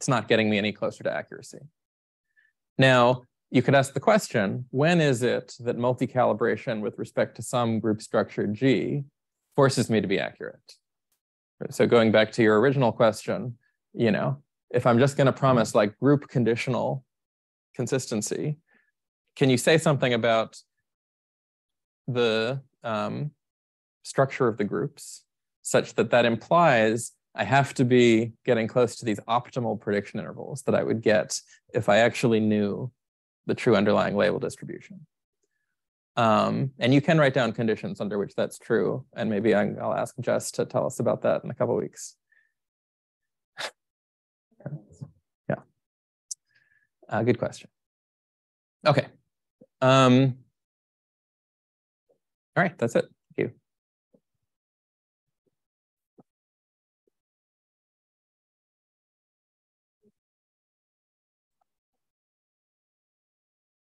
it's not getting me any closer to accuracy. Now, you could ask the question, when is it that multi-calibration with respect to some group structure G forces me to be accurate? So going back to your original question, you know, if I'm just going to promise like group conditional consistency, can you say something about the um, structure of the groups such that that implies I have to be getting close to these optimal prediction intervals that I would get if I actually knew the true underlying label distribution. Um, and you can write down conditions under which that's true. And maybe I, will ask Jess to tell us about that in a couple weeks. yeah. Uh, good question. Okay. Um, all right, that's it.